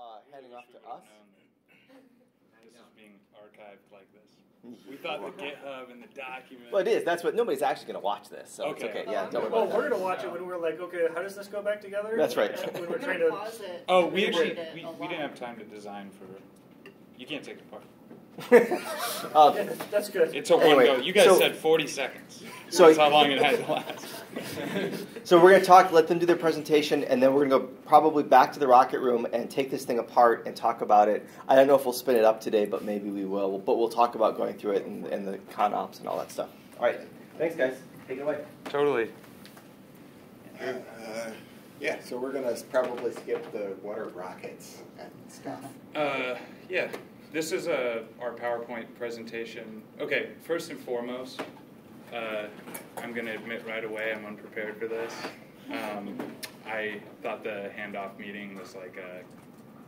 uh, handing off to us. This is being archived like this. We thought the GitHub and the document. Well, it is. That's what nobody's actually going to watch this, so it's Okay. okay. Yeah, don't worry Well, about we're that. gonna watch it when we're like, okay, how does this go back together? That's right. When we're I'm trying gonna pause it. Oh, we and actually it we, we didn't have time to design for. You can't take it apart. Uh, Yeah, that's good. It's a one Anyway, go. You guys so- said 40 seconds. So- That's how long it had to last. So we're going to talk, let them do their presentation, and then we're going to go probably back to the rocket room and take this thing apart and talk about it. I don't know if we'll spin it up today, but maybe we will. But we'll talk about going through it and, and the con ops and all that stuff. All right. Thanks, guys. Take it away. totally. Uh, yeah, so we're gonna probably skip the water rockets and stuff. Uh, yeah, this is uh, our PowerPoint presentation. Okay, first and foremost, uh, I'm going to admit right away I'm unprepared for this. Um, I thought the handoff meeting was like a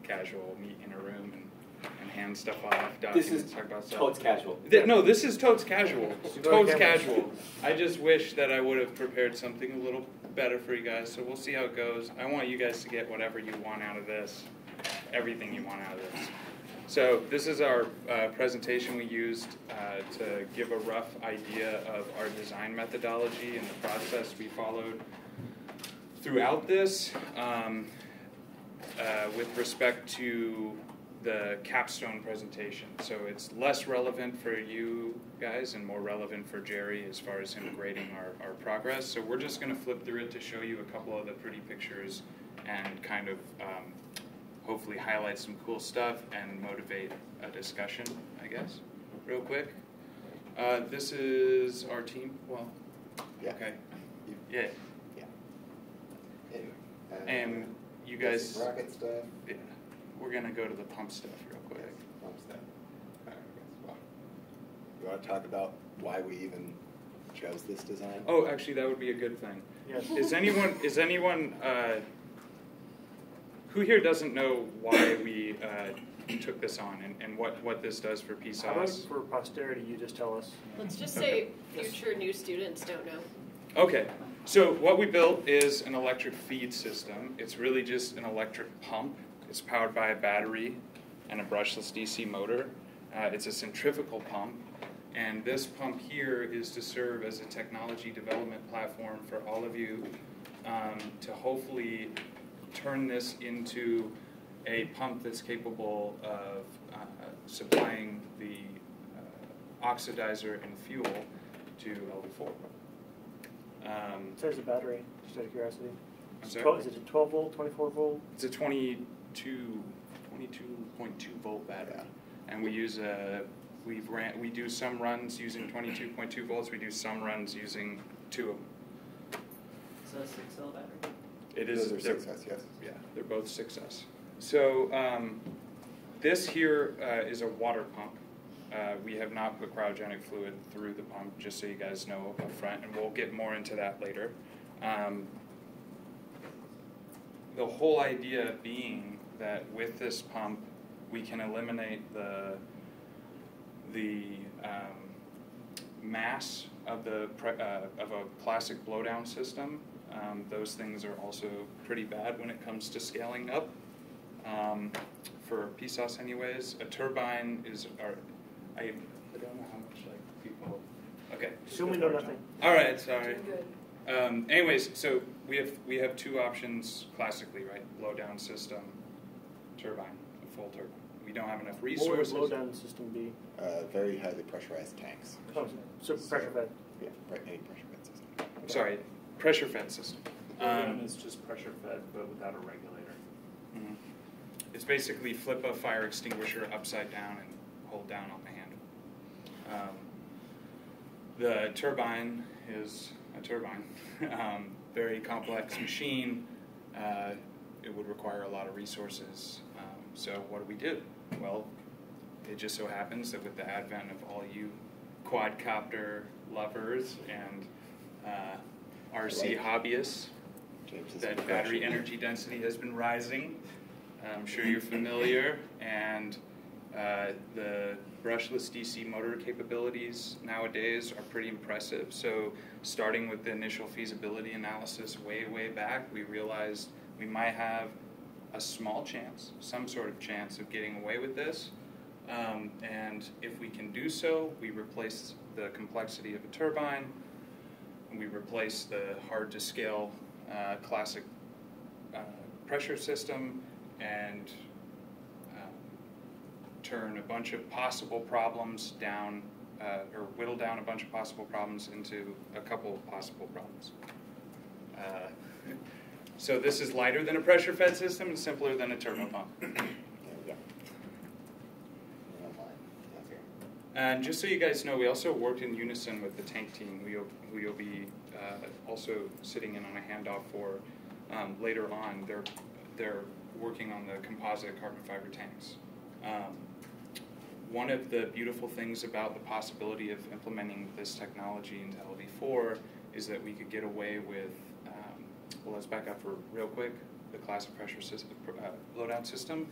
casual meet in a room and, and hand stuff off. This is talk about stuff. Totes casual. Th- no, this is totes casual. Totes casual. I just wish that I would have prepared something a little better for you guys. So we'll see how it goes. I want you guys to get whatever you want out of this, everything you want out of this. So this is our uh, presentation we used uh, to give a rough idea of our design methodology and the process we followed throughout this. Um, uh, with respect to the capstone presentation. So it's less relevant for you guys and more relevant for Jerry as far as him grading our, our progress. So we're just going to flip through it to show you a couple of the pretty pictures and kind of um, hopefully highlight some cool stuff and motivate a discussion, I guess, real quick. Uh, this is our team. Well, Yeah. okay. You- Yeah. Anyway, uh, And you guys, rocket stuff, yeah, we're going to go to the pump stuff real quick. pump stuff. All right, well, You want to talk about why we even chose this design? Oh, actually, that would be a good thing. Yes. Is anyone is anyone uh, who here doesn't know why we uh, took this on and, and what, what this does for How about for posterity, you just tell us? Let's just say future new students don't know. Okay, so what we built is an electric feed system. It's really just an electric pump. It's powered by a battery and a brushless DC motor. Uh, it's a centrifugal pump, and this pump here is to serve as a technology development platform for all of you um, to hopefully turn this into a pump that's capable of uh, supplying the uh, oxidizer and fuel to LV4. Um, It says the battery, just out of curiosity. I'm Is it 12 Is it a 12 volt, 24 volt? It's a 22, 22.2 volt battery, and we use a. We've ran. We do some runs using 22.2 volts. We do some runs using two of them. Is that a six cell battery? It is. Those are they're- 6S, yes. Yeah, they're both 6S. So um, this here uh, is a water pump. Uh, we have not put cryogenic fluid through the pump, just so you guys know up front, and we'll get more into that later. Um, the whole idea being that with this pump, we can eliminate the the um, mass of the pre- uh, of a classic blowdown system. Um, those things are also pretty bad when it comes to scaling up. Um, for PSAS, anyways, a turbine is. Or, I, I don't know how much like people. Okay. Assume we know nothing. All right. Sorry. Um, anyways, so we have we have two options classically, right? Blow down system, turbine, a full turbine. We don't have enough resources. What would resources. down system be? Uh, very highly pressurized tanks. Oh, so pressure fed. Yeah, pre- any pressure fed system. Sorry, pressure fed system. Um, is just pressure fed, but without a regulator. mhm. It's basically flip a fire extinguisher upside down and hold down on the handle. Um, the turbine is a turbine, um, very complex machine. Uh, it would require a lot of resources. Um, so what do we do? Well, it just so happens that with the advent of all you quadcopter lovers and uh, RC hobbyists, that battery energy density has been rising. I'm sure you're familiar, and uh, the brushless DC motor capabilities nowadays are pretty impressive. So, starting with the initial feasibility analysis way, way back, we realized we might have a small chance, some sort of chance of getting away with this. Um, and if we can do so, we replace the complexity of a turbine, we replace the hard to scale uh, classic uh, pressure system, and um, turn a bunch of possible problems down, uh, or whittle down a bunch of possible problems into a couple of possible problems. Uh, so this is lighter than a pressure fed system and simpler than a turbo pump. There we go. Online. Okay. And just so you guys know, we also worked in unison with the tank team, who you'll, who you'll be uh, also sitting in on a handoff for um, later on. They're, they're working on the composite carbon fiber tanks. Um, one of the beautiful things about the possibility of implementing this technology into LV4 is that we could get away with, um, well, let's back up for real quick. The classic pressure system, uh, blowdown system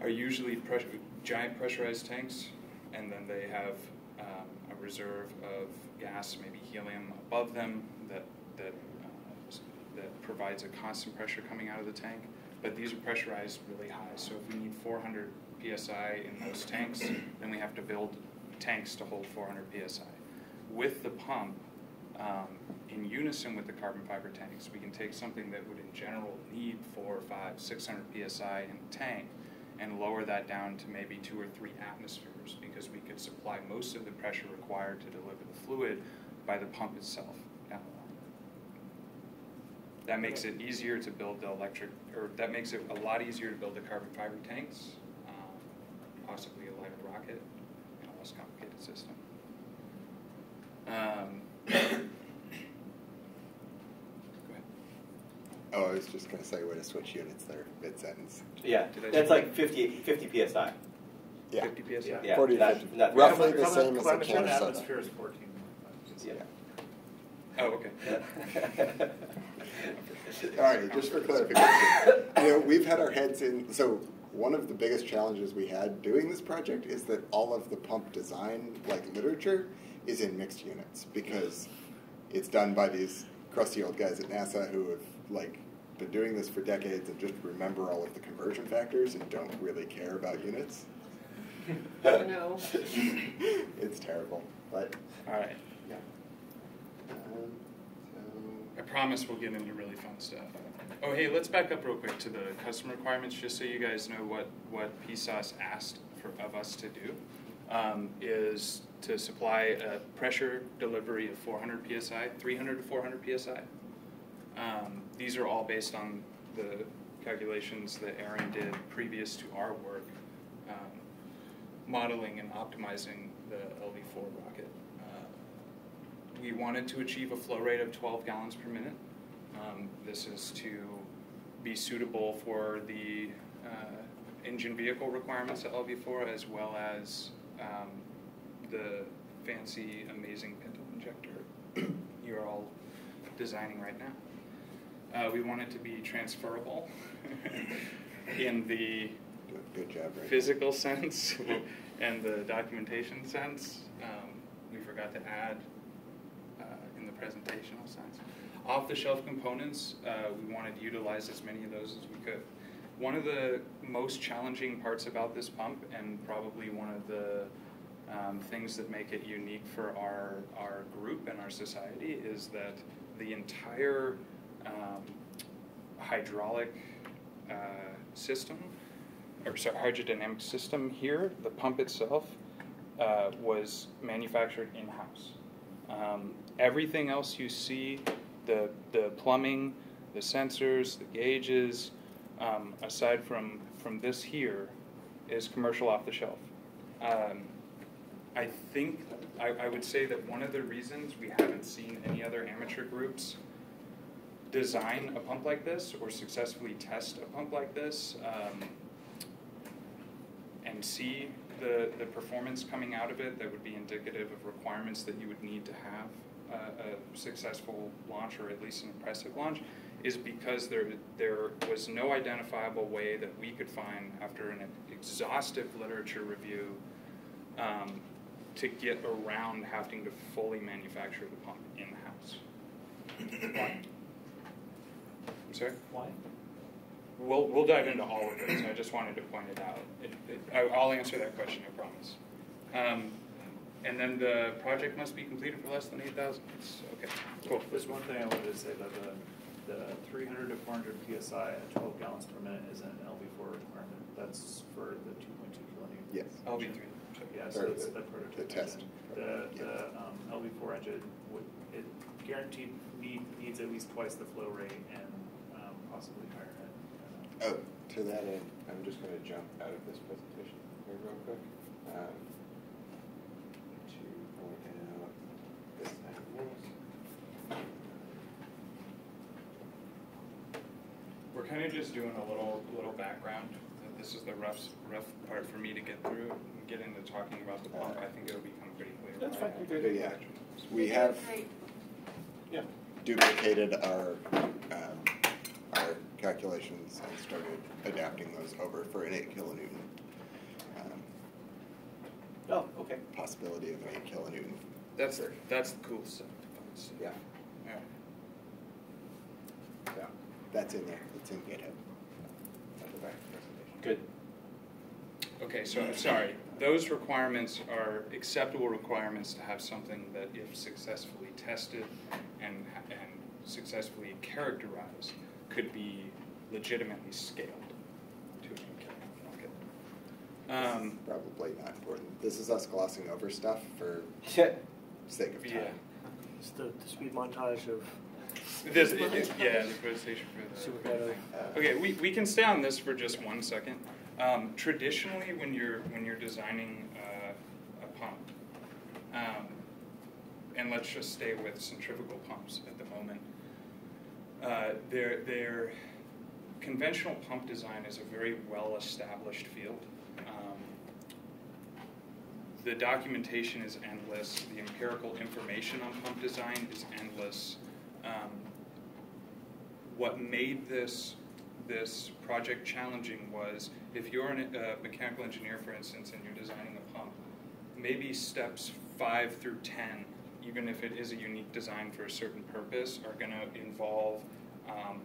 are usually pressure, giant pressurized tanks, and then they have um, a reserve of gas, maybe helium, above them that that uh, that provides a constant pressure coming out of the tank. But these are pressurized really high, so if we need 400 psi in those tanks, then we have to build tanks to hold 400 psi. With the pump, um, in unison with the carbon fiber tanks, we can take something that would in general need four, five, 600 psi in a tank and lower that down to maybe two or three atmospheres because we could supply most of the pressure required to deliver the fluid by the pump itself. That makes it easier to build the electric, or that makes it a lot easier to build the carbon fiber tanks, um, possibly a lighter rocket, and a less complicated system. Um, go ahead. Oh, I was just gonna say way to switch units there, mid-sentence. Yeah, Did I that's like 50, 50 psi. Yeah. 50 psi? Yeah. Yeah, 40 to that- 50. that- Roughly Climate- the same as the climate Canada atmosphere is fourteen. Yeah. Oh, okay. All right, just for clarification, you know, we've had our heads in, so one of the biggest challenges we had doing this project is that all of the pump design, like literature, is in mixed units because it's done by these crusty old guys at NASA who have like been doing this for decades and just remember all of the conversion factors and don't really care about units. Oh, no. it's terrible, but All right. yeah. Um, I promise we'll get into really fun stuff. Oh, hey, let's back up real quick to the customer requirements, just so you guys know what, what PSAS asked for, of us to do, um, is to supply a pressure delivery of 400 psi, 300 to 400 psi. Um, these are all based on the calculations that Aaron did previous to our work, um, modeling and optimizing the LV4 rocket. Uh, we wanted to achieve a flow rate of 12 gallons per minute. Um, this is to be suitable for the uh, engine vehicle requirements at LV4 as well as um, the fancy, amazing pintle injector you're all designing right now. Uh, we want it to be transferable in the job, physical sense and the documentation sense. Um, we forgot to add uh, in the presentational sense. Off-the-shelf components, uh, we wanted to utilize as many of those as we could. One of the most challenging parts about this pump, and probably one of the um, things that make it unique for our, our group and our society, is that the entire um, hydraulic uh, system or sorry, hydrodynamic system here, the pump itself, uh, was manufactured in-house. Um, everything else you see, the, the plumbing, the sensors, the gauges, um, aside from, from this here, is commercial off the shelf. Um, I think, I, I would say that one of the reasons we haven't seen any other amateur groups design a pump like this or successfully test a pump like this um, and see the, the performance coming out of it that would be indicative of requirements that you would need to have uh, a successful launch or at least an impressive launch is because there, there was no identifiable way that we could find after an exhaustive literature review um, to get around having to fully manufacture the pump in-house. I'm sorry? Why? we'll, we'll dive into all of this. I just wanted to point it out. It, it, I, I'll answer that question, I promise. Um, and then the project must be completed for less than eight thousand. Okay, cool. There's one thing I wanted to say about the, the three hundred to four hundred PSI at twelve gallons per minute is an LV four requirement. That's for the two point two kilonewton. Yes. I'll be three. Yeah, so Or it's the- the prototype. the test. engine. The, the, um, LV four engine would, it guaranteed need, needs at least twice the flow rate and, um, possibly higher head. Oh, to that end, I'm just gonna jump out of this presentation here real quick. um, To point out this thing. We're kind of just doing a little, little background. This is the rough, rough part for me to get through and get into talking about the pump. I think it'll become pretty clear. That's fine. You're yeah, we have Great. Yeah. duplicated our, um, our calculations and started adapting those over for an eight kilonewton. um, Oh, okay. Possibility of an eight kilonewton. That's, that's the cool stuff. Yeah, Yeah. yeah. That's in there, it's in GitHub. At the back of the presentation. Good. Okay, so I'm sorry. Those requirements are acceptable requirements to have something that, if successfully tested and, and successfully characterized, could be legitimately scaled to an okay. Um, Probably not important. This is us glossing over stuff for Yeah. sake of yeah. time. It's the, the speed montage of This, it- it- yeah, the presentation for the. Super for the Ghetto. thing. Okay, we, we can stay on this for just one second. Um, traditionally, when you're when you're designing uh, a pump, um, and let's just stay with centrifugal pumps at the moment, uh, their their conventional pump design is a very well established field. Um, the documentation is endless. The empirical information on pump design is endless. Um, what made this this project challenging was if you're a uh, mechanical engineer, for instance, and you're designing a pump, maybe steps five through ten, even if it is a unique design for a certain purpose, are going to involve um,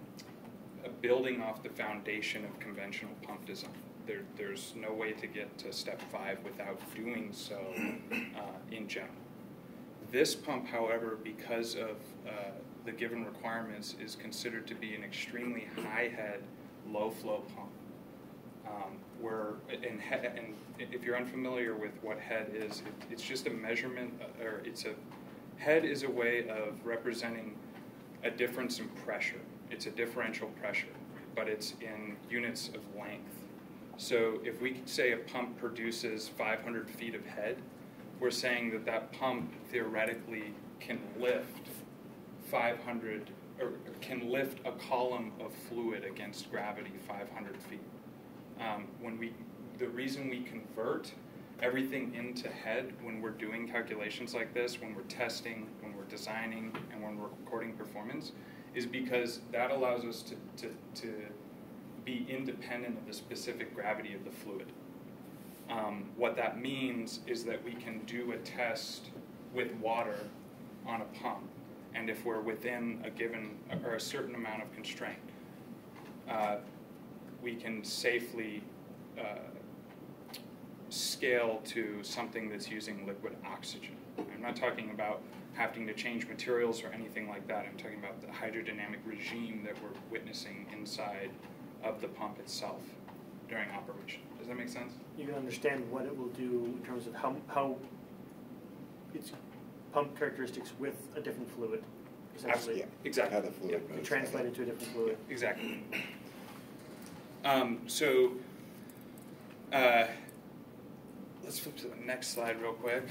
building off the foundation of conventional pump design. There, there's no way to get to step five without doing so uh, in general. This pump, however, because of uh, the given requirements, is considered to be an extremely high head, low flow pump. Um, where and, and if you're unfamiliar with what head is, it, it's just a measurement, uh, or it's a head is a way of representing a difference in pressure. It's a differential pressure, but it's in units of length. So if we say a pump produces 500 feet of head, we're saying that that pump theoretically can lift 500 or can lift a column of fluid against gravity 500 feet. Um, when we, the reason we convert everything into head when we're doing calculations like this, when we're testing, when we're designing, and when we're recording performance, is because that allows us to, to, to be independent of the specific gravity of the fluid. Um, what that means is that we can do a test with water on a pump, and if we're within a given or a certain amount of constraint, uh, we can safely uh, scale to something that's using liquid oxygen. I'm not talking about having to change materials or anything like that. I'm talking about the hydrodynamic regime that we're witnessing inside of the pump itself during operation. Does that make sense? you can understand what it will do in terms of how, how its pump characteristics with a different fluid, essentially. Yeah, Exactly. How the fluid To moves. translate it to a different fluid. Exactly. Um, so, uh, let's flip to the next slide real quick.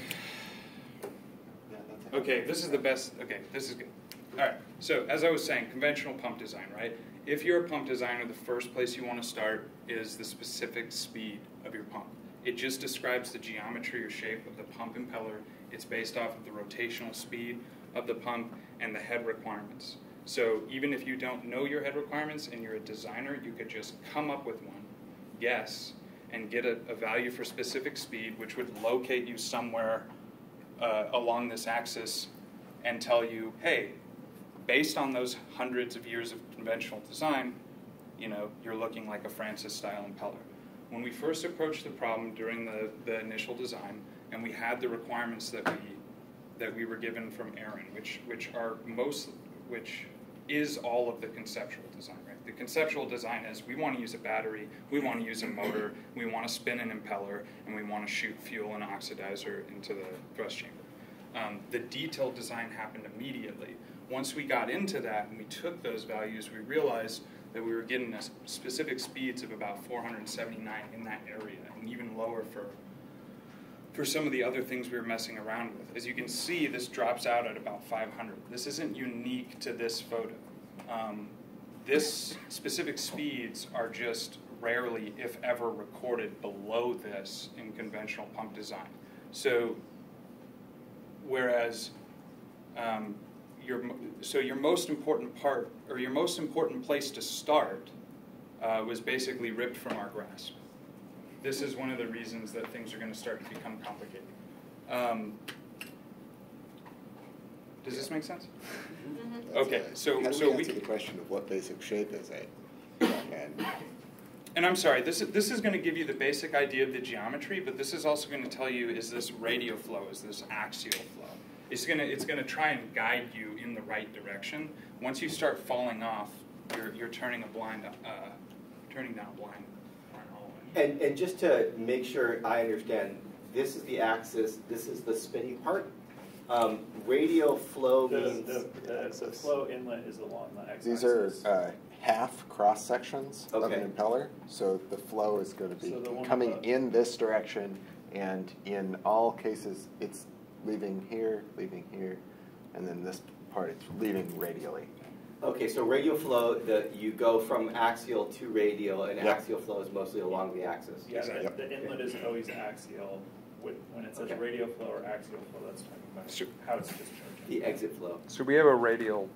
Yeah, that's it. Okay, this is the best. Okay, this is good. All right. So, as I was saying, conventional pump design, right? If you're a pump designer, the first place you want to start is the specific speed of your pump. It just describes the geometry or shape of the pump impeller. It's based off of the rotational speed of the pump and the head requirements. So, even if you don't know your head requirements and you're a designer, you could just come up with one, guess, and get a, a value for specific speed, which would locate you somewhere uh, along this axis and tell you, hey, based on those hundreds of years of conventional design, you know, you're looking like a Francis style impeller. When we first approached the problem during the, the initial design, and we had the requirements that we that we were given from Aaron, which which are most which is all of the conceptual design, right? The conceptual design is we want to use a battery, we want to use a motor, we want to spin an impeller, and we want to shoot fuel and oxidizer into the thrust chamber. Um, the detailed design happened immediately. Once we got into that and we took those values, we realized that we were getting a specific speeds of about 479 in that area, and even lower for for some of the other things we were messing around with. As you can see, this drops out at about 500. This isn't unique to this photo. Um, this specific speeds are just rarely, if ever, recorded below this in conventional pump design. So, whereas um, your so your most important part or your most important place to start uh, was basically ripped from our grasp this is one of the reasons that things are going to start to become complicated. Um, does this make sense? Mhm. Okay, so How do so we we answer the question of what basic shape is a? And and I'm sorry. This is this is going to give you the basic idea of the geometry, but this is also going to tell you is this radial flow, is this axial flow? It's going to it's going to try and guide you in the right direction. Once you start falling off, you're you're turning a blind uh, turning down a blind. And, and just to make sure I understand, this is the axis, this is the spinning part. Um, radial flow The, means. the, the, the flow inlet is along the x these are uh, half cross sections of an impeller, so the flow is going to be So coming above. in this direction, and in all cases, it's leaving here, leaving here, and then this part it's leaving radially. Okay, so radial flow, the, you go from axial to radial, and Yep. axial flow is mostly along the axis. Yeah, the, Yep. the inlet is always axial. When it says Okay. radial flow or axial flow, that's talking about Sure. how it's discharging. The exit flow. So we have a radial,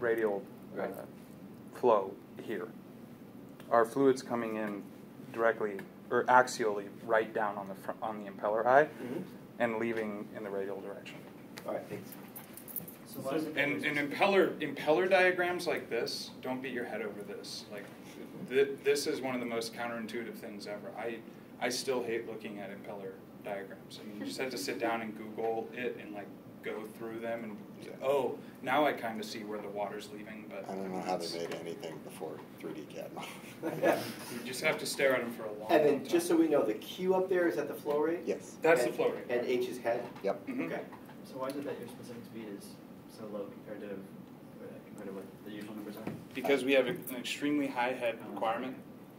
radial uh, flow here. Our fluid's coming in directly or axially right down on the fr- on the impeller eye Mm-hmm. and leaving in the radial direction. All right, thanks. So why is it? And, and impeller impeller diagrams like this, don't beat your head over this. Like, th- this is one of the most counterintuitive things ever. I I still hate looking at impeller diagrams. I mean, you just have to sit down and Google it and like go through them and say, oh, now I kind of see where the water's leaving. But I don't know how they made anything before 3D CAD model. You just have to stare at them for a long, And long then, time. just so we know, the Q up there, is that the flow rate? yes. That's the flow rate. And H is head? Yep. Mhm. Okay. So why is it that your specific speed is so low compared to, compared to what the usual numbers are? Because we have an extremely high head requirement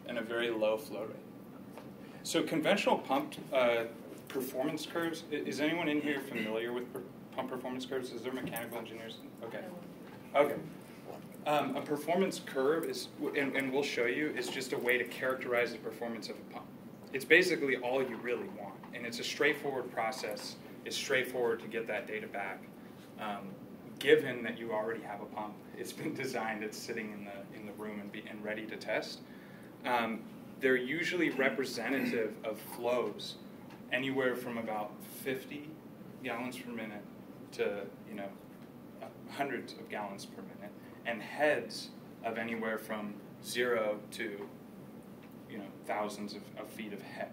and a very low flow rate. So conventional pumped uh, performance curves, is anyone in here familiar with per- pump performance curves? Is there mechanical engineers? Okay. Okay. Um, a performance curve is, and, and we'll show you, is just a way to characterize the performance of a pump. It's basically all you really want, and it's a straightforward process. It's straightforward to get that data back. Um, given that you already have a pump, it's been designed, it's sitting in the in the room and be and ready to test. Um, they're usually representative of flows, anywhere from about 50 gallons per minute to you know hundreds of gallons per minute, and heads of anywhere from zero to you know thousands of, of feet of head.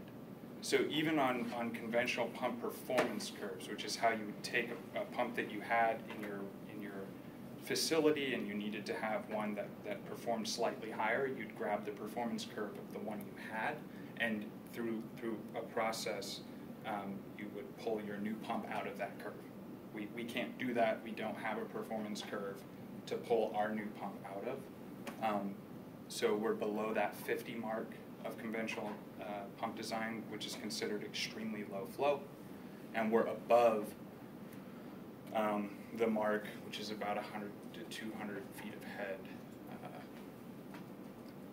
So even on, on conventional pump performance curves, which is how you would take a, a pump that you had in your facility and you needed to have one that, that performed slightly higher, you'd grab the performance curve of the one you had, and through through a process, um, you would pull your new pump out of that curve. We, we can't do that. We don't have a performance curve to pull our new pump out of. Um, so we're below that 50 mark of conventional uh, pump design, which is considered extremely low flow, and we're above um, the mark, which is about 100 to 200 feet of head. Uh,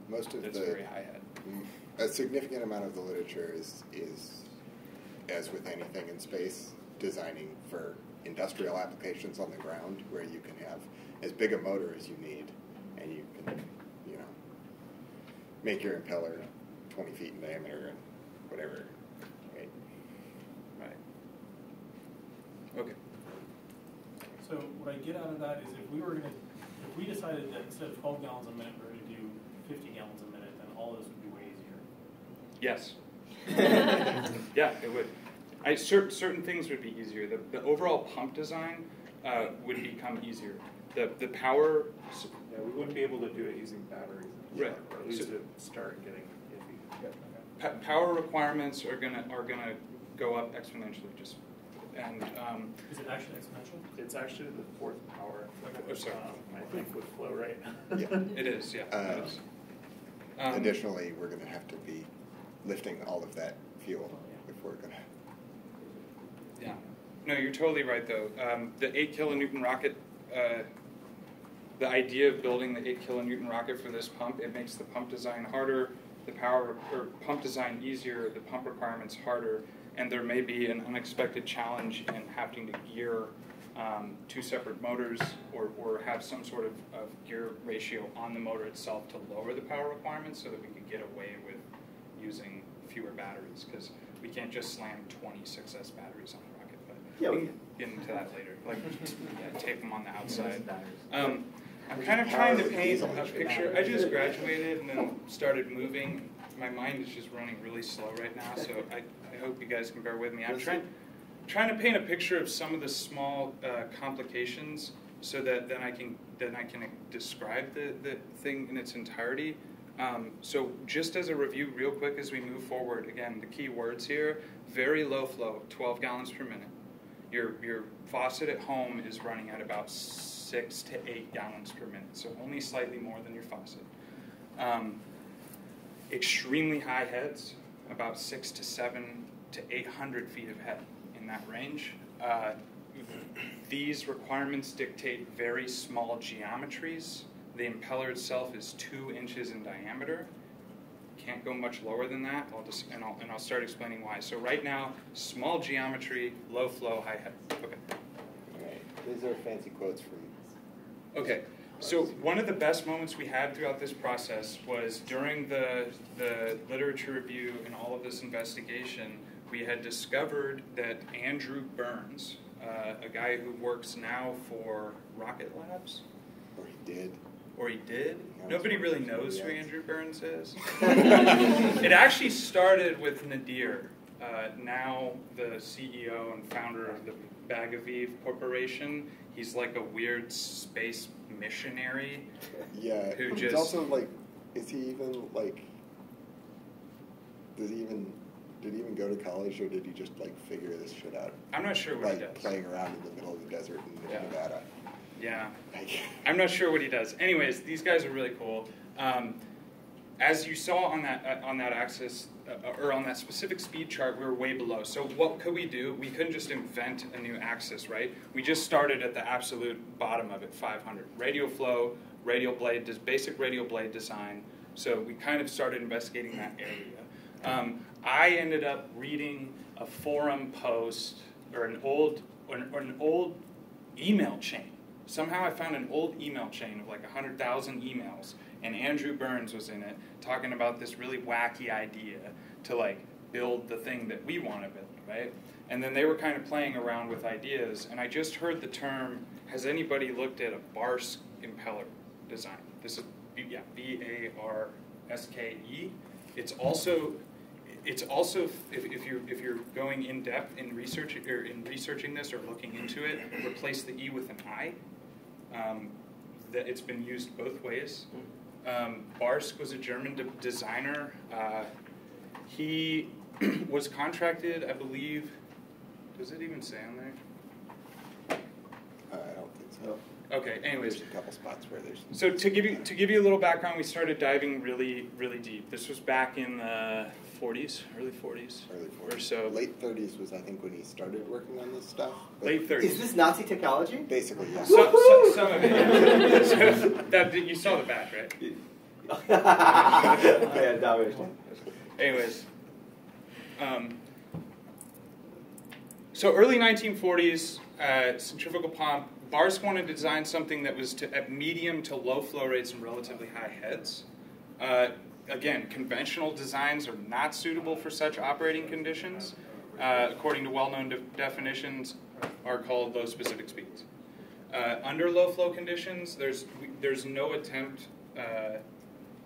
Most of that's the very high head. Mm, A significant amount of the literature is, is, as with anything in space, designing for industrial applications on the ground where you can have as big a motor as you need and you can, you know, make your impeller 20 feet in diameter and whatever. Right? Right. Okay. So what I get out of that is if we were gonna, if we decided that instead of twelve gallons a minute, we we're gonna do fifty gallons a minute, then all of this would be way easier. Yes. yeah, it would. I cer- certain things would be easier. The, the overall pump design uh, would become easier. The the power. Yeah, we wouldn't be able to do it using batteries. Right. Or at least So- to start getting iffy. Pa- power requirements are gonna are gonna go up exponentially. Just and um, Is it actually exponential? It's actually the fourth power. Oh, sorry. um, I think with flow rate. Yeah. it is yeah. Uh, it is. Um, Additionally, we're gonna have to be lifting all of that fuel if we're gonna. Yeah. No, you're totally right, though. Um, the 8 kilonewton rocket, uh, the idea of building the 8 kilonewton rocket for this pump, it makes the pump design harder, the power, or pump design easier, the pump requirements harder, and there may be an unexpected challenge in having to gear um, two separate motors or, or have some sort of, of gear ratio on the motor itself to lower the power requirements so that we could get away with using fewer batteries because we can't just slam 20 6S batteries on the rocket. But Yeah, we we can get into that later. Like yeah, tape them on the outside. Um, I'm kind of trying to paint a picture. I just graduated and then started moving. My mind is just running really slow right now, so I, I hope you guys can bear with me. I'm trying trying to paint a picture of some of the small uh, complications so that then I can then I can describe the, the thing in its entirety. Um, so just as a review, real quick as we move forward, again, the key words here, very low flow, 12 gallons per minute. Your, your faucet at home is running at about six to eight gallons per minute, so only slightly more than your faucet. Um, extremely high heads, about six to seven to 800 feet of head in that range. Uh, these requirements dictate very small geometries. The impeller itself is two inches in diameter. Can't go much lower than that. I'll just and I'll and I'll start explaining why. So right now, small geometry, low flow, high head. Okay. These are fancy quotes for from. Okay, so one of the best moments we had throughout this process was during the, the literature review and all of this investigation, we had discovered that Andrew Burns, uh, a guy who works now for Rocket Labs, Or he did. or he did. Yeah, Nobody really knows who. Andrew Burns is. it actually started with Nadir, uh, now the CEO and founder of the Bagaviv Corporation. He's like a weird space missionary. Yeah, Who he's just- also like, is he even like, does he even, did he even go to college or did he just like figure this shit out? I'm not sure what he Like does. playing around in the middle of the desert in Yeah. Nevada. Yeah. Like, I'm not sure what he does. Anyways, these guys are really cool. Um, as you saw on that uh, on that axis uh, or on that specific speed chart, we were way below. So what could we do? We couldn't just invent a new axis, right? We just started at the absolute bottom of it, 500. Radial flow, radial blade, just basic radial blade design. So we kind of started investigating that area. Um, I ended up reading a forum post or an old or an, or an old email chain. Somehow I found an old email chain of like 100,000 emails, and Andrew Burns was in it talking about this really wacky idea to like build the thing that we want to build, right? And then they were kind of playing around with ideas, and I just heard the term has anybody looked at a Barske impeller design? This is, yeah, B A R S K E. It's also it's also if, if you're if you're going in depth in research or in researching this or looking into it, replace the e with an i. Um, that it's been used both ways. Um, Barske was a German de- designer. Uh, he was contracted, I believe. Does it even say on there? I don't think so. Okay. Anyways, There's a couple spots where there's. so to give you to give you a little background, we started diving really really deep. This was back in the 40s, early 40s, Early or 40s. so. Late 30s was, I think, when he started working on this stuff. but Late 30s. Is this Nazi technology? Basically, yeah. So, so, some of it. Yeah. so that, you saw the badge, right? yeah, now Anyways, um, so early 1940s, uh, centrifugal pump. Barske wanted to design something that was to, at medium to low flow rates and relatively high heads. Uh, again, conventional designs are not suitable for such operating conditions. Uh, according to well-known de- definitions, are called low specific speeds. Uh, under low flow conditions, there's there's no attempt uh,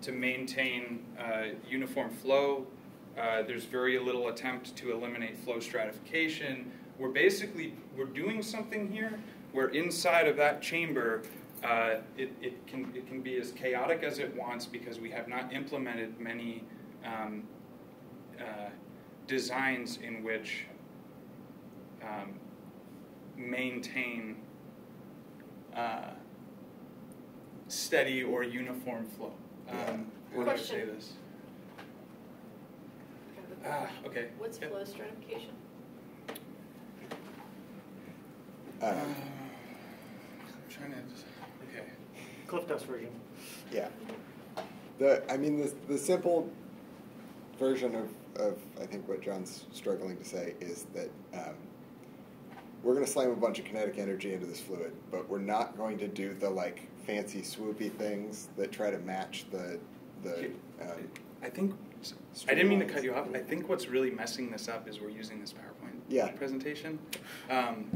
to maintain uh, uniform flow. Uh, there's very little attempt to eliminate flow stratification. We're basically we're doing something here where inside of that chamber uh, it, it, can, it can be as chaotic as it wants because we have not implemented many um, uh, designs in which um, maintain uh, steady or uniform flow. Um, how do I say this? I have a Ah, okay. What's Yep. flow stratification? I'm trying to. Okay. Cliff Notes version. Yeah. The I mean the the simple version of, of I think what John's struggling to say is that um, we're going to slam a bunch of kinetic energy into this fluid, but we're not going to do the like fancy swoopy things that try to match the the. Um, I think I didn't mean to cut you off. I think what's really messing this up is we're using this PowerPoint Yeah. presentation. Um,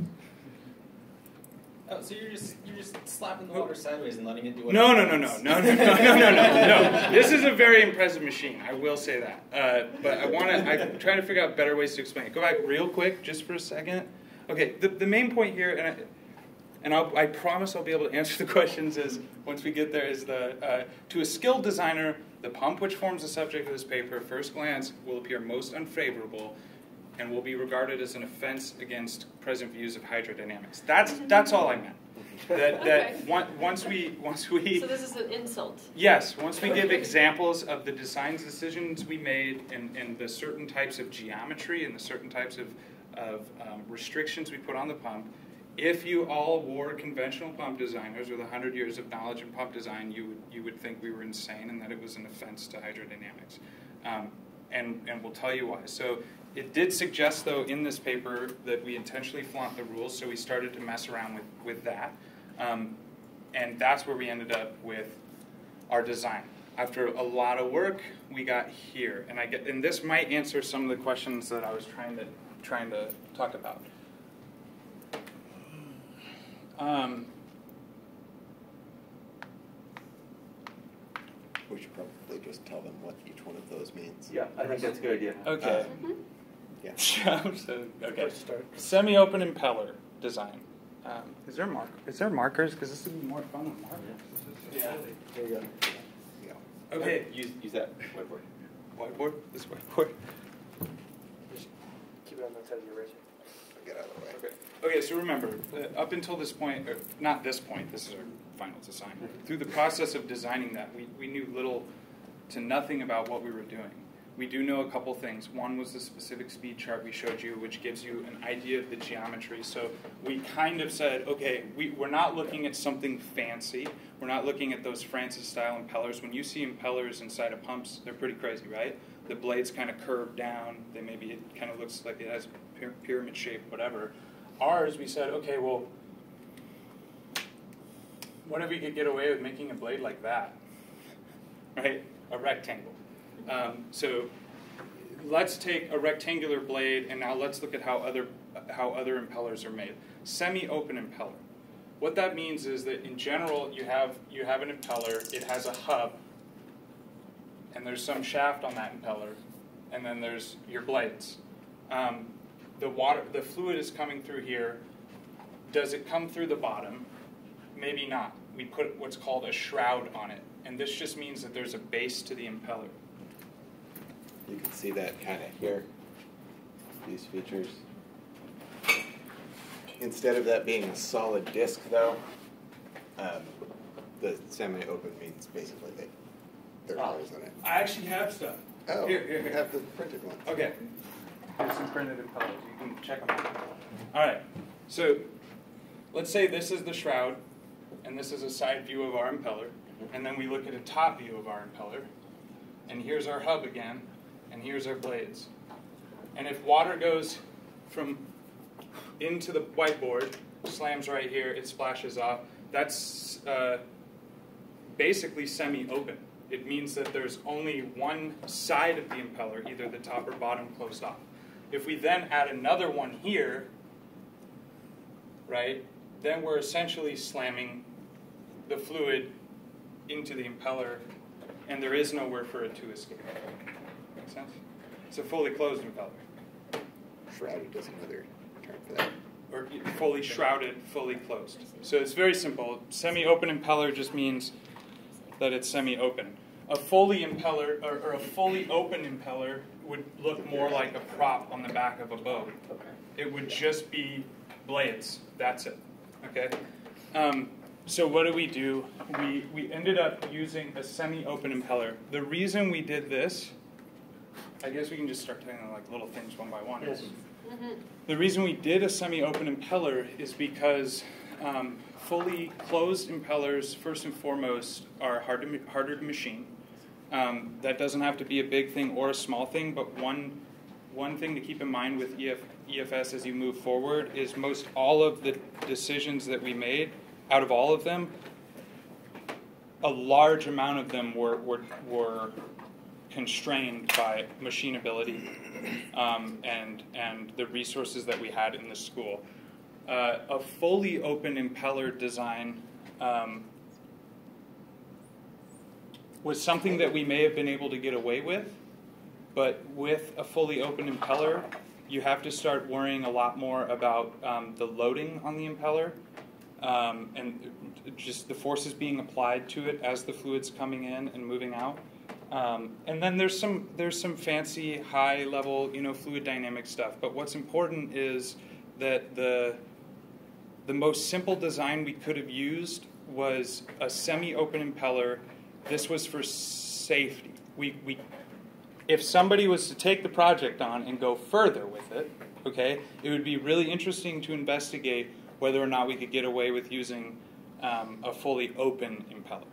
Oh, so you're just you're just slapping the water sideways and letting it do what no, it no, no, no, no, no, no, no, no, no, no. This is a very impressive machine. I will say that. Uh, but I want to. I'm trying to figure out better ways to explain it. Go back real quick, just for a second. Okay. The, the main point here, and I, and I'll, I promise I'll be able to answer the questions. Is once we get there, is the uh, to a skilled designer, the pump which forms the subject of this paper, first glance, will appear most unfavorable and will be regarded as an offense against present views of hydrodynamics. That's that's all I meant. That that Okay. one, once we once we So this is an insult. yes once we give examples of the design decisions we made and, and the certain types of geometry and the certain types of of um, restrictions we put on the pump. If you all were conventional pump designers with 100 years of knowledge in pump design, you would, you would think we were insane and that it was an offense to hydrodynamics. Um, and, and we'll tell you why. So it did suggest, though, in this paper that we intentionally flaunt the rules, so we started to mess around with, with that. Um, and that's where we ended up with our design. After a lot of work, we got here. And, I get, and this might answer some of the questions that I was trying to, trying to talk about. Um, we should probably just tell them what each one of those means. Yeah, I think that's a good idea. okay. Uh, yeah. so, okay. First start. Semi-open impeller design. Um, is there mark? Is there markers? Because this would be more fun with markers. Yeah. There you go. Yeah. Okay. Use, use that whiteboard. Whiteboard. This whiteboard. Just keep it on that side of your razor. Get out of the way. Okay. Okay. So remember, uh, up until this point, or not this point. This is our final design. Through the process of designing that, we, we knew little to nothing about what we were doing. We do know a couple things. One was the specific speed chart we showed you, which gives you an idea of the geometry. So we kind of said, okay, we, we're not looking at something fancy. We're not looking at those Francis style impellers. When you see impellers inside of pumps, they're pretty crazy, right? The blades kind of curve down. They maybe it kind of looks like it has a pyramid shape, whatever. Ours, we said, okay, well, what if we could get away with making a blade like that? Right? A rectangle. Um, so let's take a rectangular blade and now let's look at how other, how other impellers are made. Semi-open impeller. What that means is that in general you have, you have an impeller, it has a hub, and there's some shaft on that impeller, and then there's your blades. Um, the water, the fluid is coming through here. Does it come through the bottom? Maybe not. We put what's called a shroud on it, and this just means that there's a base to the impeller. You can see that kind of here. These features. Instead of that being a solid disc, though, um, the semi-open means basically they There are holes in it. I actually have stuff. Oh, Here, here, you here. have the printed one. Okay. Here's some printed impellers. You can check them out. All right. So let's say this is the shroud, and this is a side view of our impeller, and then we look at a top view of our impeller, and here's our hub again, and here's our blades. And if water goes from into the whiteboard, slams right here, it splashes off. That's uh, basically semi-open. It means that there's only one side of the impeller, either the top or bottom, closed off. If we then add another one here, right, then we're essentially slamming the fluid into the impeller and there is nowhere for it to escape. Make sense? It's a fully closed impeller, Shrouded is another term for that. or fully shrouded, fully closed. So it's very simple. Semi-open impeller just means that it's semi-open. A fully impeller or, or a fully open impeller would look more like a prop on the back of a boat. It would just be blades. That's it. Okay. Um, so what do we do? We we ended up using a semi-open impeller. The reason we did this, I guess we can just start taking like little things one by one. Yes. The reason we did a semi-open impeller is because um, fully closed impellers, first and foremost, are hard to, harder to machine. Um, that doesn't have to be a big thing or a small thing, but one one thing to keep in mind with EF, EFS as you move forward is most all of the decisions that we made, out of all of them, a large amount of them were were, were constrained by machinability um, and and the resources that we had in the school. Uh, a fully open impeller design um, was something that we may have been able to get away with, but with a fully open impeller, you have to start worrying a lot more about um, the loading on the impeller um, and just the forces being applied to it as the fluid's coming in and moving out. Um, and then there's some there's some fancy high level you know fluid dynamic stuff. But what's important is that the the most simple design we could have used was a semi-open impeller. This was for safety. We, we if somebody was to take the project on and go further with it, okay, it would be really interesting to investigate whether or not we could get away with using um, a fully open impeller.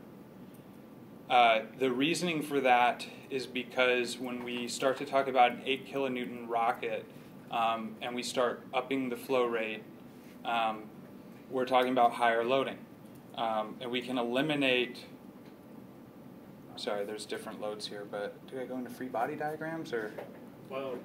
Uh, the reasoning for that is because when we start to talk about an 8 kilonewton rocket um, and we start upping the flow rate, um, we're talking about higher loading. Um, and we can eliminate. Sorry, there's different loads here, but do I go into free body diagrams or? Well,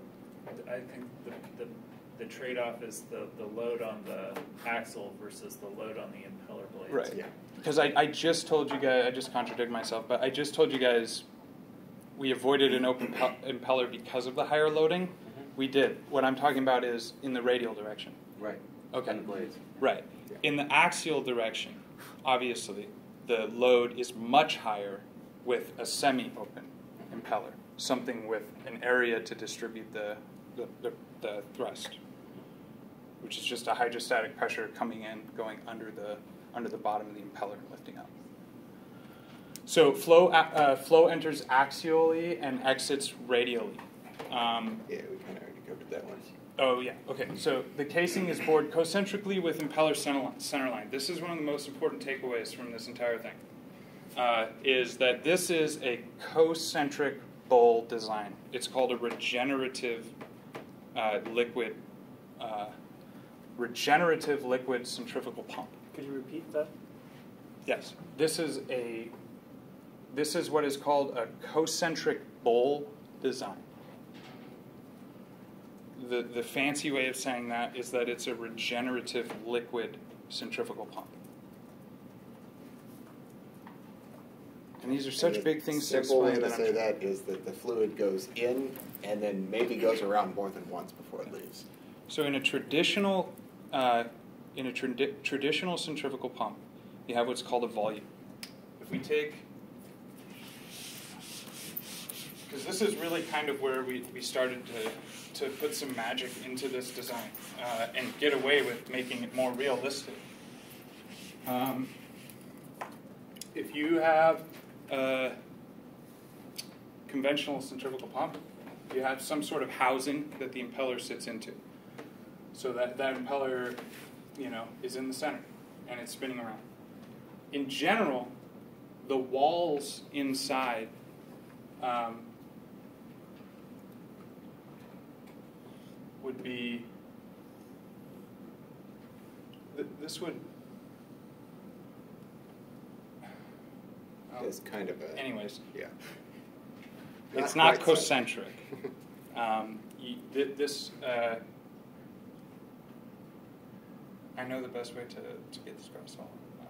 I think the, the, the trade-off is the, the load on the axle versus the load on the impeller blades. Right. Yeah. Because I, I just told you guys, I just contradicted myself, but I just told you guys we avoided an open pel- impeller because of the higher loading. Mm-hmm. We did. What I'm talking about is in the radial direction. Right. Okay. And the blades. Right. In the axial direction, obviously, the load is much higher with a semi open impeller, something with an area to distribute the, the, the, the thrust, which is just a hydrostatic pressure coming in, going under the, under the bottom of the impeller and lifting up. So flow, uh, flow enters axially and exits radially. Um, Yeah, we kind of already covered that one. Oh yeah. Okay. So the casing is bored concentrically with impeller center centerline. This is one of the most important takeaways from this entire thing. Uh, is that this is a concentric bowl design. It's called a regenerative uh, liquid, uh, regenerative liquid centrifugal pump. Could you repeat that? Yes. This is a. This is what is called a concentric bowl design. The, the fancy way of saying that is that it's a regenerative liquid centrifugal pump. And these are such And big things to explain. Simple way explain to that say I'm, that is that the fluid goes in and then maybe goes around more than once before it leaves. So in a traditional, uh, in a tradi- traditional centrifugal pump, you have what's called a volute. If we take, because this is really kind of where we, we started to, to put some magic into this design uh, and get away with making it more realistic. Um, if you have a conventional centrifugal pump, you have some sort of housing that the impeller sits into. So that, that impeller, you know, is in the center and it's spinning around. In general, the walls inside um, would be. Th- this would. oh, It's kind of a. anyways, Yeah. it's not quite so. concentric. Um, y- th- this, uh, I know the best way to, to get this across. So, uh,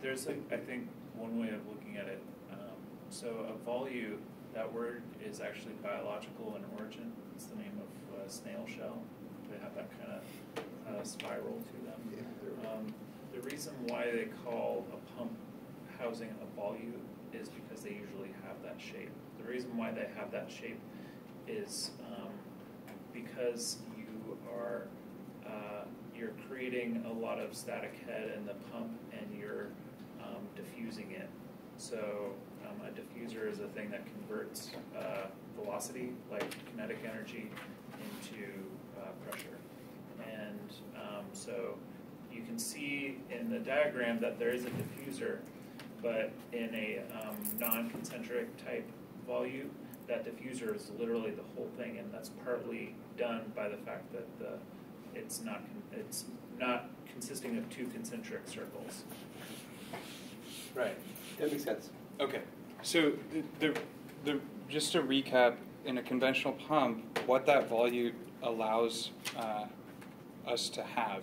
There's, a, I think, one way of looking at it. Um, so a volute, that word is actually biological in origin. It's the name of uh, snail shell. They have that kind of uh, spiral to them. Yeah, Um, the reason why they call a pump housing a volute is because they usually have that shape. The reason why they have that shape is um, because you are uh, you're creating a lot of static head in the pump and you're um, diffusing it. So um, a diffuser is a thing that converts uh, velocity, like kinetic energy, into uh, pressure. And um, so you can see in the diagram that there is a diffuser, but in a um, non-concentric type volute, that diffuser is literally the whole thing, and that's partly done by the fact that the it's not it's not consisting of two concentric circles. Right. That makes sense. Okay. So the, the, the just to recap, in a conventional pump, what that volute allows uh, us to have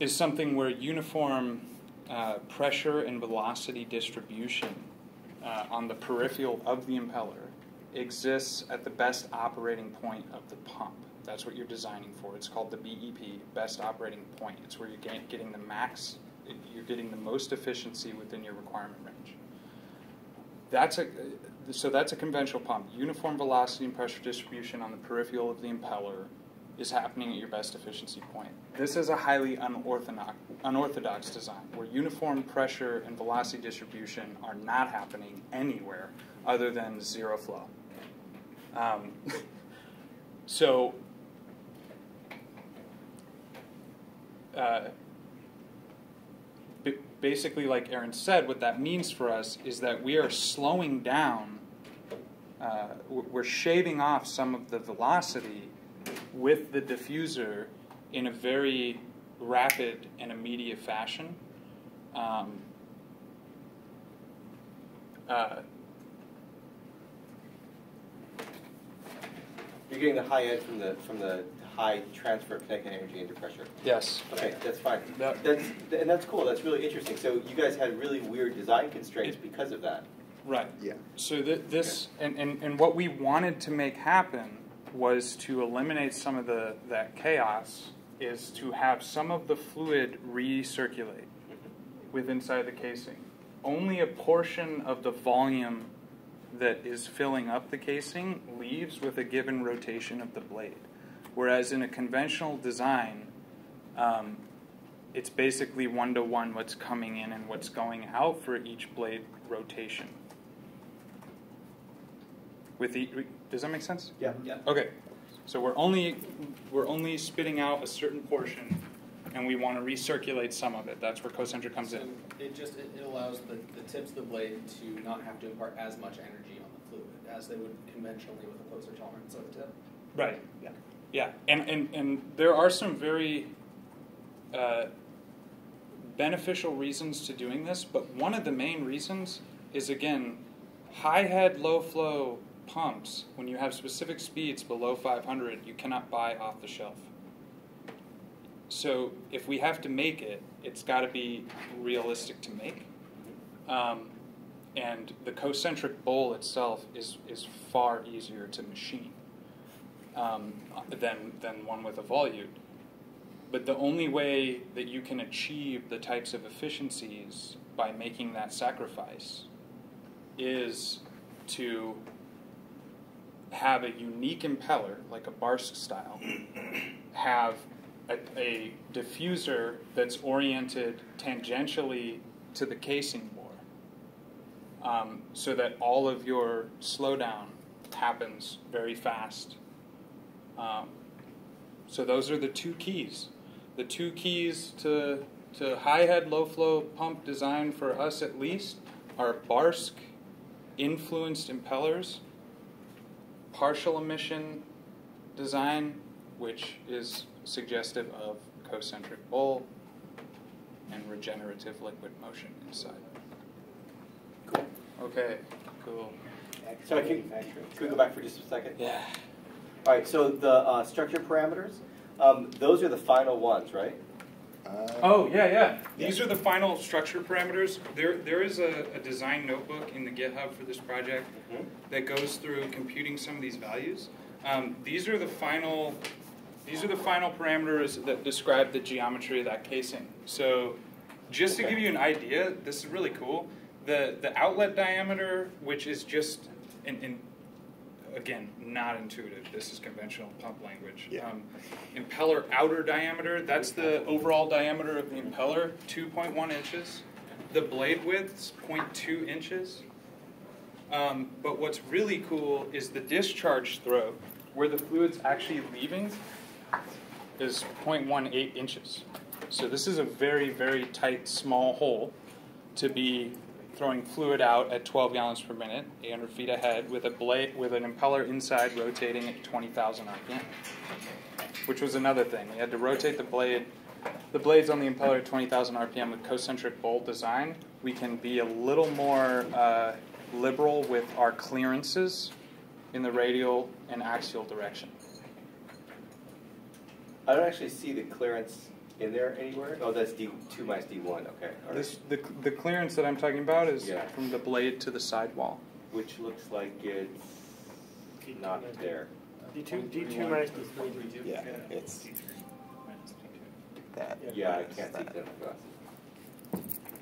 is something where uniform uh, pressure and velocity distribution uh, on the peripheral of the impeller exists at the best operating point of the pump. That's what you're designing for. It's called the BEP, best operating point. It's where you're getting the max, you're getting the most efficiency within your requirement range. That's a so that's a conventional pump. Uniform velocity and pressure distribution on the peripheral of the impeller is happening at your best efficiency point. This is a highly unorthodox, unorthodox design where uniform pressure and velocity distribution are not happening anywhere other than zero flow. Um, so, uh, basically, like Aaron said, what that means for us is that we are slowing down, uh, we're shaving off some of the velocity with the diffuser in a very rapid and immediate fashion. Um, uh, You're getting the high end from the from the high transfer of kinetic energy into pressure. yes. Okay, that's fine. That- That's and that's cool. That's really interesting. So you guys had really weird design constraints because of that. Right. Yeah. So th- this and, and, and what we wanted to make happen was to eliminate some of the that chaos is to have some of the fluid recirculate mm-hmm. with inside the casing. Only a portion of the volume that is filling up the casing leaves with a given rotation of the blade. Whereas in a conventional design, um, it's basically one to one what's coming in and what's going out for each blade rotation. With the, does that make sense? Yeah. Yeah. Okay, so we're only we're only spitting out a certain portion, and we want to recirculate some of it. That's where concentric comes So in. it just, it it allows the, the tips of the blade to not have to impart as much energy on the fluid as they would conventionally with a closer tolerance of the tip. Right. Yeah. Yeah, and and and there are some very uh, beneficial reasons to doing this, but one of the main reasons is again high head, low flow pumps. When you have specific speeds below 500, you cannot buy off the shelf. So if we have to make it, it's got to be realistic to make. Um, and the concentric bowl itself is, is far easier to machine um, than, than one with a volute. But the only way that you can achieve the types of efficiencies by making that sacrifice is to have a unique impeller, like a Barske style, have a, a diffuser that's oriented tangentially to the casing bore, um, so that all of your slowdown happens very fast. Um, so those are the two keys. The two keys to to high head low flow pump design for us at least are Barske influenced impellers, partial emission design, which is suggestive of concentric bowl, and regenerative liquid motion inside. Cool. Okay, cool. So can, can we go back for just a second? Yeah. All right. So the uh, structure parameters, um, those are the final ones, right? Uh, Oh, yeah, yeah. These are the final structure parameters. There, there is a, a design notebook in the GitHub for this project Mhm. that goes through computing some of these values. Um, these are the final, these are the final parameters that describe the geometry of that casing. So, just to give you an idea, this is really cool. The the outlet diameter, which is just, in, in again, not intuitive. This is conventional pump language. Yeah. Um, impeller outer diameter, that's the overall diameter of the impeller, 2.1 inches. The blade width's 0.2 inches. Um, but what's really cool is the discharge throat, where the fluid's actually leaving, is 0.18 inches. So this is a very, very tight, small hole to be throwing fluid out at 12 gallons per minute, 800 feet ahead, with a blade with an impeller inside rotating at 20,000 RPM. Which was another thing. We had to rotate the blade. The blades on the impeller at 20,000 RPM with concentric bowl design. We can be a little more uh, liberal with our clearances in the radial and axial direction. I don't actually see the clearance in there anywhere. Oh, that's D two minus D one. Okay, all right. This, the, the clearance that I'm talking about is Yeah. from the blade to the sidewall. which looks like it's not there. D two, D two minus D three. Yeah, it's That. Yeah. Yeah, I can't see that.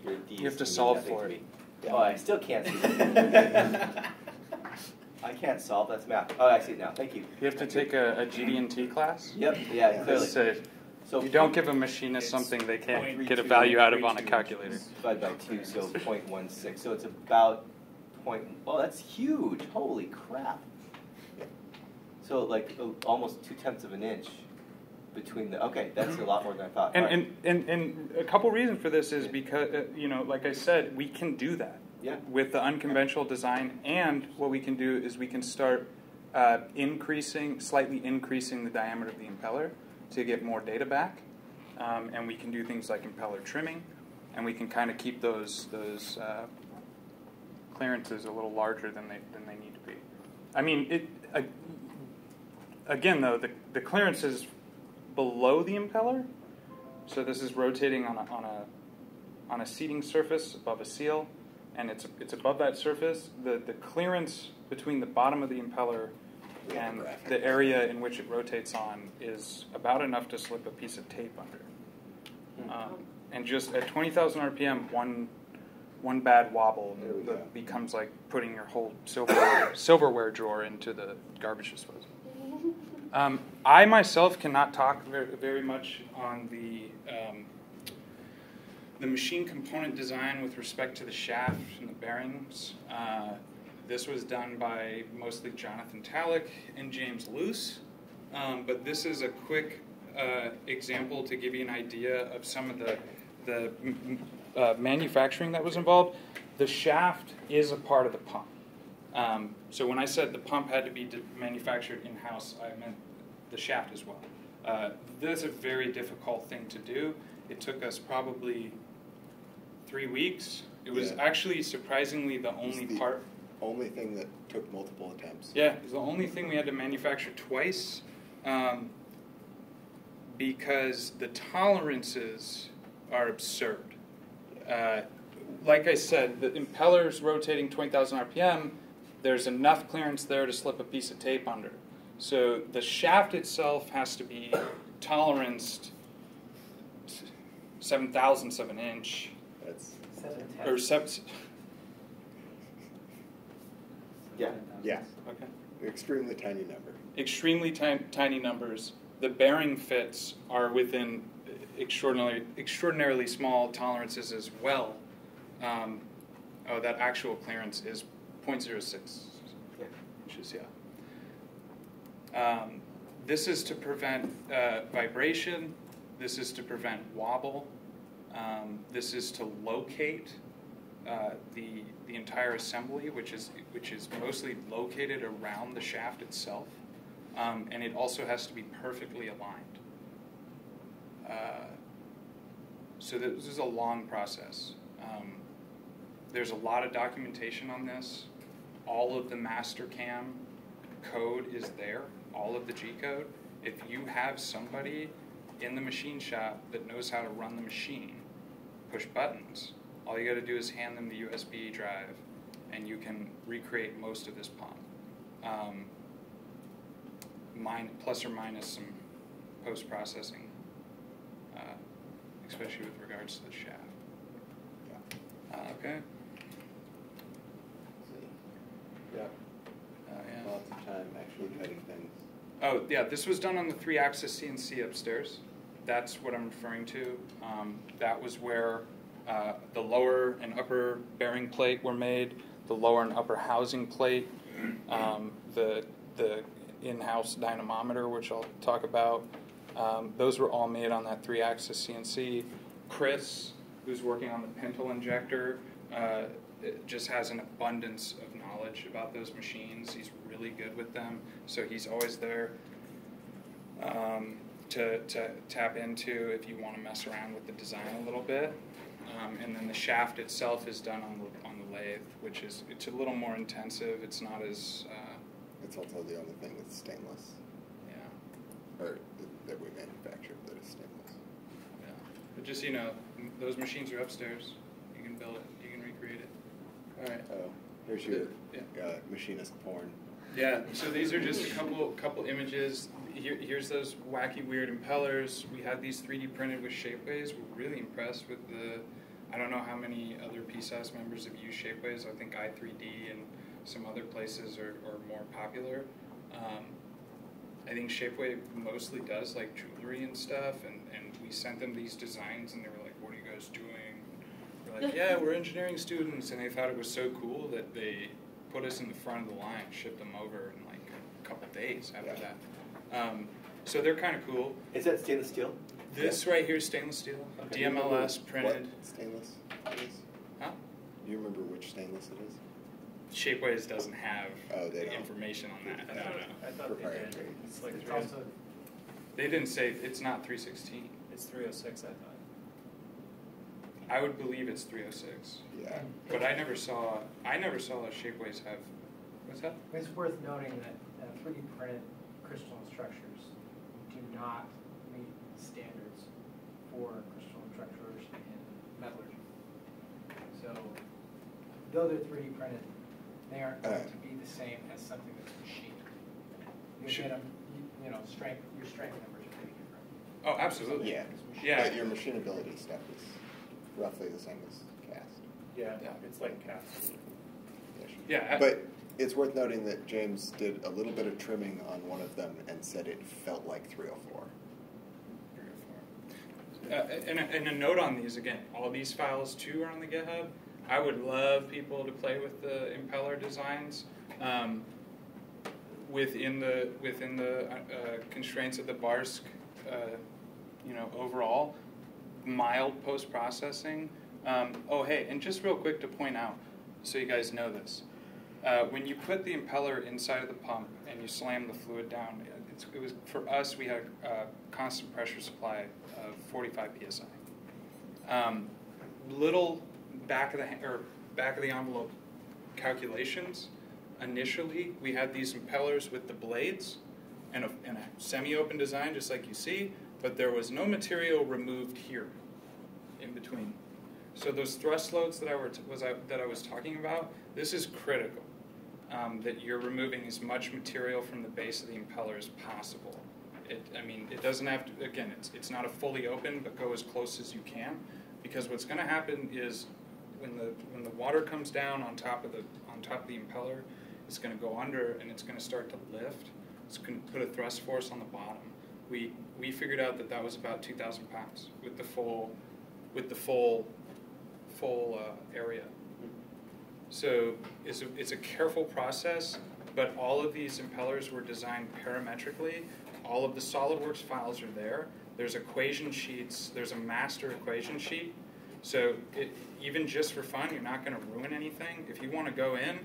Your You have to solve for it. me. Oh, I still can't see that. I can't solve. That's math. Oh, I see it now. Thank you. You have to take a, a GD&T class. Yep. Yeah. Clearly. It's, uh, So you don't give a machinist something they can't get a value out of on a calculator. divided by two, so 0.16. So it's about point. Oh, that's huge! Holy crap! So like oh, almost two tenths of an inch between the. Okay, that's a lot more than I thought. And, All right. and, and, and a couple reasons for this is because, uh, you know, like I said, we can do that yeah. with the unconventional design. And what we can do is we can start uh, increasing, slightly increasing the diameter of the impeller to get more data back. Um, and we can do things like impeller trimming. And we can kind of keep those, those uh, clearances a little larger than they, than they need to be. I mean, it, uh, again, though, the, the clearance is below the impeller. So this is rotating on a, on a, on a seating surface above a seal, and it's, it's above that surface. The, the clearance between the bottom of the impeller and the area in which it rotates on is about enough to slip a piece of tape under. Um, and just at 20,000 RPM, one, one bad wobble the- becomes like putting your whole silverware, silverware drawer into the garbage disposal. Um, I myself cannot talk very, very much on the um, the machine component design with respect to the shaft and the bearings. Uh, this was done by mostly Jonathan Talick and James Luce, um, but this is a quick uh, example to give you an idea of some of the the uh, manufacturing that was involved. The shaft is a part of the pump. Um, so when I said the pump had to be manufactured in house, I meant the shaft as well. Uh, that's a very difficult thing to do. It took us probably three weeks. It was Yeah. actually surprisingly the only the- part. Only thing that took multiple attempts. Yeah, it was the only thing we had to manufacture twice um, because the tolerances are absurd. Uh, like I said, the impeller's rotating 20,000 RPM. There's enough clearance there to slip a piece of tape under. So the shaft itself has to be toleranced seven thousandths of an inch, That's or seven. Yeah. Yeah. Okay. extremely tiny number. extremely ti- tiny numbers. The bearing fits are within extraordinarily extraordinarily small tolerances as well. Um, oh, that actual clearance is 0.06 Yeah. inches. Yeah. Um, this is to prevent uh, vibration. This is to prevent wobble. Um, this is to locate uh, the the entire assembly, which is which is mostly located around the shaft itself, um, and it also has to be perfectly aligned. Uh, so this is a long process. Um, there's a lot of documentation on this. All of the Mastercam code is there. All of the G code. If you have somebody in the machine shop that knows how to run the machine, push buttons. All you got to do is hand them the USB drive, and you can recreate most of this pump. Um, mine, plus or minus some post processing, uh, especially with regards to the shaft. Yeah. Uh, okay. Yeah, Uh, yeah. lots of time actually cutting things. Oh, yeah, this was done on the three axis CNC upstairs. That's what I'm referring to. Um, that was where uh, the lower and upper bearing plate were made, the lower and upper housing plate, um, the, the in house dynamometer, which I'll talk about. Um, those were all made on that three axis CNC. Chris, who's working on the pintle injector, uh, just has an abundance of knowledge about those machines. He's really good with them, so he's always there um, to, to tap into if you want to mess around with the design a little bit. Um, and then the shaft itself is done on the, on the lathe, which is it's a little more intensive. It's not as uh, It's also the only thing that's stainless, yeah, or that we manufacture that is stainless. yeah. But just you know, those machines are upstairs. You can build it. You can recreate it. All right. Oh, here's your Yeah. uh, machinist porn. Yeah, so these are just a couple couple images. Here, here's those wacky weird impellers. We had these 3D printed with Shapeways. We're really impressed with the. I don't know how many other PSAS members have used Shapeways. I think i3D and some other places are, are more popular. Um, I think Shapeway mostly does like jewelry and stuff, and, and we sent them these designs, and they were like, "What are you guys doing?" We're like, "Yeah, we're engineering students," and they thought it was so cool that they put us in the front of the line, shipped them over in like a couple days after Yeah. that. Um, so they're kind of cool. Is that stainless steel? This right here is stainless steel, Okay. DMLS printed. What stainless it is? Huh? Do you remember which stainless it is? Shapeways doesn't have Oh, they don't. information on that. No, no. I thought they did. It's like It's also, They didn't say it's not 316. it's three oh six, I thought. I would believe it's 306, Yeah. but I never saw. I never saw a Shapeways have. What's that? It's worth noting that uh, 3D printed crystalline structures do not meet standards for crystalline structures in metallurgy. So, though they're 3D printed, they aren't going Uh. to be the same as something that's machined. You'll Sure. get them, you- you know, strength, your strength numbers are pretty different. Oh, absolutely. Yeah. Yeah. But your machinability stuff is roughly the same as cast. Yeah, Yeah. it's like cast. Yeah. But it's worth noting that James did a little bit of trimming on one of them and said it felt like 304. Uh, and, a, and a note on these again, all these files too are on the GitHub. I would love people to play with the impeller designs um, within the within the uh, constraints of the Barske, uh, you know, overall mild post processing. Um, oh, hey, and just real quick to point out, so you guys know this, uh, when you put the impeller inside of the pump and you slam the fluid down, it was for us. We had a uh, constant pressure supply of 45 psi. Um, little back of the or back of the envelope calculations. Initially, we had these impellers with the blades and a, and a semi-open design, just like you see, but there was no material removed here, in between. So those thrust loads that I were was I, that I was talking about, this is critical. Um, that you're removing as much material from the base of the impeller as possible. It, I mean, it doesn't have to. Again, it's it's not a fully open, but go as close as you can, because what's going to happen is when the when the water comes down on top of the on top of the impeller, it's going to go under and it's going to start to lift. It's going to put a thrust force on the bottom. We we figured out that that was about 2,000 pounds with the full with the full full uh, area. So it's a, it's a careful process, but all of these impellers were designed parametrically. All of the SolidWorks files are there. There's equation sheets. There's a master equation sheet. So it, even just for fun, you're not going to ruin anything. If you want to go in,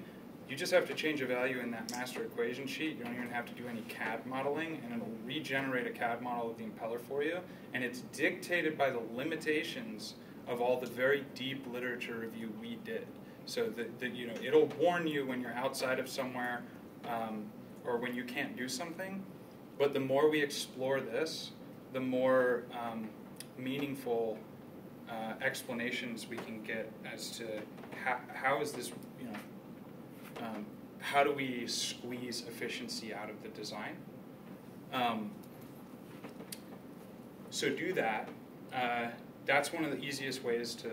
you just have to change a value in that master equation sheet. You don't even have to do any CAD modeling, and it'll regenerate a CAD model of the impeller for you. And it's dictated by the limitations of all the very deep literature review we did. So that, you know, it'll warn you when you're outside of somewhere um, or when you can't do something. But the more we explore this, the more um, meaningful uh, explanations we can get as to how, how is this, you know, um, how do we squeeze efficiency out of the design? Um, so do that. Uh, that's one of the easiest ways to,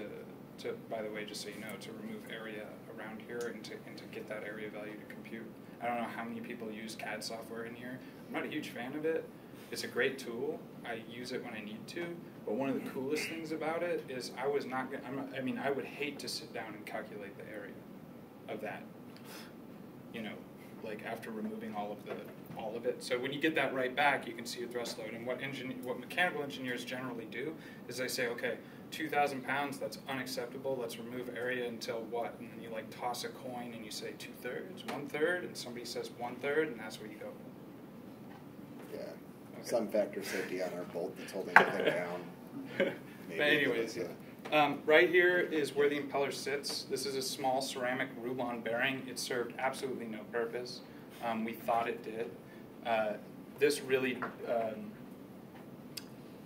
to, by the way, just so you know, to remove area around here and to, and to get that area value to compute. I don't know how many people use CAD software in here. I'm not a huge fan of it. It's a great tool. I use it when I need to. But one of the coolest things about it is I was not. Gonna, I'm, I mean, I would hate to sit down and calculate the area of that. You know, like after removing all of the all of it. So when you get that right back, you can see your thrust load. And what engine, what mechanical engineers generally do is they say, okay, 2,000 pounds, that's unacceptable. Let's remove area until what? And then you like toss a coin and you say two thirds, one third, and somebody says one third, and that's where you go. Yeah. Okay. Some factor safety on our bolt that's holding the thing down. but Maybe anyways, because, uh, um, right here is where the impeller sits. This is a small ceramic Rulon bearing. It served absolutely no purpose. Um, we thought it did. Uh, this really, um,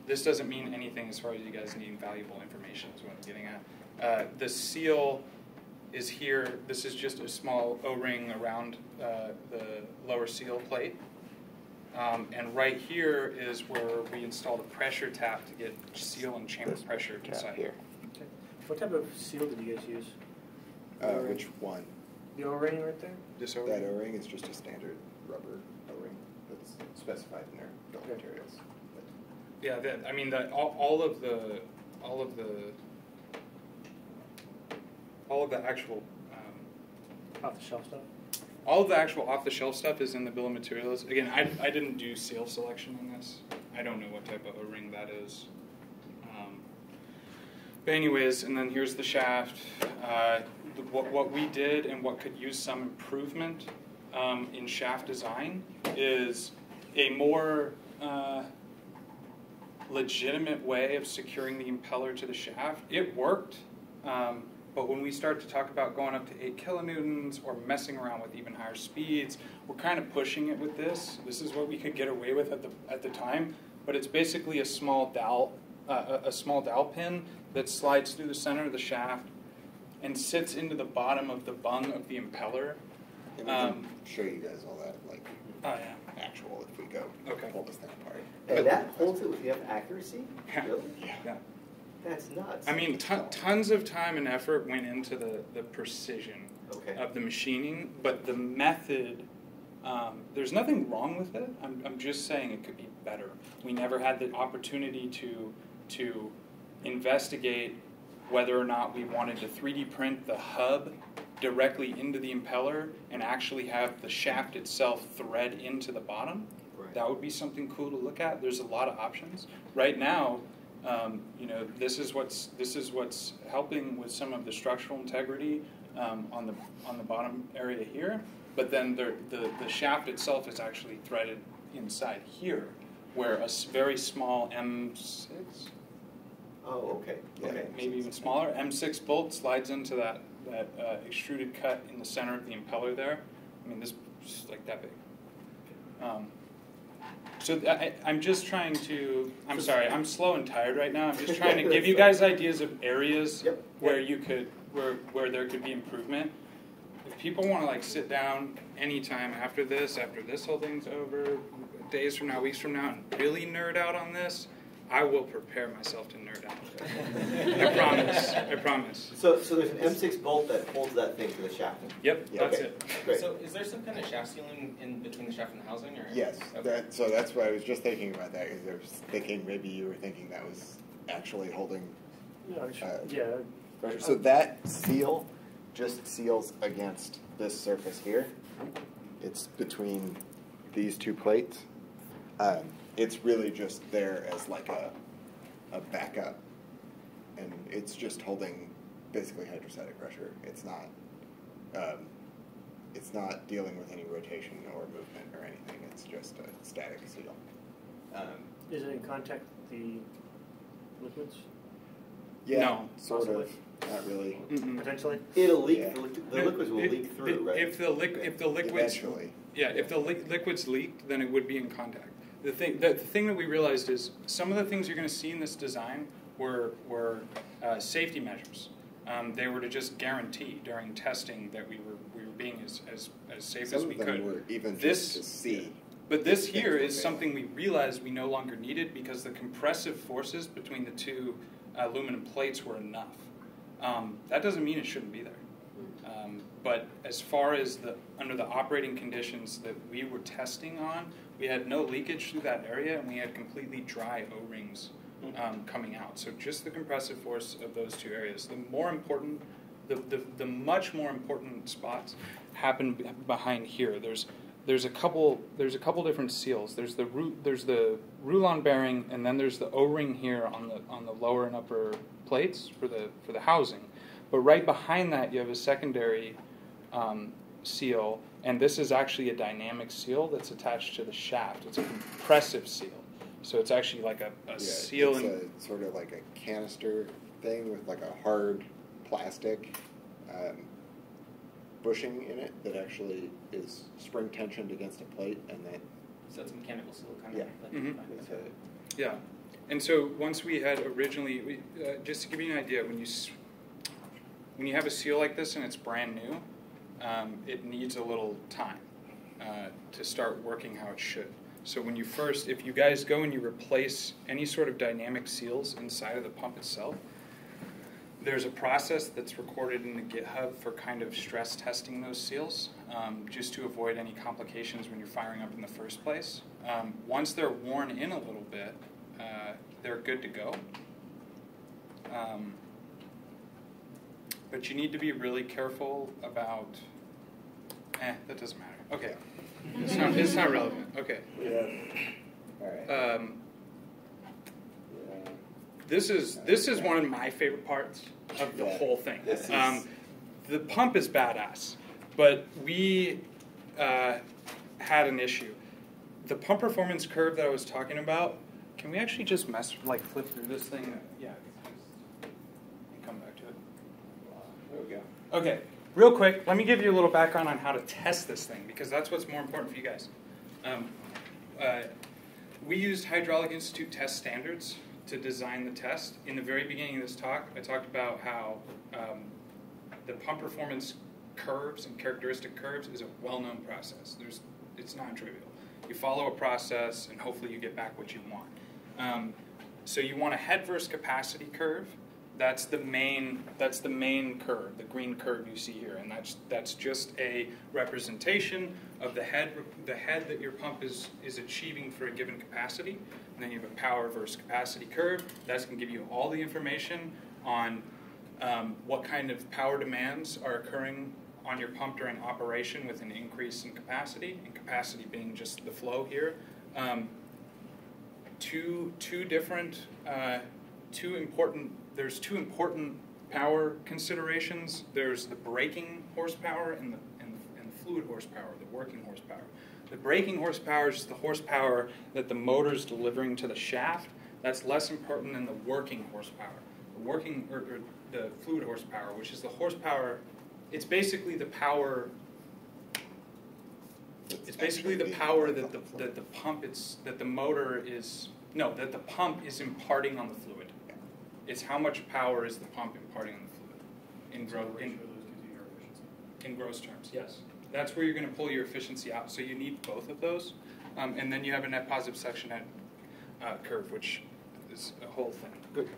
this doesn't mean anything as far as you guys needing valuable information is what I'm getting at. Uh, the seal is here. This is just a small O-ring around uh, the lower seal plate. Um, and right here is where we install the pressure tap to get seal and chamber This pressure tap inside here. Okay. What type of seal did you guys use? Uh, which one? The O-ring right there? This That O-ring. O-ring is just a standard rubber O-ring that's specified in their bill Okay. materials. But Yeah, that, I mean, that, all, all of the, all of the, all of the actual, um, Off the shelf stuff? All the actual off-the-shelf stuff is in the bill of materials. Again, I, I didn't do seal selection on this. I don't know what type of O-ring that is. Um, but anyways, and then here's the shaft. Uh, the, what, what we did and what could use some improvement um, in shaft design is a more uh, legitimate way of securing the impeller to the shaft. It worked, um, but when we start to talk about going up to 8 kilonewtons or messing around with even higher speeds, we're kind of pushing it with this. This is what we could get away with at the, at the time, but it's basically a small dowel, uh, a, a small dowel pin that slides through the center of the shaft and sits into the bottom of the bung of the impeller. and we Um, show you guys all that, like Oh, yeah. actual, if we go Okay. pull this thing apart. And that holds it with enough accuracy? Yeah. Really? Yeah. That's nuts. I mean, ton tons of time and effort went into the, the precision Okay. of the machining, but the method, um, there's nothing wrong with it. I'm, I'm just saying it could be better. We never had the opportunity to, to investigate whether or not we wanted to 3D print the hub directly into the impeller and actually have the shaft itself thread into the bottom. Right. That would be something cool to look at. There's a lot of options. Right now, um, you know, this is what's this is what's helping with some of the structural integrity um, on the on the bottom area here. But then the, the the shaft itself is actually threaded inside here, where a very small M6, Oh, okay. Yeah. Okay. maybe even smaller M6 bolt slides into that that uh, extruded cut in the center of the impeller there. I mean, this is like that big. Um, so I, I'm just trying to. I'm sorry. I'm slow and tired right now. I'm just trying to give you guys ideas of areas Yep. where you could, where where there could be improvement. If people want to like sit down anytime after this, after this whole thing's over, days from now, weeks from now, and really nerd out on this, I will prepare myself to nerd out. I promise. I promise. So, so there's an M6 bolt that holds that thing to the shaft. Yep, that's Okay. it. Great. So is there some kind of shaft sealing in between the shaft and the housing, or? Yes, Okay. that, so that's what I was just thinking about that, because I was thinking maybe you were thinking that was actually holding Yeah, I Uh, yeah. pressure. So that seal just seals against this surface here. It's between these two plates. Um, it's really just there as like a, a backup. And it's just holding basically hydrostatic pressure. It's not, um, it's not dealing with any rotation or movement or anything. It's just a static seal. Um, Is it in contact with the liquids, yeah, No. sort Possibly. of. Not really. Mm-mm. potentially? It'll leak. Yeah. The, liqu- the liquids will If- leak through, if- right? If the liq- if the liquids, Eventually. yeah, if the li- liquids leaked, then it would be in contact. The thing the, the thing that we realized is some of the things you're going to see in this design were were uh, safety measures. Um, they were to just guarantee during testing that we were we were being as as, as safe Some as we of them could. were even this just to see. but this here is something we realized we no longer needed because the compressive forces between the two aluminum plates were enough. Um, that doesn't mean it shouldn't be there. Um, but as far as the under the operating conditions that we were testing on, we had no leakage through that area, and we had completely dry O-rings um, coming out. So just the compressive force of those two areas. The more important, the, the, the much more important spots happen behind here. There's there's a couple there's a couple different seals. There's the ru- there's the rulon bearing, and then there's the O-ring here on the on the lower and upper plates for the for the housing. But right behind that, you have a secondary um, seal, and this is actually a dynamic seal that's attached to the shaft. It's a compressive seal, so it's actually like a, a Yeah, seal. it's a, sort of like a canister thing with like a hard plastic um, bushing in it that actually is spring tensioned against a plate, and then So it's a mechanical seal kind Yeah. of like Mhm. it's a, Yeah, and so once we had originally, we, uh, just to give you an idea, when you s- when you have a seal like this and it's brand new, um, it needs a little time uh, to start working how it should. So when you first, if you guys go and you replace any sort of dynamic seals inside of the pump itself, there's a process that's recorded in the GitHub for kind of stress testing those seals, um, just to avoid any complications when you're firing up in the first place. Um, once they're worn in a little bit, uh, they're good to go. Um, but you need to be really careful about. Eh, that doesn't matter. Okay, it's not. It's not relevant. Okay. Yeah. all right. Um, this is this is one of my favorite parts of the Yeah. whole thing. This is- Um, the pump is badass, but we uh, had an issue. The pump performance curve that I was talking about. Can we actually just mess like flip through this thing? Yeah. And come back to it. There go. Okay, real quick, let me give you a little background on how to test this thing because that's what's more important for you guys. Um, uh, we used Hydraulic Institute test standards to design the test. In the very beginning of this talk, I talked about how um, the pump performance curves and characteristic curves is a well-known process. There's, it's non-trivial. You follow a process, and hopefully you get back what you want. Um, so you want a head versus capacity curve. That's the main. That's the main curve, the green curve you see here, and that's that's just a representation of the head the head that your pump is is achieving for a given capacity. And then you have a power versus capacity curve. That's going to give you all the information on um, what kind of power demands are occurring on your pump during operation with an increase in capacity, and capacity being just the flow here. Um, two two different uh, two important there's two important power considerations. There's the braking horsepower and the, and the, and the fluid horsepower the working horsepower. The braking horsepower is the horsepower that the motor is delivering to the shaft. That's less important than the working horsepower. The working or, or the fluid horsepower which is the horsepower it's basically the power it's basically the power that the, that the pump it's that the motor is no that the pump is imparting on the fluid. It's how much power is the pump imparting on the fluid in So gross in, ratio of those gives you your efficiency. in gross terms. Yes, that's where you're going to pull your efficiency out. So you need both of those, um, and then you have a net positive suction head uh, curve, which is a whole thing. Good.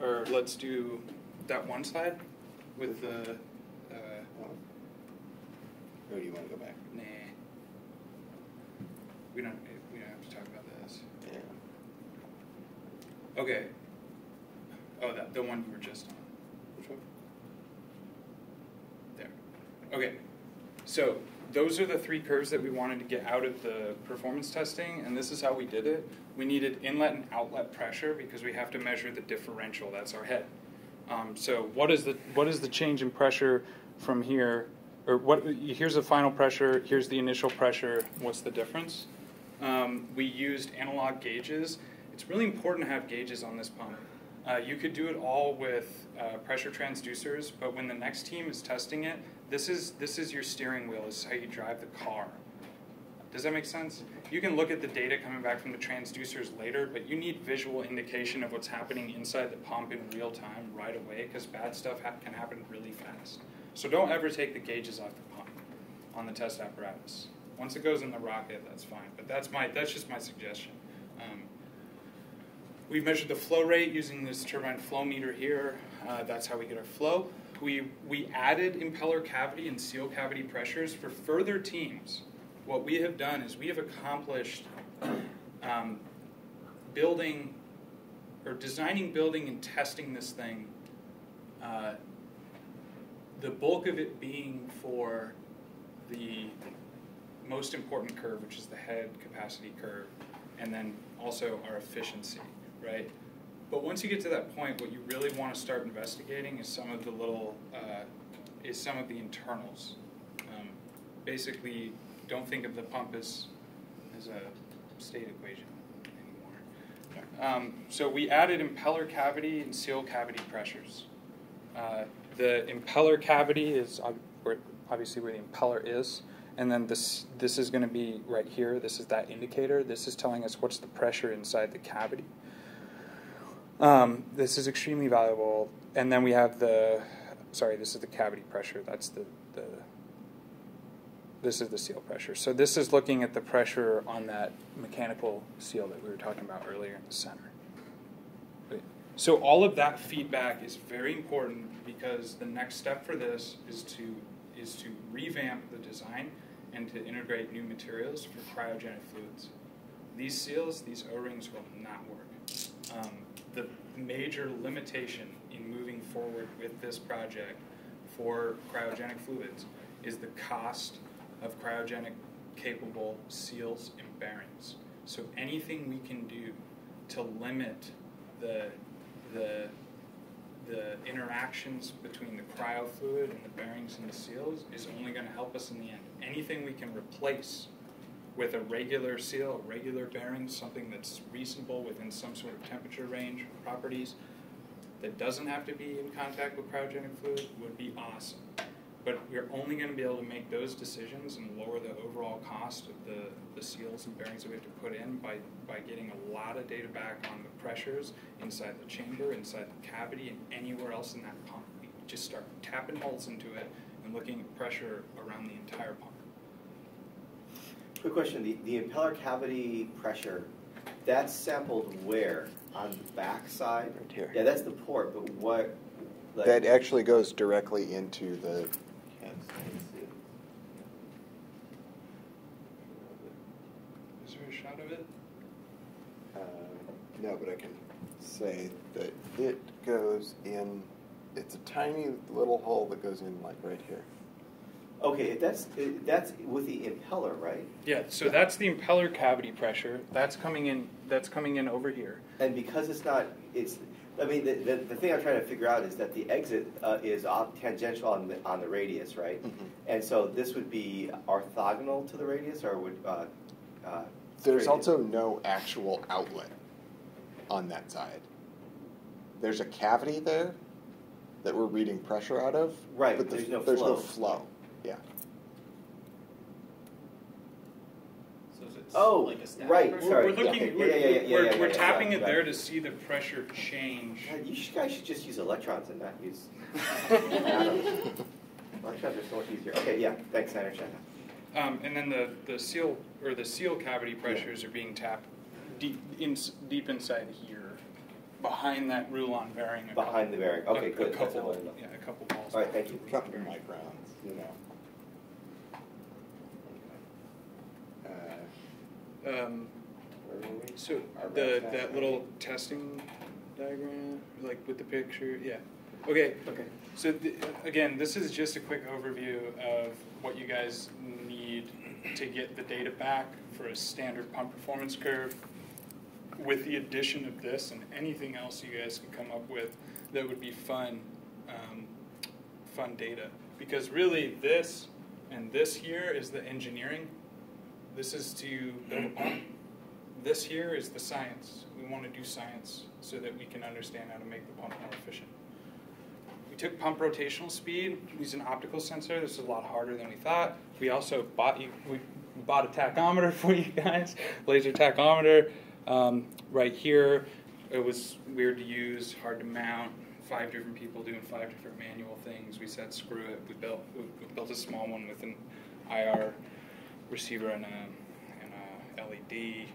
Or let's do that one slide with the. Uh, or do you want to go back? Nah. We don't. We don't have to talk about this. Yeah. Okay. Oh, that the one you were just on. Which one? There. Okay. So those are the three curves that we wanted to get out of the performance testing, and this is how we did it. We needed inlet and outlet pressure because we have to measure the differential. That's our head. Um, so what is the what is the change in pressure from here, or what? Here's the final pressure. Here's the initial pressure. What's the difference? Um, we used analog gauges. It's really important to have gauges on this pump. Uh, you could do it all with uh, pressure transducers, but when the next team is testing it, this is this is your steering wheel. This is how you drive the car. Does that make sense? You can look at the data coming back from the transducers later, but you need visual indication of what's happening inside the pump in real time right away because bad stuff ha- can happen really fast. So don't ever take the gauges off the pump on the test apparatus. Once it goes in the rocket, that's fine. But that's my that's just my suggestion. Um, We've measured the flow rate using this turbine flow meter here. Uh, that's how we get our flow. We, we added impeller cavity and seal cavity pressures for further teams. What we have done is we have accomplished um, building or designing, building, and testing this thing. Uh, the bulk of it being for the most important curve, which is the head capacity curve, and then also our efficiency, right? But once you get to that point, what you really want to start investigating is some of the little, uh, is some of the internals. Um, basically, don't think of the pump as, as a state equation anymore. Um, so we added impeller cavity and seal cavity pressures. Uh, the impeller cavity is obviously where the impeller is, and then this this is going to be right here. This is that indicator. This is telling us what's the pressure inside the cavity. Um, this is extremely valuable. And then we have the sorry, this is the cavity pressure. That's the the this is the seal pressure. So this is looking at the pressure on that mechanical seal that we were talking about earlier in the center. So all of that feedback is very important because the next step for this is to is to revamp the design and to integrate new materials for cryogenic fluids. These seals, these O-rings will not work. Um, the major limitation in moving forward with this project for cryogenic fluids is the cost of cryogenic capable seals and bearings. So anything we can do to limit the the the interactions between the cryofluid and the bearings and the seals is only going to help us in the end. Anything we can replace with a regular seal, a regular bearing, something that's reasonable within some sort of temperature range properties that doesn't have to be in contact with cryogenic fluid would be awesome. But we're only going to be able to make those decisions and lower the overall cost of the, the seals and bearings that we have to put in by, by getting a lot of data back on the pressures inside the chamber, inside the cavity, and anywhere else in that pump. We just start tapping holes into it and looking at pressure around the entire pump. Quick question, the, the impeller cavity pressure, that's sampled where? On the back side? Right here. Yeah, that's the port, but what? like- That actually goes directly into the. Is there a shot of it? Uh, no, but I can say that it goes in. It's a tiny little hole that goes in like right here. Okay, that's, that's with the impeller, right? Yeah, so that's the impeller cavity pressure. That's coming in. That's coming in over here. And because it's not, it's, I mean, the, the, the thing I'm trying to figure out is that the exit uh, is off tangential on the, on the radius, right? Mm-hmm. And so this would be orthogonal to the radius, or would, uh, uh, There's straight- also no actual outlet on that side. There's a cavity there that we're reading pressure out of. Right, but the- there's no there's flow. no flow. Yeah. So is it Oh, like a static right, pressure? sorry. We're, we're looking. Yeah, we're, yeah, yeah, yeah, we're, yeah, we're tapping yeah, it right. there to see the pressure change. God, you should- guys should just use electrons and not use atoms. Electrons are so much easier. Okay, yeah, thanks, I understand that. Um, and then the, the seal or the seal cavity pressures are being tapped deep in, deep inside here, behind that Rulon bearing. a Behind the bearing. Okay, a, good. A That's what I couple, wanted to know. yeah, a couple balls. All right, thank you. A couple microns, you know. Uh, Um, where were we? so the that little testing diagram, like with the picture, yeah. Okay. Okay. So th- again, this is just a quick overview of what you guys need to get the data back for a standard pump performance curve. With the addition of this and anything else you guys can come up with that would be fun, um, fun data. Because really, this and this here is the engineering. This is to build pump. This here is the science. We want to do science so that we can understand how to make the pump more efficient. We took pump rotational speed, we used an optical sensor. This is a lot harder than we thought. We also bought you, we, we bought a tachometer for you guys, laser tachometer. Um, right here, it was weird to use, hard to mount. Five different people doing five different manual things. We said screw it. We built we built a small one with an IR receiver and a, and a LED,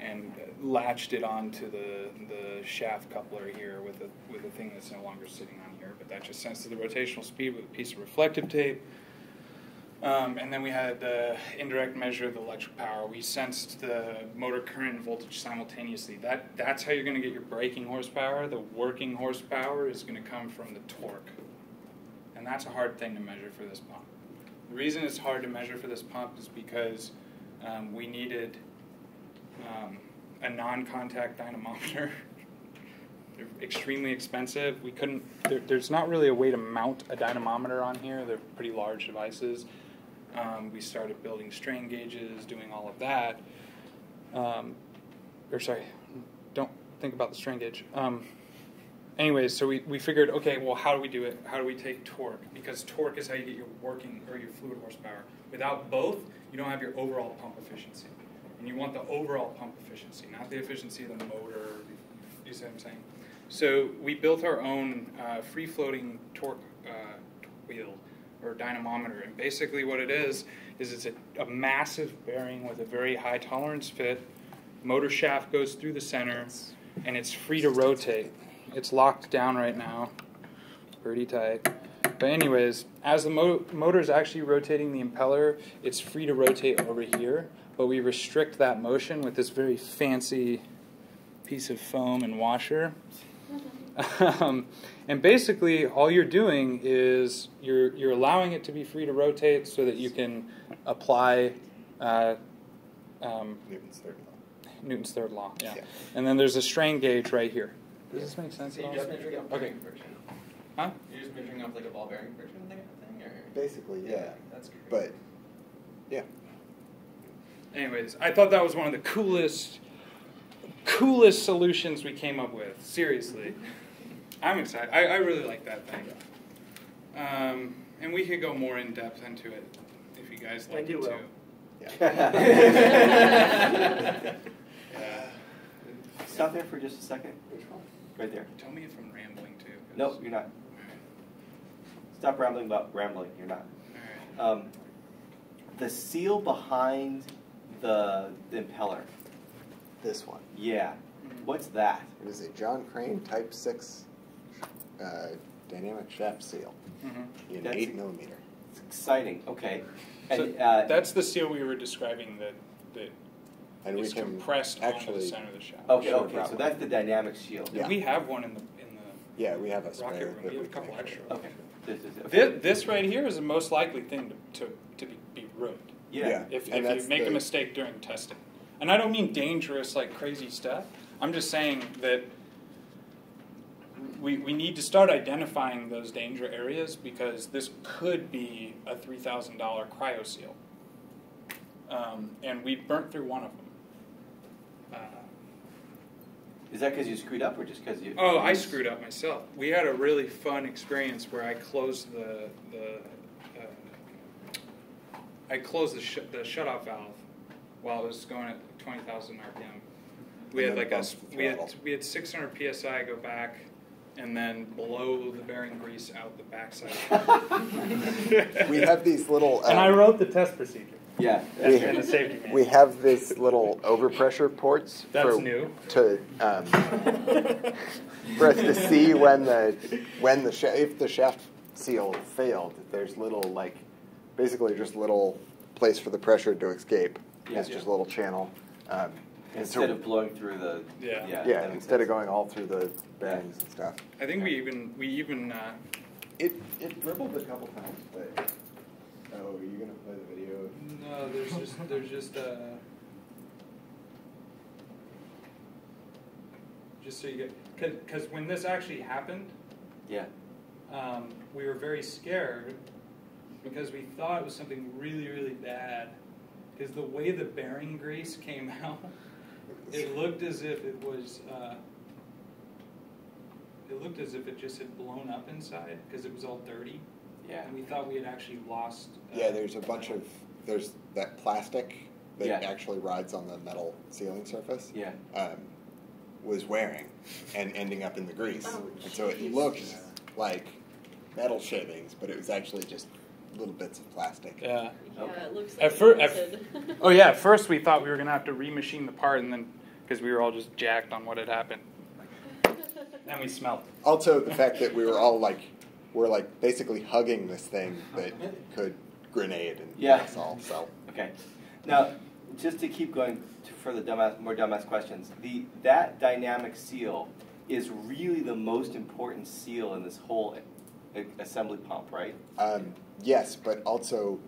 and latched it onto the the shaft coupler here with a with a thing that's no longer sitting on here. But that just senses the rotational speed with a piece of reflective tape. Um, and then we had the indirect measure of the electric power. We sensed the motor current and voltage simultaneously. That, that's how you're going to get your braking horsepower. The working horsepower is going to come from the torque. And that's a hard thing to measure for this pump. The reason it's hard to measure for this pump is because um, we needed um, a non-contact dynamometer. They're extremely expensive. We couldn't. There, there's not really a way to mount a dynamometer on here. They're pretty large devices. Um, we started building strain gauges, doing all of that. Um, or sorry, don't think about the strain gauge. Anyways, so we, we figured, okay, well, how do we do it? How do we take torque? Because torque is how you get your working or your fluid horsepower. Without both, you don't have your overall pump efficiency. And you want the overall pump efficiency, not the efficiency of the motor. You see what I'm saying? So we built our own uh, free-floating torque uh, wheel or dynamometer, and basically what it is is it's a, a massive bearing with a very high tolerance fit. Motor shaft goes through the center, and it's free to rotate. It's locked down right now, pretty tight. But anyways, as the mo- motor is actually rotating the impeller, it's free to rotate over here, but we restrict that motion with this very fancy piece of foam and washer. um, and basically, all you're doing is you're you're allowing it to be free to rotate so that you can apply uh, um, Newton's third law. Newton's third law. Yeah. Yeah. And then there's a strain gauge right here. Does this make sense? So at you're all? just measuring off Okay. friction? Huh? You're just measuring off like a ball bearing friction thing, thing or? Basically, yeah. That's crazy. But yeah, Anyways, I thought that was one of the coolest, coolest solutions we came up with. Seriously, I'm excited. I, I really like that thing. Um, and we could go more in depth into it if you guys like And you it will. too. yeah. Yeah. Stop there for just a second. Which one? Right there. Tell me if I'm rambling too. 'cause- Nope, you're not. Stop rambling about rambling. You're not. All right. Um, the seal behind the, the impeller. This one. Yeah. Mhm. What's that? It is a John Crane Type Six uh, dynamic shaft seal mm -hmm. in That's- eight millimeter. It's exciting. Okay. And So uh, that's the seal we were describing that that And we is can compressed onto the actually, center of the shaft. okay. Sure, Okay. So problem. that's the dynamic shield. Yeah. We have one in the in the yeah, we have a rocket spare room. that We have we a couple actually- extra. Okay. This is This, this right here is the most likely thing to, to, to be, be ruined Yeah. Yeah. if, And if that's you make the- a mistake during testing. And I don't mean dangerous, like crazy stuff. I'm just saying that we, we need to start identifying those danger areas because this could be a $3,000 cryo seal. Um, and we burnt through one of them. Uh, Is that because you screwed up or just because you? Oh, I screwed up myself. We had a really fun experience where I closed the the uh, I closed the sh- the shutoff valve while it was going at twenty thousand RPM. We had like a we had we had six hundred psi go back, and then blow the bearing grease out the backside. We have these little. and I um, wrote the test procedure We- Yeah. that's in the safety manual. We have these little overpressure ports. That's for, new. To um, for us to see when the when the sha- if the shaft seal failed, there's little like basically just little place for the pressure to escape. Yeah. It's just a little channel. Um, and so- Instead of blowing through the. Yeah. Yeah. yeah, that makes instead of going all through the bearings and stuff. I think we even we even uh, It it dribbled a couple times, but oh, are you gonna play the video? No, there's just there's just uh just so you get because when this actually happened, Yeah. um, we were very scared because we thought it was something really really bad. Because the way the bearing grease came out, it looked as if it was. Uh, it looked as if it just had blown up inside because it was all dirty, Yeah. and we thought we had actually lost. Uh, Yeah, there's a bunch of there's that plastic that Yeah. actually rides on the metal sealing surface Yeah. um, was wearing and ending up in the grease. Oh, and so it jeez. looked like metal shavings, but it was actually just little bits of plastic. Yeah. Yeah, it looks At like fir- at- melted. Oh yeah. At first we thought we were gonna have to remachine the part, and then because we were all just jacked on what had happened, and we smelled. Also, the fact that we were all like, we're like basically hugging this thing that could grenade and Yeah. us all. So Okay. Now, just to keep going to further dumbass, more dumbass questions, the that dynamic seal is really the most important seal in this whole assembly pump, right? um, yes, but also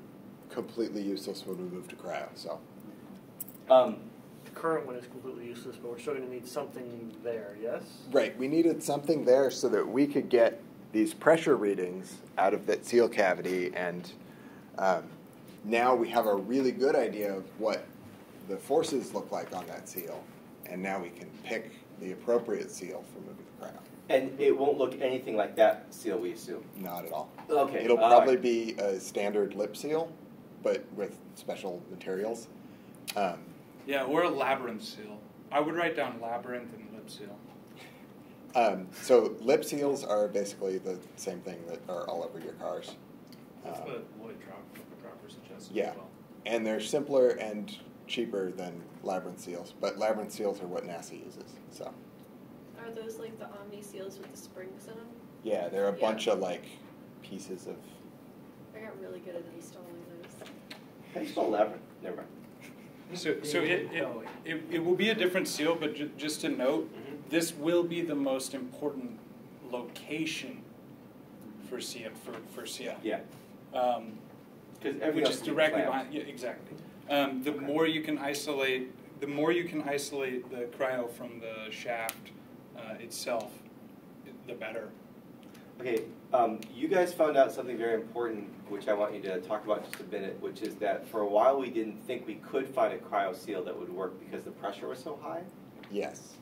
completely useless when we move to cryo. So Um, The current one is completely useless, but we're still going to need something there, yes? right, we needed something there so that we could get these pressure readings out of that seal cavity, and um, now we have a really good idea of what the forces look like on that seal, and now we can pick the appropriate seal for moving to cryo. and it won't look anything like that seal, we assume. Not at all. Okay. It'll all probably right. be a standard lip seal, but with special materials. Um, Yeah, or a labyrinth seal. I would write down labyrinth and lip seal. Um, so lip seals are basically the same thing that are all over your cars. That's Um, what Lloyd Dropper, Dropper suggested Yeah. as well. and they're simpler and cheaper than labyrinth seals, but labyrinth seals are what NASA uses. So Are those like the Omni seals with the springs in them? yeah, they're a Yeah. bunch of like pieces of. I got really good at installing those. How do you spell labyrinth? Never mind. So, so it, it, it, it will be a different seal, but ju- just to note, Mhm. This will be the most important location for SIA, for, for SIA. Yeah, Um, because everything which is directly clamped. behind, yeah, exactly. Um, the Okay. more you can isolate, the more you can isolate the cryo from the shaft uh, itself, the better. Okay, um, you guys found out something very important, which I want you to talk about just a minute, which is that for a while we didn't think we could find a cryo seal that would work because the pressure was so high. Yes.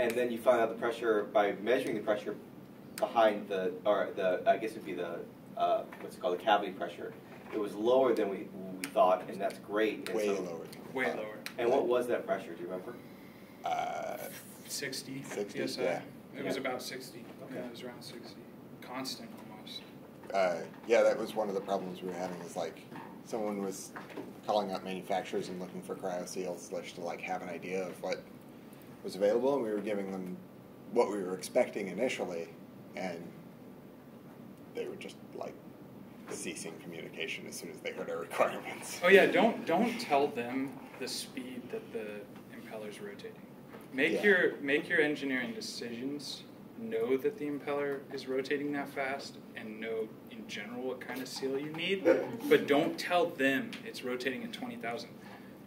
And then you found out the pressure by measuring the pressure behind the, or the, I guess it'd be the, uh, what's it called, the cavity pressure. It was lower than we, we thought, and that's great. And Way so- lower. Way thought. lower. And what was that pressure? Do you remember? Uh, 60, 60, PSI. yeah. It was Yeah. about 60. Okay. Yeah, it was around 60. Constant almost. uh, yeah, that was one of the problems we were having. Is like someone was calling up manufacturers and looking for cryo seals just to like have an idea of what was available, and we were giving them what we were expecting initially, and they were just like ceasing communication as soon as they heard our requirements. Oh yeah, don't don't tell them the speed that the impeller's rotating. Make Yeah. your make your engineering decisions know that the impeller is rotating that fast and know in general what kind of seal you need, but don't tell them it's rotating at 20,000.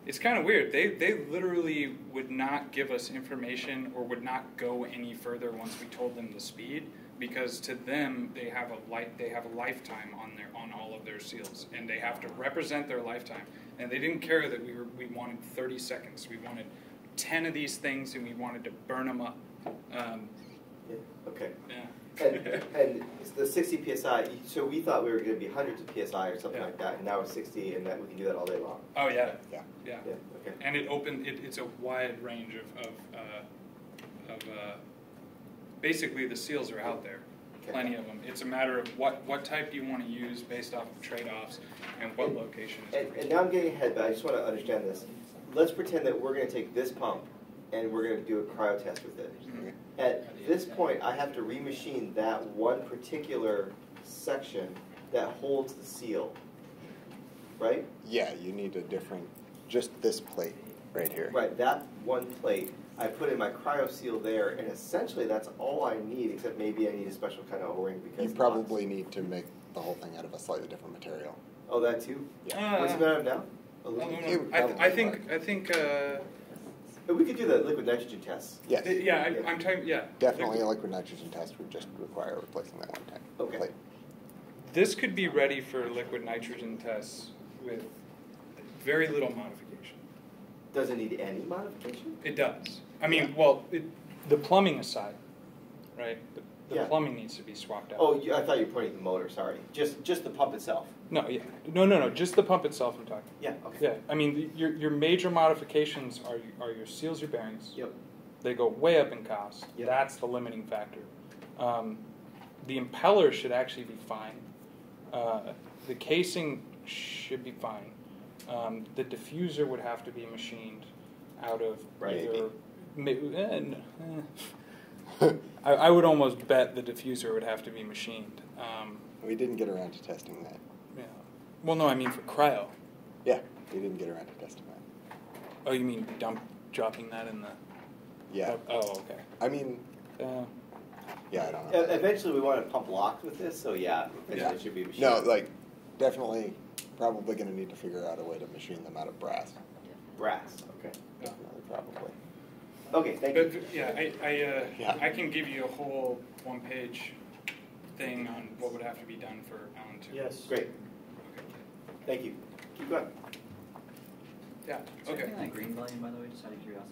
It's kind of weird. They they literally would not give us information or would not go any further once we told them the speed because to them they have a light they have a lifetime on their on all of their seals and they have to represent their lifetime and they didn't care that we were we wanted 30 seconds we wanted 10 of these things and we wanted to burn them up um, Yeah. Okay. yeah And, and the 60 psi. So we thought we were going to be hundreds of psi or something Yeah. like that, and now it's 60, and that we can do that all day long. oh yeah Yeah. yeah Yeah. Okay. and it opened it, it's a wide range of of, uh, of uh, basically the seals are out there Okay. plenty of them it's a matter of what what type do you want to use based off of trade-offs and what And- location is And, and now I'm getting ahead, but I just want to understand this. Let's pretend that we're going to take this pump and we're going to do a cryo test with it. At this point, I have to remachine that one particular section that holds the seal, right? Yeah, you need a different, just this plate right here. Right, that one plate, I put in my cryo seal there, and essentially that's all I need, except maybe I need a special kind of O-ring because You the probably need to make the whole thing out of a slightly different material. Oh, that too. Yeah. What's it made out of now? Uh, Aluminum? I, th- I think I think uh, We could do the liquid nitrogen tests. Yes. th- yeah I, I'm talking yeah Definitely a liquid nitrogen test would just require replacing that one tank. Okay. plate. This could be ready for liquid nitrogen tests with very little modification. Does it need any modification? It does. I mean, well, it, the plumbing aside, right? The The Yeah. plumbing needs to be swapped out. Oh, you, I thought you were pointing at the motor. Sorry, just just the pump itself. No, yeah, no, no, no. Just the pump itself. I'm talking. Yeah. Okay. Yeah, I mean, the, your your major modifications are are your seals, your bearings. Yep. They go way up in cost. Yep. That's the limiting factor. Um, the impeller should actually be fine. Uh, the casing should be fine. Um, the diffuser would have to be machined out of Right. either. ma- eh, eh. I, I would almost bet the diffuser would have to be machined. Um, We didn't get around to testing that. Yeah. Well, no, I mean for cryo. Yeah, we didn't get around to testing that. Oh, you mean dump dropping that in the? Yeah. Oh, okay. I mean, Uh, yeah, I don't know. Eventually, we want to pump LOX with this, so yeah, it, Yeah. it should be machined. No, like, definitely, probably going to need to figure out a way to machine them out of brass. brass. Okay. Definitely, probably. Okay. Thank But you. yeah, I I, uh, Yeah. I can give you a whole one page thing on what would have to be done for LN2. Yes. Great. Thank you. Keep going. Yeah. Is there Okay. that green volume, by the way, just out of curiosity?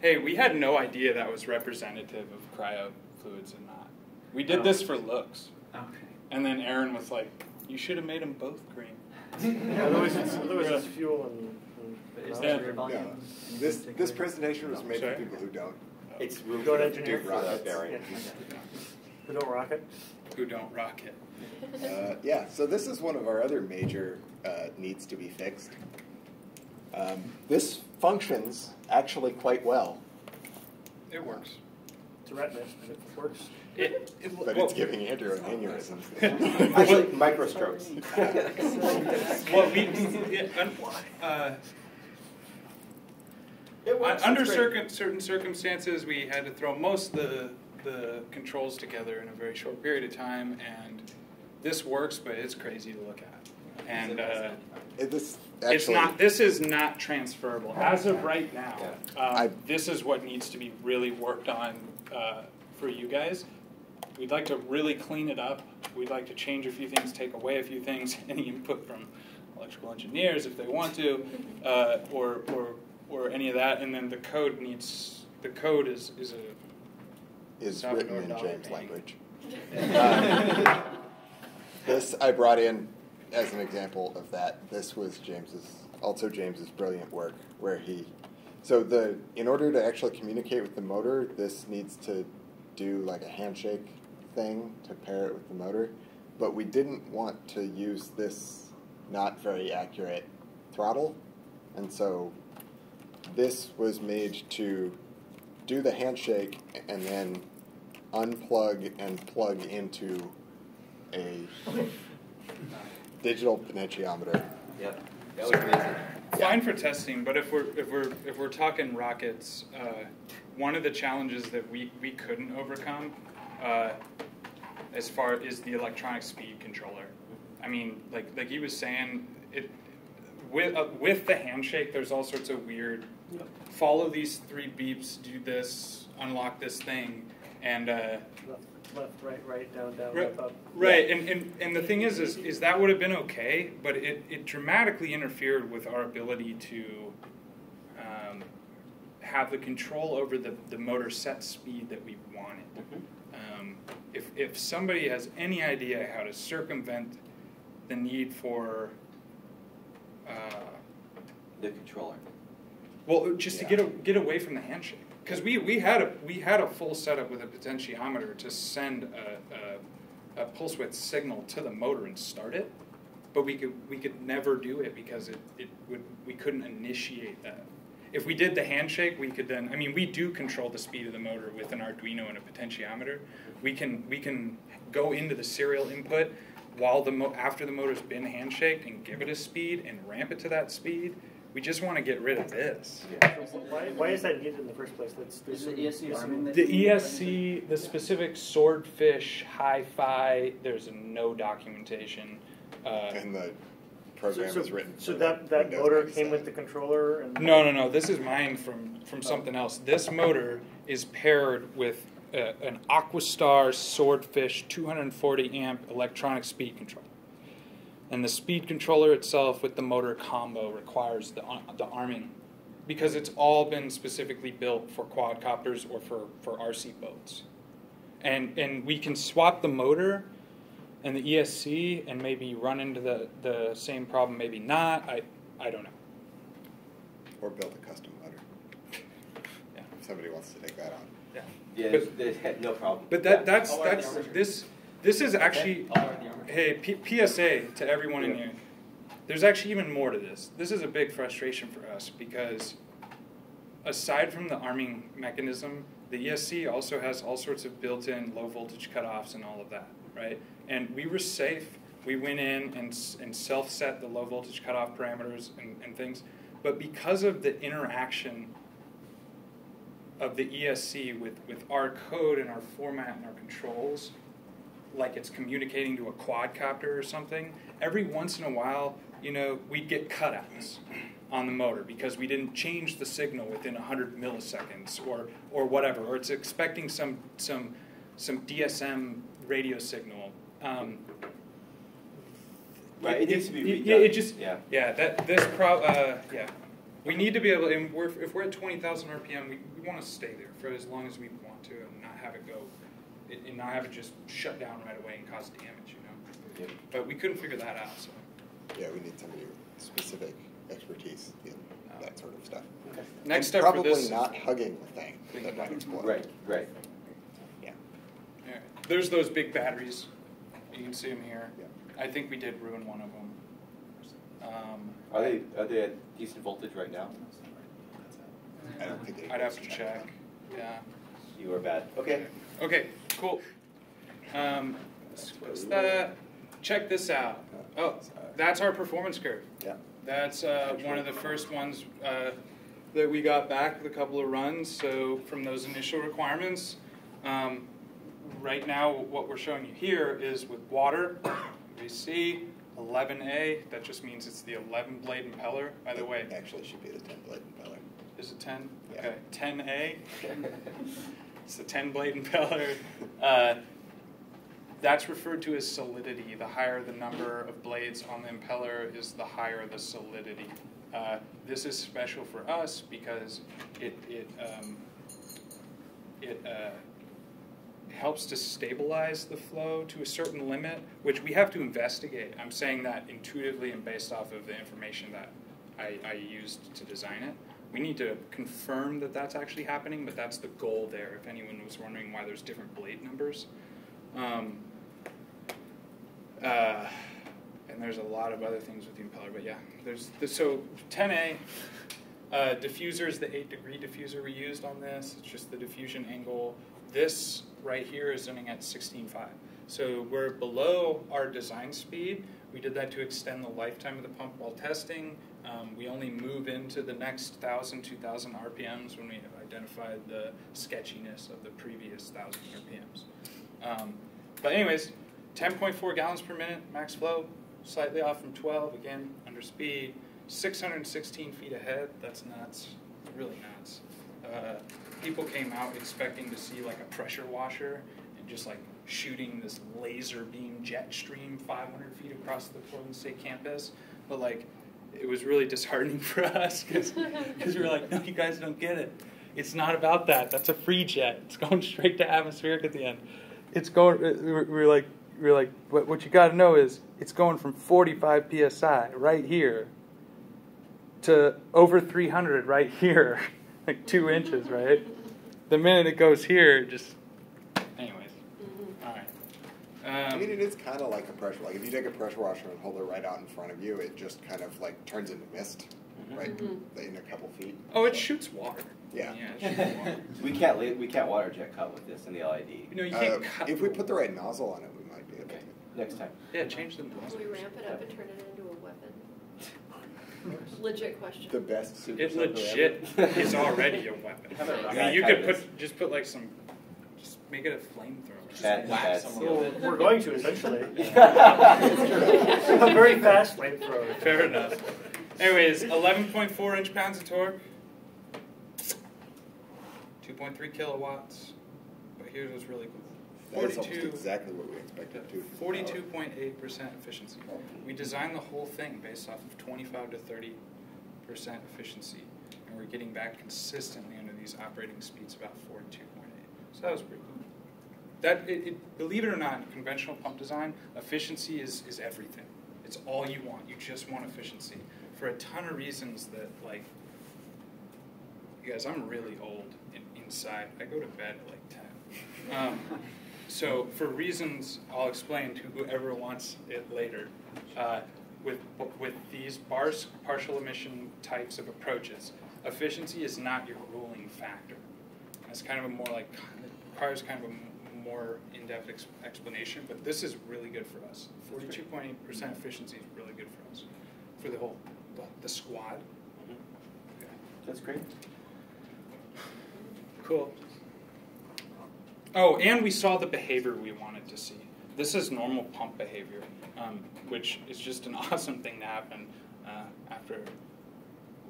Hey, we had no idea that was representative of cryo fluids and not. We did Oh. this for looks, Okay. and then Aaron was like, "You should have made them both green." Yeah, otherwise it's, otherwise it's fuel and. and But is there Yeah. volume? Yeah. anything This particular? this presentation was made Sorry? for people who don't. It's room Go for to the engineer. for the Rockets. bearing. Yeah. Okay. Who don't rock it? Who don't rock it? Uh, yeah, so this is one of our other major uh, needs to be fixed. Um, this functions actually quite well, It works. It's a retina, and it works. It, it but well, it's giving Andrew an aneurysm. Actually, microstrokes. well, we, it, uh, It works. under it's certain certain circumstances, we had to throw most of the the controls together in a very short period of time, and this works, but it's crazy to look at. And uh, It- this it's not. This is not transferable as of right now. Um, I- this is what needs to be really worked on uh, for you guys. We'd like to really clean it up. We'd like to change a few things, take away a few things. Any input from electrical engineers, if they want to, uh, or or or any of that. And then the code needs. The code is is a is Salvador written in James language. Uh, this I brought in as an example of that. This was James's, also James's brilliant work, where he. So the in order to actually communicate with the motor, this needs to do like a handshake thing to pair it with the motor, but we didn't want to use this not very accurate throttle, and so this was made to do the handshake and then unplug and plug into a digital potentiometer. Yep. That was amazing. fine for testing, but if we're if we're if we're talking rockets, uh, one of the challenges that we, we couldn't overcome, uh, as far as the electronic speed controller. I mean, like like he was saying, it with uh, with the handshake, there's all sorts of weird. Follow these three beeps, do this, unlock this thing, and. Uh, Left, left, right, right, down, down, Right, up, up. right. And, and, and the thing is, is, is that would have been okay, but it, it dramatically interfered with our ability to um, have the control over the, the motor set speed that we wanted. Um, if, if somebody has any idea how to circumvent the need for, uh, The controller. well, just Yeah. to get a, get away from the handshake, because we, we had a we had a full setup with a potentiometer to send a, a, a pulse width signal to the motor and start it, but we could we could never do it because it, it would we couldn't initiate that. If we did the handshake, we could then. I mean, we do control the speed of the motor with an Arduino and a potentiometer. We can we can go into the serial input while the after the motor's been handshaked and give it a speed and ramp it to that speed. We just want to get rid of this. Why, why is that needed in the first place? That's, there's Is it some- ESC there's some- arming that- The ESC, the specific swordfish, hi-fi, there's no documentation. Uh, And the So, program so, is written. so that, that motor 97. came with the controller and? no, no, no. This is mine from from something else. This motor is paired with uh, an Aquastar Swordfish 240 amp electronic speed controller, and the speed controller itself with the motor combo requires the uh, the arming, because it's all been specifically built for quadcopters or for for RC boats. and and we can swap the motor and the ESC and maybe run into the, the same problem, maybe not. I I don't know. Or build a custom motor. Yeah. If somebody wants to take that on. Yeah. Yeah, But- there's, there's no problem. But that that's I'll write the that's this this is actually I'll write the armature. hey P- PSA to everyone in here. There's actually even more to this. This is a big frustration for us because aside from the arming mechanism, the ESC also has all sorts of built-in low voltage cutoffs and all of that, right? And we were safe. We went in and, and self-set the low voltage cutoff parameters and, and things, but because of the interaction of the ESC with, with our code and our format and our controls, like it's communicating to a quadcopter or something, every once in a while, you know, we'd get cutouts on the motor because we didn't change the signal within 100 milliseconds or, or whatever, or it's expecting some, some, some DSM radio signal. Um, Right, it needs to be yeah, it just Yeah. yeah that this pro uh, yeah we need to be able and we're, if we're at 20,000 RPM we, we want to stay there for as long as we want to and not have it go and not have it just shut down right away and cause damage you know Yep. but we couldn't figure that out so Yeah, we need somebody with specific expertise in that sort of stuff. Okay. next And step probably for this not hugging the thing that might explode. Right, right. Yeah. yeah, there's those big batteries you can see them here Yeah. I think we did ruin one of them um, Are they, are they at decent voltage right now? I don't think they. I'd have to anybody's check yeah You are bad. Okay. Okay, cool. Um, what's that? Check this out. Oh, that's our performance curve. Yeah. That's uh, one of the first ones uh, that we got back with a couple of runs. So from those initial requirements, um, right now what we're showing you here is with water. We see 11A. That just means it's the 11 blade impeller. By the way, Actually, should be the ten blade impeller. is it 10? Yeah. Okay, 10A. It's a 10 blade impeller. Uh, that's referred to as solidity. The higher the number of blades on the impeller is the higher the solidity. Uh, this is special for us because it, it, um, it uh, helps to stabilize the flow to a certain limit, which we have to investigate. I'm saying that intuitively and based off of the information that I, I used to design it. We need to confirm that that's actually happening, but that's the goal there. If anyone was wondering why there's different blade numbers, um, uh, and there's a lot of other things with the impeller, but yeah, there's the, so 10A uh, diffuser is the eight degree diffuser we used on this. It's just the diffusion angle. This right here is running at 16.5. So we're below our design speed. We did that to extend the lifetime of the pump while testing. Um, we only move into the next 1,000, 2,000 RPMs when we have identified the sketchiness of the previous 1,000 RPMs. Um, but anyways, 10.4 gallons per minute max flow, slightly off from 12, again, under speed. 616 feet ahead, that's nuts, really nuts. Uh, people came out expecting to see like a pressure washer and just like shooting this laser beam jet stream 500 feet across the Portland State campus, but like it was really disheartening for us because we were like, no, you guys don't get it. It's not about that. That's a free jet. It's going straight to atmospheric at the end. It's going. Uh, we were, like, we were like, what, what you got to know is it's going from 45 psi right here to over 300 right here, like two inches, right? The minute it goes here, just. Anyways, all right. I Um, mean, it is kind of like a pressure. Like if you take a pressure washer and hold it right out in front of you, it just kind of like turns into mist, right, in a couple feet. oh, it shoots water. Yeah. Yeah, water. we can't la- we can't water jet cut with this in the LED. You know, you Uh, can't cut. if we put the right nozzle on it, we might be able Okay, to. next time. Yeah, change the Will nozzle. we ramp it up and turn it into a weapon? Legit question. The best super It legit ever. is already a weapon. I mean, you could put just put like some, just make it a flamethrower. Bad- whack bad. someone with it. We're going to eventually. A very fast flamethrower. Fair enough. Anyways, 11.4 inch pounds of torque, 2.3 kilowatts. But here's what's really cool. That is 42 exactly what we expected to. 42.8% efficiency. We designed the whole thing based off of 25 to 30% efficiency, and we're getting back consistently under these operating speeds about 42.8. So that was pretty cool. That it, it, believe it or not, in conventional pump design, efficiency is, is everything. It's all you want. You just want efficiency for a ton of reasons that like. You guys, I'm really old in, inside. I go to bed at like ten. Um, so for reasons I'll explain to whoever wants it later, uh, with with these Barske, partial emission types of approaches, efficiency is not your ruling factor. It's kind of a more like requires kind of a more in-depth ex explanation, but this is really good for us. 42.8% efficiency is really good for us, for the whole, the, the squad. Mm-hmm. That's great. Cool. Oh, and we saw the behavior we wanted to see. This is normal pump behavior, um, which is just an awesome thing to happen uh, after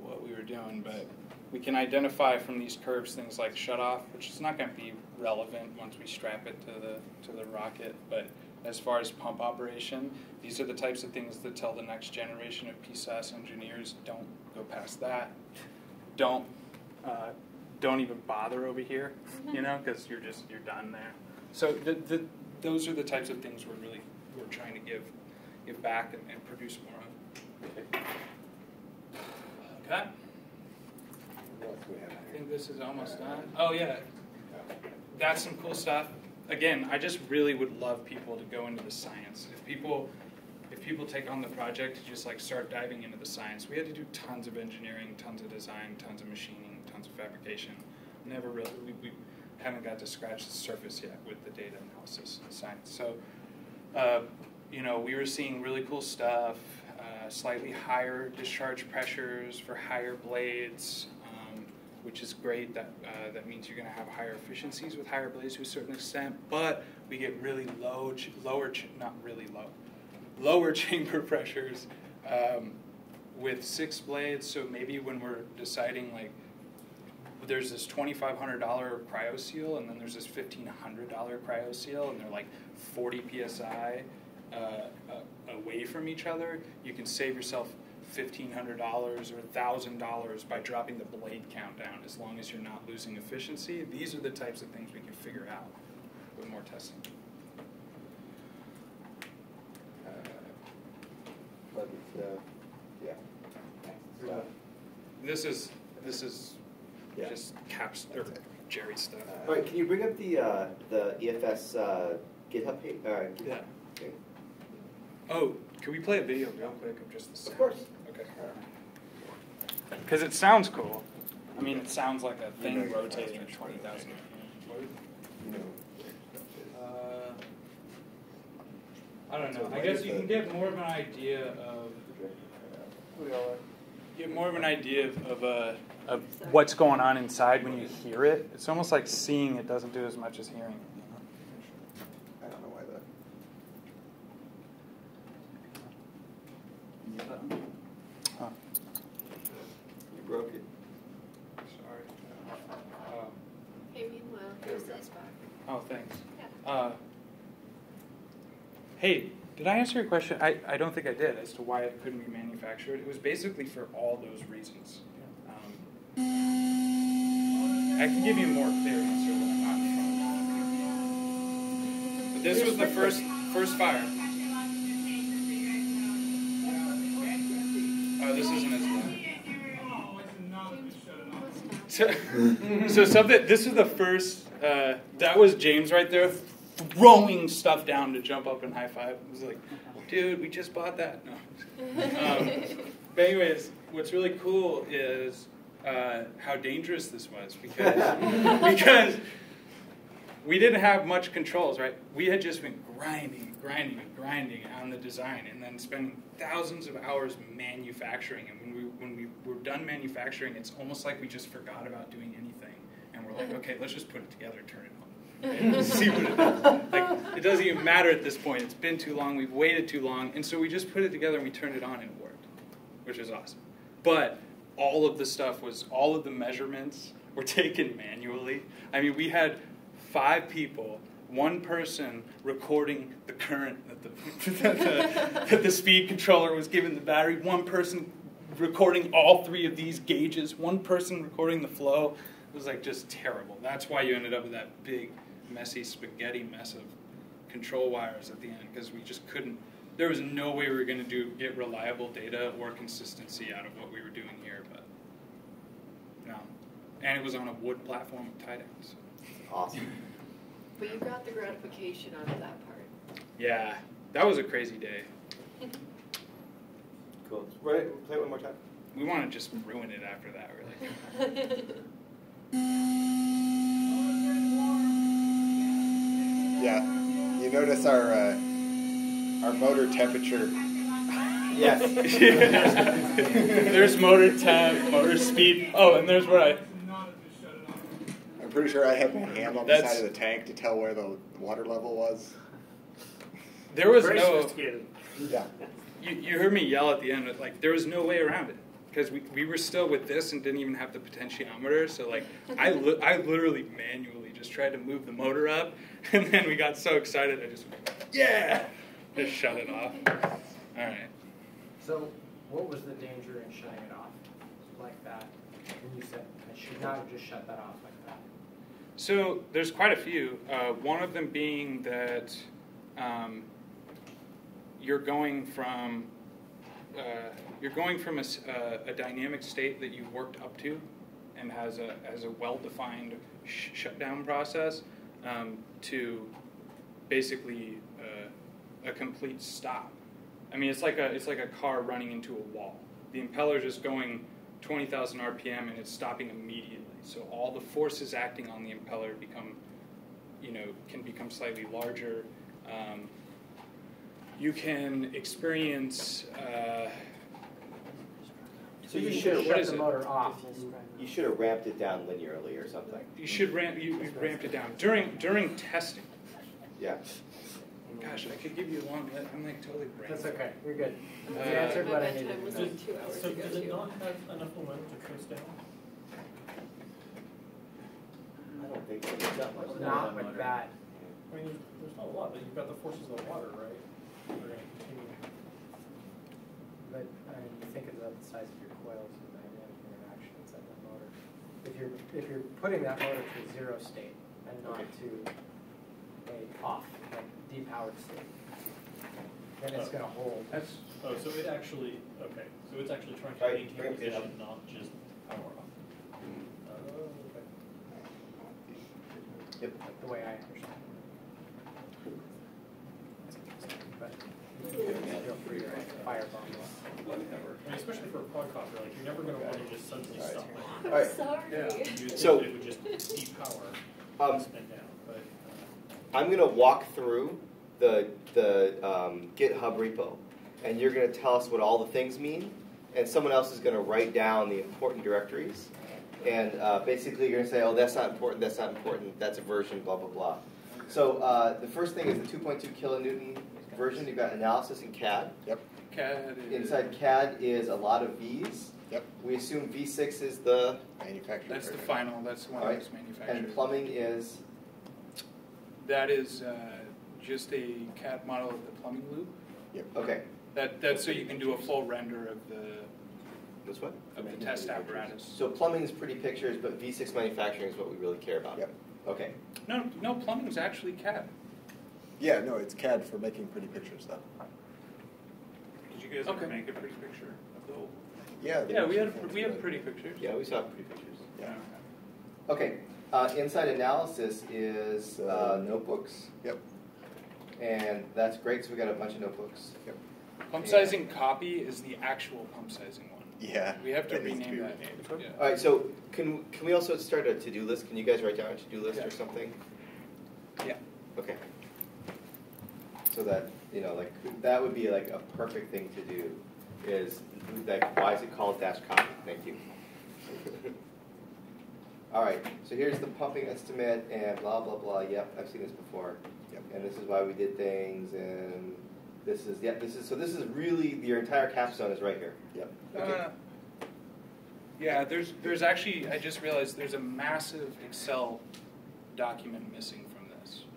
what we were doing, but we can identify from these curves things like shutoff, which is not going to be relevant once we strap it to the to the rocket. But as far as pump operation, these are the types of things that tell the next generation of PSAS engineers don't go past that. Don't uh, don't even bother over here, you know, because you're just you're done there. So the, the, those are the types of things we're really we're trying to give give back and, and produce more of. Okay. I think this is almost done. Oh yeah, that's some cool stuff. Again, I just really would love people to go into the science. If people, if people take on the project just like start diving into the science, we had to do tons of engineering, tons of design, tons of machining, tons of fabrication. Never really, we, we haven't got to scratch the surface yet with the data analysis and science. So, uh, you know, we were seeing really cool stuff. Uh, slightly higher discharge pressures for higher blades, which is great. That uh, that means you're going to have higher efficiencies with higher blades to a certain extent. But we get really low, ch- lower, ch- not really low, lower chamber pressures um, with six blades. So maybe when we're deciding like. There's this $2,500 cryo seal, and then there's this $1,500 cryo seal, and they're like 40 psi uh, uh, away from each other. You can save yourself $1,500 or $1,000 by dropping the blade count down as long as you're not losing efficiency. These are the types of things we can figure out with more testing. Uh, but uh, yeah. This is this is Yeah. just caps or Jerry stuff. All right, can you bring up the uh, the EFS uh, GitHub page? Uh, Yeah. Okay. Oh, can we play a video real quick of just the sound? Of course. Okay. Because it sounds cool. I mean, it sounds like a thing rotating at 20,000. Uh, I don't know. I guess you can get more of an idea of get more of an idea of of, uh, of what's going on inside when you hear it. It's almost like seeing it doesn't do as much as hearing it. You know? I don't know why that. Huh. Broke it. Sorry. Uh, Hey, meanwhile, here's this back. oh, thanks. Yeah. Uh, hey, did I answer your question? I, I don't think I did as to why it couldn't be manufactured. It was basically for all those reasons. Um, I can give you a more clear answer when I'm not in front. But this was the first first fire. Oh, this isn't as So, so something. This is the first. Uh, that was James right there, throwing stuff down to jump up and high five. It was like, dude, we just bought that. No. Um, but anyways, what's really cool is uh, how dangerous this was because because we didn't have much controls, right? We had just been grinding, grinding, and grinding on the design, and then spending thousands of hours manufacturing. And when we when we were done manufacturing, it's almost like we just forgot about doing anything, and we're like, okay, let's just put it together, turn it on, and see what it does. Like it doesn't even matter at this point. It's been too long. We've waited too long, and so we just put it together and we turned it on, and it worked, which is awesome. But all of the stuff was all of the measurements were taken manually. I mean, we had five people, one person recording the current that the, that the, that the speed controller was giving the battery, one person recording all three of these gauges, one person recording the flow. It was like just terrible. That's why you ended up with that big messy spaghetti mess of control wires at the end because we just couldn't. There was no way we were going to do get reliable data or consistency out of what we were doing here, but no. And it was on a wood platform with tie downs. Awesome. But you got the gratification out of that part. Yeah, that was a crazy day. Cool. Run it, play it one more time. We want to just ruin it after that, really. Yeah, you notice our uh, our motor temperature. Yes. there's motor temp, motor speed. Oh, and there's where I. I'm pretty sure I had my hand on the That's- side of the tank to tell where the water level was. There was Very no. sophisticated. Yeah. You, you heard me yell at the end. Like there was no way around it because we, we were still with this and didn't even have the potentiometer. So like I li- I literally manually just tried to move the motor up, and then we got so excited I just yeah just shut it off. All right. So what was the danger in shutting it off like that? When you said, I should not have just shut that off like that. So there's quite a few. Uh, one of them being that um, you're going from uh, you're going from a, uh, a dynamic state that you've worked up to and has a has a well-defined sh- shutdown process um, to basically uh, a complete stop. I mean, it's like a it's like a car running into a wall. The impeller's just going 20,000 RPM and it's stopping immediately. So all the forces acting on the impeller become, you know, can become slightly larger. Um, you can experience. Uh, So you should have shut the motor off. You should have ramped it down linearly or something. you should ramp you, you ramped it down during during testing. Yeah. Gosh, I could give you a long. li- I'm like totally brain. That's okay, you're good. You Uh, answered what I needed was to know. like two hours So ago does it too. not have enough momentum to coast down? I don't think so. There's not much. Not with that. I mean, there's, there's not a lot, but you've got the forces of the water, right? We're. But, I mean, you think about the size of your coils and the dynamic interaction inside that motor. If you're, if you're putting that motor to a zero state and not to a off, like depowered state, then it's oh. gonna hold. That's Oh, so it actually, okay, so it's actually trying to Right, maintain right, yeah. position, not just power off. Oh, okay. Yep. the way I understand it. But feel free to firebomb it. I mean, especially for a quadcopter, like, you're never gonna wanna just suddenly Alright. stop it. I'm Alright. sorry. You would So- it would just depower Um, and down, but, uh, I'm gonna walk through the the um, GitHub repo, and you're gonna tell us what all the things mean, and someone else is gonna write down the important directories, and uh, basically you're gonna say, oh, that's not important, that's not important, that's a version, blah blah blah. So uh, the first thing is the 2.2 kilonewton version. You've got analysis in CAD. Yep. CAD. is- Inside CAD is a lot of V's. Yep. We assume V6 is the, Manufacturer. That's the final. That's the one Alright. that was manufactured. and plumbing is, That is uh, just a CAD model of the plumbing loop. Yep. Okay. That that's so you can do a full render of the This one? of the test apparatus. So plumbing is pretty pictures, but V6 manufacturing is what we really care about. Yep. Okay. No, no, plumbing is actually CAD. Yeah, no, it's CAD for making pretty pictures, though. Did you guys Okay. ever make a pretty picture of the old? Yeah. Yeah, we there's had some we had pretty pictures. Yeah, we saw pretty pictures. Yeah. Okay. Uh, inside analysis is uh, notebooks. Yep. And that's great, so we got a bunch of notebooks. Yep. Pump Yeah. sizing copy is the actual pump sizing one. Yeah. We have to that needs rename be that. renamed. Yeah. All right, so can, can we also start a to-do list? Can you guys write down a to-do list Yeah. or something? Yeah. Okay. So that, you know, like, that would be like a perfect thing to do, is, like, why is it called dash copy? Thank you. All right, so here's the pumping estimate and blah, blah, blah, yep, I've seen this before. Yep. And this is why we did things, and this is, yep, this is, so this is really, your entire capstone is right here. Yep. Okay. Uh, yeah, there's there's actually I just realized there's a massive Excel document missing from this.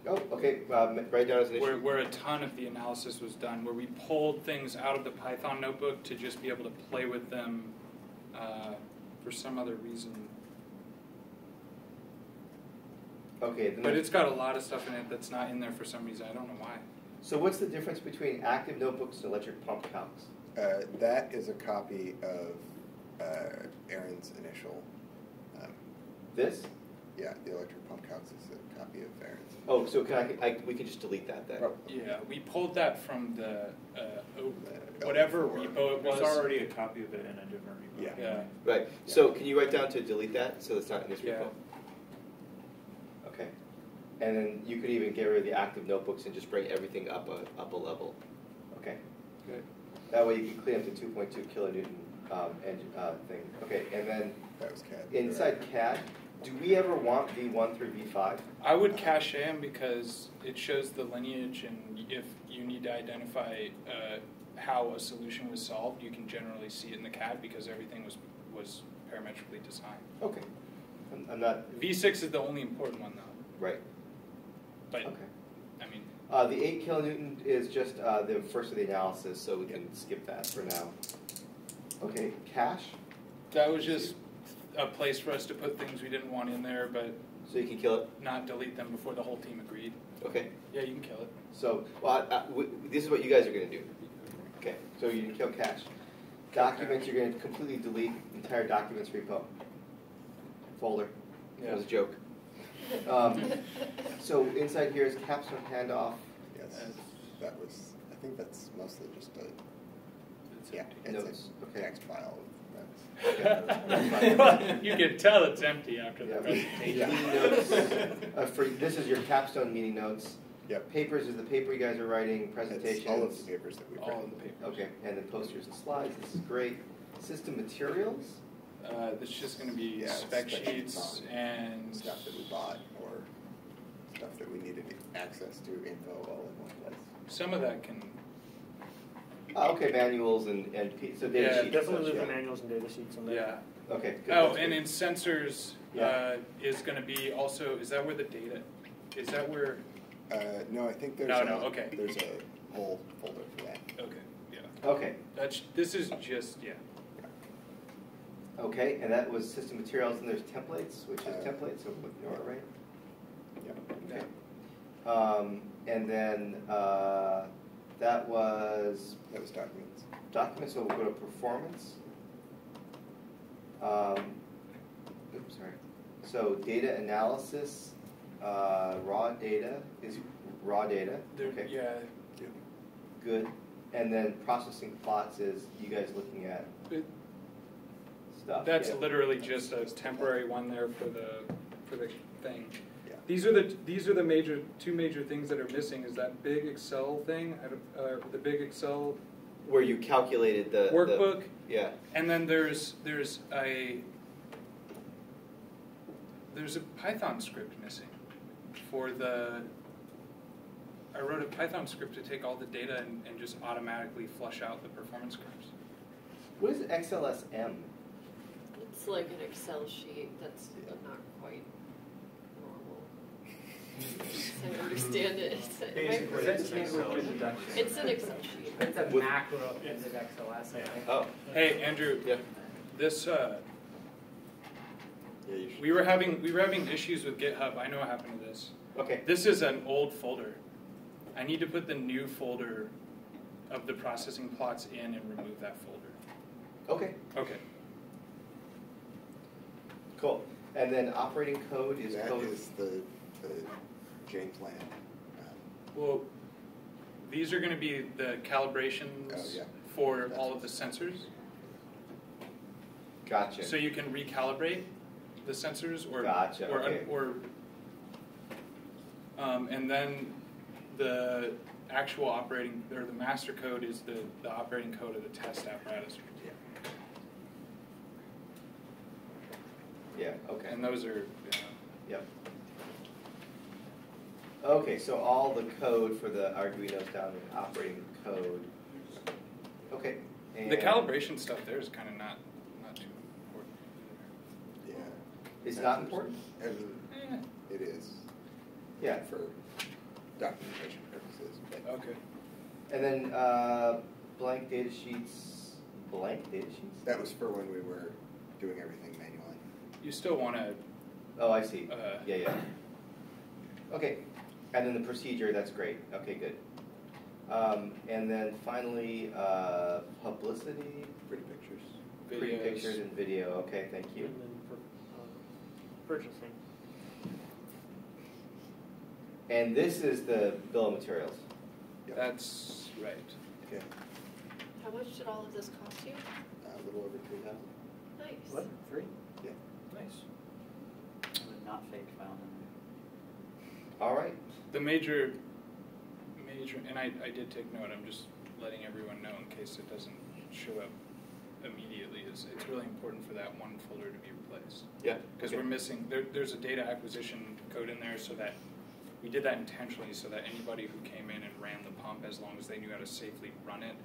Oh, okay, um, write down as an issue. Where, where a ton of the analysis was done, where we pulled things out of the Python notebook to just be able to play with them uh, for some other reason. Okay, then But it's got a lot of stuff in it that's not in there for some reason. I don't know why. So what's the difference between active notebooks and electric pump counts? Uh, that is a copy of uh, Aaron's initial. Um, This? yeah, the electric pump counts is a copy of Aaron's. Oh, so can I, I, we can just delete that then? Yeah, we pulled that from the uh, o- whatever repo it was. There's already a copy of it in a different repo. Yeah. Yeah. Right, so can you write down to delete that, so it's not in this Yeah. repo? Okay, and then you could even get rid of the active notebooks and just bring everything up a, up a level. Okay, Good. that way you can clean up the two point two kilonewton, um, engine, uh, thing. Okay, and then That was CAD. inside CAD, do we ever want V one through V five? I would cache them because it shows the lineage, and if you need to identify uh, how a solution was solved, you can generally see it in the CAD because everything was was parametrically designed. Okay, I'm, I'm not, V6 is the only important one though. right, But okay. I mean, Uh, the eight kilonewton is just, uh, the first of the analysis, so we can skip that for now. Okay, cache, that was just a place for us to put things we didn't want in there, but so you can kill it, not delete them before the whole team agreed. okay? Yeah, you can kill it. So, well, I, I, w- this is what you guys are gonna do. Okay, so you can kill cache. Documents, you're gonna completely delete entire documents repo. Folder, that was a joke. Um, So inside here is capstone handoff, Yes, that was. I think that's mostly just a. Yeah, it's Notes, a okay. text file. Okay. you can tell it's empty after the Yeah. presentation. Meeting notes, uh, for, this is your capstone meeting notes. Yep. Papers is the paper you guys are writing, It's presentations. all of the papers that we've All written. of the papers. Okay, and then posters and slides, this is great. System materials, Uh, it's just going to be Yeah, spec spec sheets sheets and Stuff that we bought or stuff that we needed access to info all in one place. some of that can. Uh, okay, manuals and, and, so data Yeah, sheets. and Definitely such, leave the manuals and data sheets on there. Yeah. Okay. good, Oh, that's and good. in sensors Yeah. uh, is going to be also. Is that where the data? Is that where? Uh, no, I think there's No, a, no, okay. there's a whole folder for that. Okay. Yeah. Okay, That's. This is just. Yeah. okay, and that was system materials, and there's templates, which is Uh, templates, so we ignore it, right? Yep. Okay. Um, and then, uh, that was That was documents. documents, so we'll go to performance. Um, oops, sorry. So data analysis, uh, raw data is raw data, There, okay, Yeah. good. And then processing plots is you guys looking at It- stuff. That's yeah. literally just a temporary one there for the for the thing. Yeah. These are the these are the major two major things that are missing. Is that big Excel thing? I Uh, the big Excel Where you calculated the. the- workbook, Yeah, and then there's there's a there's a Python script missing for the. I wrote a Python script to take all the data and, and just automatically flush out the performance curves. what is XLSM? It's like an Excel sheet that's not quite normal. As I understand it. It's, it Basically, it's an Excel. it's an Excel sheet. It's a macro is an XLS, I think. Oh, Hey Andrew, yeah. this uh, Yeah, you should. we were having we were having issues with GitHub. I know what happened to this. Okay. This is an old folder. I need to put the new folder of the processing plots in and remove that folder. Okay. Okay. Cool. And then operating code is That code. is the, the Jane plan. Um, Well, these are going to be the calibrations Oh, yeah. for all of the sensors. Gotcha. So you can recalibrate the sensors or Gotcha, or, okay. or um, and then the actual operating or the master code is the, the operating code of the test apparatus. yeah. Yeah, Okay. And those are uh, Yep. Okay, so all the code for the Arduino's down in operating code. Okay. And the calibration stuff there is kind of not not too important. Yeah. It's not important. I mean, Eh, it is Yeah. for documentation purposes, but okay. And then uh, blank data sheets. Blank data sheets. that was for when we were doing everything manually. You still want to Oh, I see. uh, Yeah, yeah. Okay, and then the procedure, that's great. Okay, good. Um, and then finally, uh, publicity, Pretty pictures. pretty pictures and video. Okay, thank you. And then for, uh, purchasing. And this is the bill of materials. That's right. Okay. How much did all of this cost you? Uh, a little over three thousand. Nice. What, three? Yeah. Nice. The not fake found in All right. The major, major, and I, I did take note, I'm just letting everyone know in case it doesn't show up immediately, is it's really important for that one folder to be replaced. Yeah. Because okay. we're missing, there, there's a data acquisition code in there so that, we did that intentionally so that anybody who came in and ran the pump, as long as they knew how to safely run it,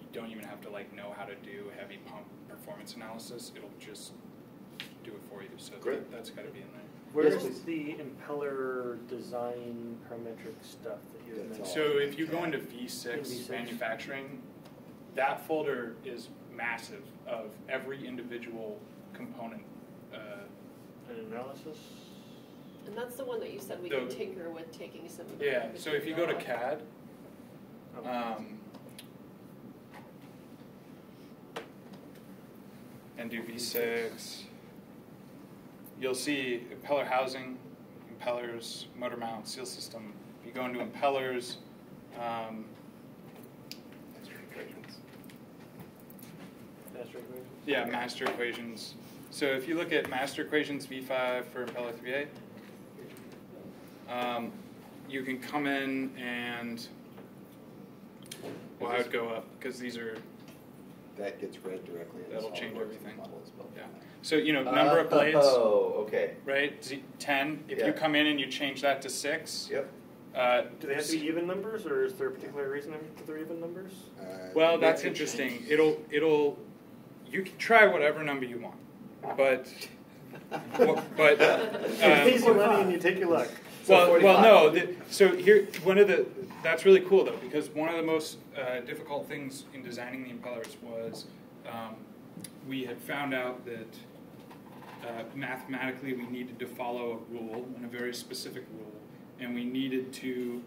you don't even have to like know how to do heavy pump performance analysis, it'll just do it for you, so Great. that's gotta be in there. Where's please. the impeller design parametric stuff that you That's mentioned? So if you go into V6 V6. manufacturing, that folder is massive of every individual component. Uh, An analysis? And that's the one that you said we The- could tinker with taking some of the. yeah, so if you go to out. CAD, Oh. um, and do V6, you'll see impeller housing, impellers, motor mount, seal system. You go into impellers, um, Extra equations. Master equations? Yeah, master equations. So if you look at master equations V5 for Impeller 3A, um, you can come in and, well, I would go up because these are, That gets read directly into That'll change SolidWorks everything. and the model is built Yeah. so you know, number of blades, Oh, okay. right? Z- 10. If Yeah. you come in and you change that to 6, Yep. uh, Do they have to be even numbers, or is there a particular reason that they're even numbers? Uh, well, that's interesting. It'll, it'll, you can try whatever number you want, but, wha- but, um, pays you money and you take your luck. So well, 45. well, no. The, so here, one of the that's really cool though because one of the most uh, difficult things in designing the impellers was um, we had found out that uh, mathematically we needed to follow a rule and a very specific rule, and we needed to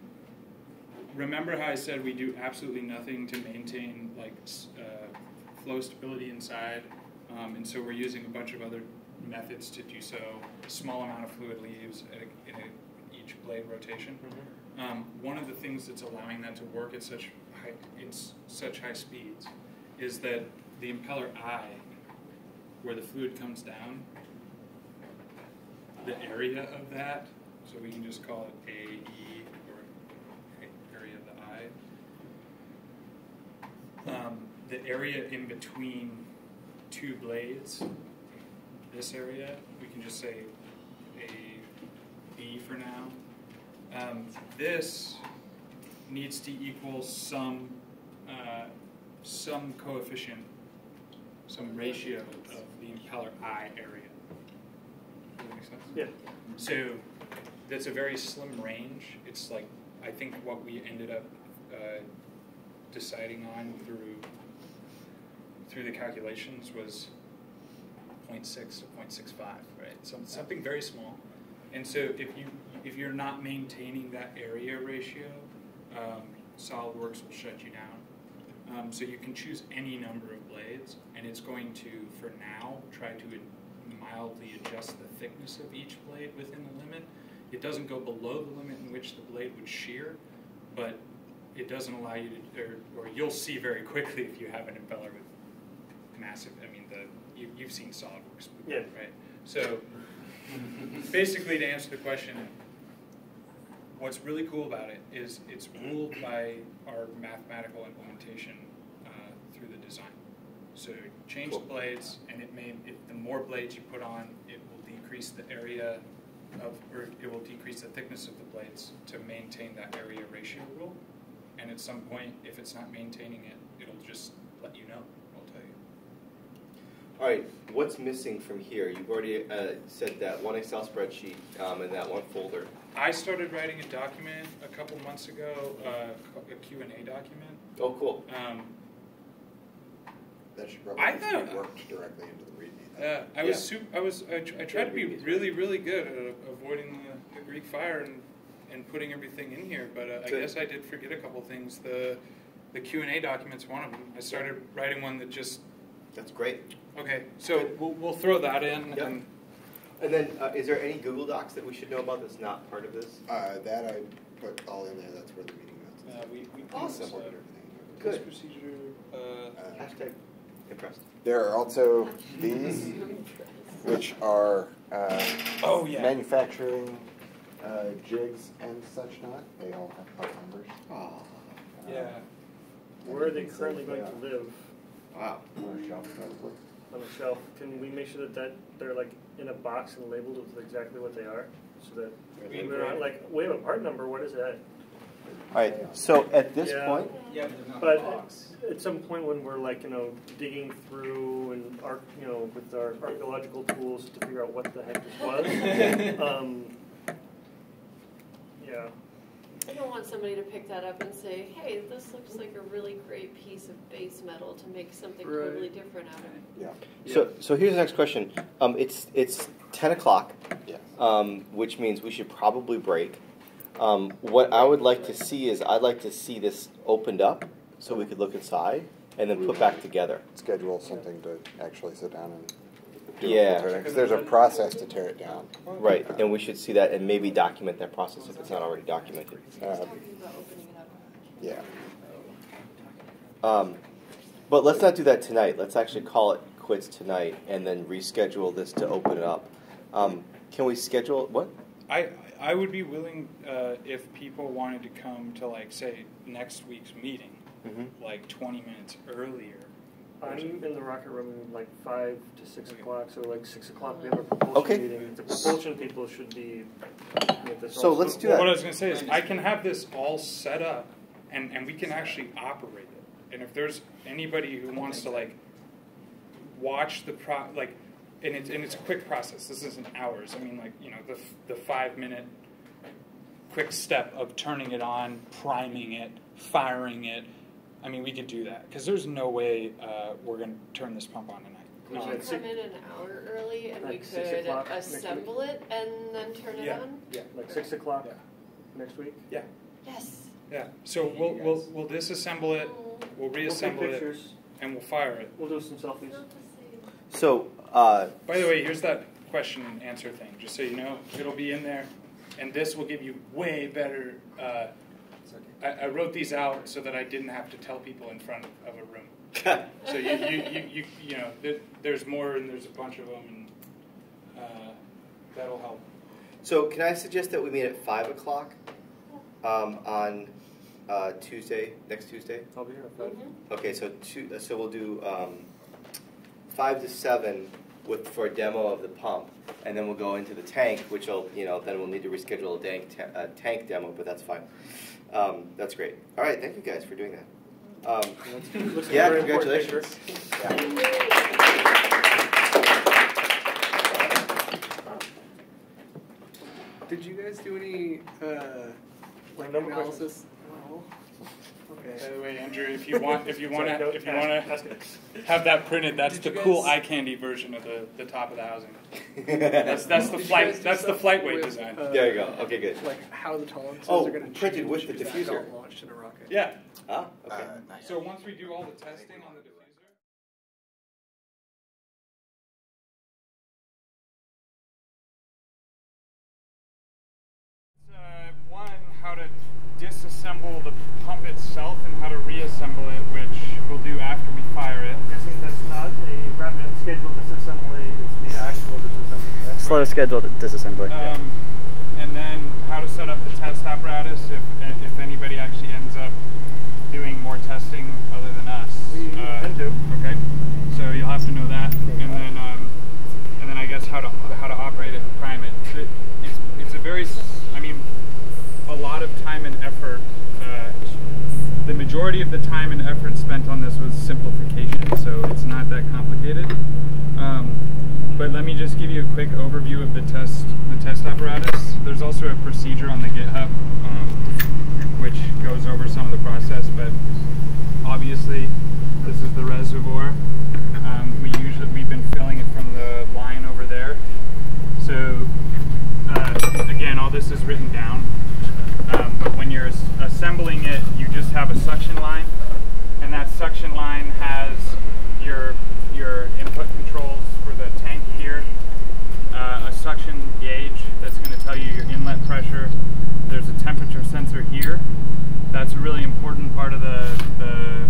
remember how I said we do absolutely nothing to maintain like uh, flow stability inside, um, and so we're using a bunch of other methods to do so. A small amount of fluid leaves at a, in a, each blade rotation. Um, one of the things that's allowing that to work at such high, it's such high speeds, is that the impeller eye, where the fluid comes down, the area of that, so we can just call it A, E, or area of the eye. Um, the area in between two blades, this area, we can just say a B for now. Um, this needs to equal some uh, some coefficient, some ratio of the impeller eye area. Does that make sense? Yeah. So that's a very slim range. It's like I think what we ended up uh, deciding on through through the calculations was 0.6 to 0.65, right? So something very small. And so if you if you're not maintaining that area ratio, um, SolidWorks will shut you down. Um, so you can choose any number of blades, and it's going to, for now, try to mildly adjust the thickness of each blade within the limit. It doesn't go below the limit in which the blade would shear, but it doesn't allow you to, or, or you'll see very quickly if you have an impeller with massive. I mean, the you, you've seen SolidWorks, before, Yeah. right? So basically, to answer the question, what's really cool about it is it's ruled by our mathematical implementation uh, through the design. So change Cool. the blades, and it may if the more blades you put on, it will decrease the area of, or it will decrease the thickness of the blades to maintain that area ratio rule. And at some point, if it's not maintaining it, it'll just let you know. I'll tell you. All right, what's missing from here? You've already uh, said that one Excel spreadsheet um, and that one folder. I started writing a document a couple months ago, uh, a Q&A document. Oh, cool. Um, That should probably I thought- be worked directly into the README. Yeah, I was Yeah. super, I was I, tr- I tried to be really really good at avoiding the, the Greek fire and and putting everything in here, but uh, I guess I did forget a couple things. The the Q and A document's one of them. I started writing one that just That's great. okay. So we'll, we'll throw that in. Yep. And And then, uh, is there any Google Docs that we should know about that's not part of this? Uh, that I put all in there, that's where the meeting notes. uh, we we Awesome. Everything. Good. test procedure. Uh, Uh, Hashtag impressed. There are also these, which are uh, Oh, yeah. manufacturing uh, jigs and such not. They all have part numbers. Oh, yeah. Where are they currently going to live? Wow. On a shelf, probably. On the shelf. Can we make sure that, that they're like in a box and labeled with exactly what they are? So that We- we're not like, we have a part number, what is that? All right. So at this Yeah. point, Yeah, but there's not But a box. at some point when we're like, you know, digging through and arc, you know, with our archaeological tools to figure out what the heck this was, um, yeah. I don't want somebody to pick that up and say, hey, this looks like a really great piece of base metal to make something Right. totally different out of. Yeah. so so here's the next question. Um, it's it's ten o'clock, Yes. um, which means we should probably break. Um, what I would like to see is I'd like to see this opened up so we could look inside and then put back together. Schedule something to actually sit down and do Yeah. Because there's a process to tear it down. Right, and we should see that and maybe document that process if it's not already documented. Uh, Talking about opening it up. yeah. Um, but let's not do that tonight. Let's actually call it quits tonight and then reschedule this to open it up. Um, can we schedule what? I I would be willing uh, if people wanted to come to like say next week's meeting, Mm-hmm. like 20 minutes earlier. I'm in the rocket room like five to six o'clock, so like six o'clock we have a propulsion Okay. meeting. The propulsion people should be. with this So also. let's do Well, that. what I was going to say is I can have this all set up, and and we can actually operate it. And if there's anybody who wants to like watch the pro like. And it's, and it's a quick process. This isn't hours. I mean, like you know, the f- the five minute quick step of turning it on, priming it, firing it. I mean, we could do that because there's no way uh, we're going to turn this pump on tonight. Could Um, you come in an hour early and we Like six could o'clock next assemble it and then turn it Yeah. on? Yeah. Like six o'clock Yeah. next week. Yeah. Yes. Yeah. So we'll we'll we'll disassemble it, we'll reassemble We'll take reassemble it, pictures. and we'll fire it. We'll do some selfies. Not the same. So, uh, By the way, here's that question and answer thing. Just so you know, it'll be in there, and this will give you way better. Uh, I, I wrote these out so that I didn't have to tell people in front of, of a room. So you you, you, you, you know, there, there's more and there's a bunch of them, and uh, that'll help. so can I suggest that we meet at five o'clock um, on uh, Tuesday, next Tuesday? I'll be here at five. Mhm. Okay, so two, so we'll do um, five to seven with for a demo of the pump, and then we'll go into the tank, which will you know then we'll need to reschedule a tank ta- a tank demo, but that's fine. Um, that's great. All right, thank you guys for doing that. Um, Looks yeah, congratulations. Did you guys do any uh, like Number analysis? No. By the way, Andrew, if you want, if you want to, if you want to have that printed, that's Did the you cool eye candy version of the, the top of the housing. That's that's the Did flight. That's the flight weight with, design. uh, there you go. Okay, good. Like how the tolerances Oh, are going to printed with the diffuser. got launched in a rocket. Yeah. Ah, okay. Nice. So once we do all the testing on the diffuser. Uh, one, how to disassemble the pump itself and how to reassemble it, which we'll do after we fire it. I'm Guessing that's not a rapid scheduled disassembly, it's the actual disassembly. right? Slow scheduled disassembly. Um, and then how to set up the test apparatus if, if anybody actually ends up doing more testing other than us. We Uh, intend to. Okay, so you'll have to know that, and then um, and then I guess how to how to operate it and prime it. It- It's it's a very, s- I mean, a lot of time and effort. Uh, the majority of the time and effort spent on this was simplification, so it's not that complicated. Um, but let me just give you a quick overview of the test the test apparatus. There's also a procedure on the GitHub um, which goes over some of the process, but obviously this is the reservoir. Um, we usually we've been filling it from the line over there. So uh, again, all this is written down. Assembling it, you just have a suction line, and that suction line has your your input controls for the tank here, uh, a suction gauge that's going to tell you your inlet pressure. There's a temperature sensor here. That's a really important part of the the.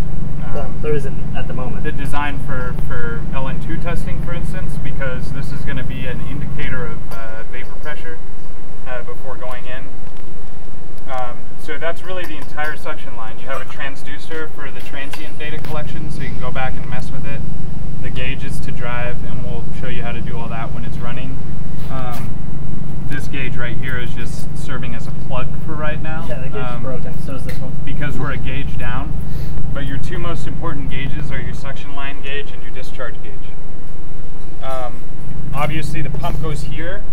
Well, Um, there isn't at the moment. the design for, for LN2 testing, for instance, because this is going to be an indicator of uh, vapor pressure uh, before going in. So that's really the entire suction line. You have a transducer for the transient data collection, so you can go back and mess with it. The gauges to drive, and we'll show you how to do all that when it's running. Um, this gauge right here is just serving as a plug for right now. Yeah, the gauge Um, is broken. So is this one. because we're a gauge down. But your two most important gauges are your suction line gauge and your discharge gauge. Um, obviously, the pump goes here.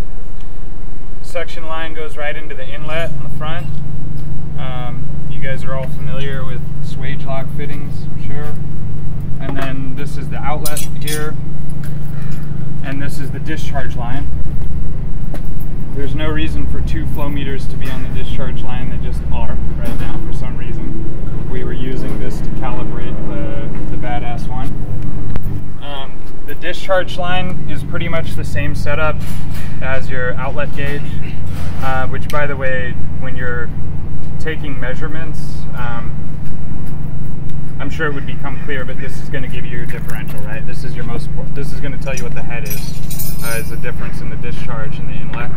Suction line goes right into the inlet on the front. Um, you guys are all familiar with Swagelok fittings, I'm sure. And then this is the outlet here. And this is the discharge line. There's no reason for two flow meters to be on the discharge line. They just are right now for some reason. We were using this to calibrate the, the badass one. Um, the discharge line is pretty much the same setup as your outlet gauge, uh, which by the way, when you're taking measurements, um, I'm sure it would become clear, but this is going to give you your differential, right? This is your most, this is going to tell you what the head is, uh, is the difference in the discharge and the inlet.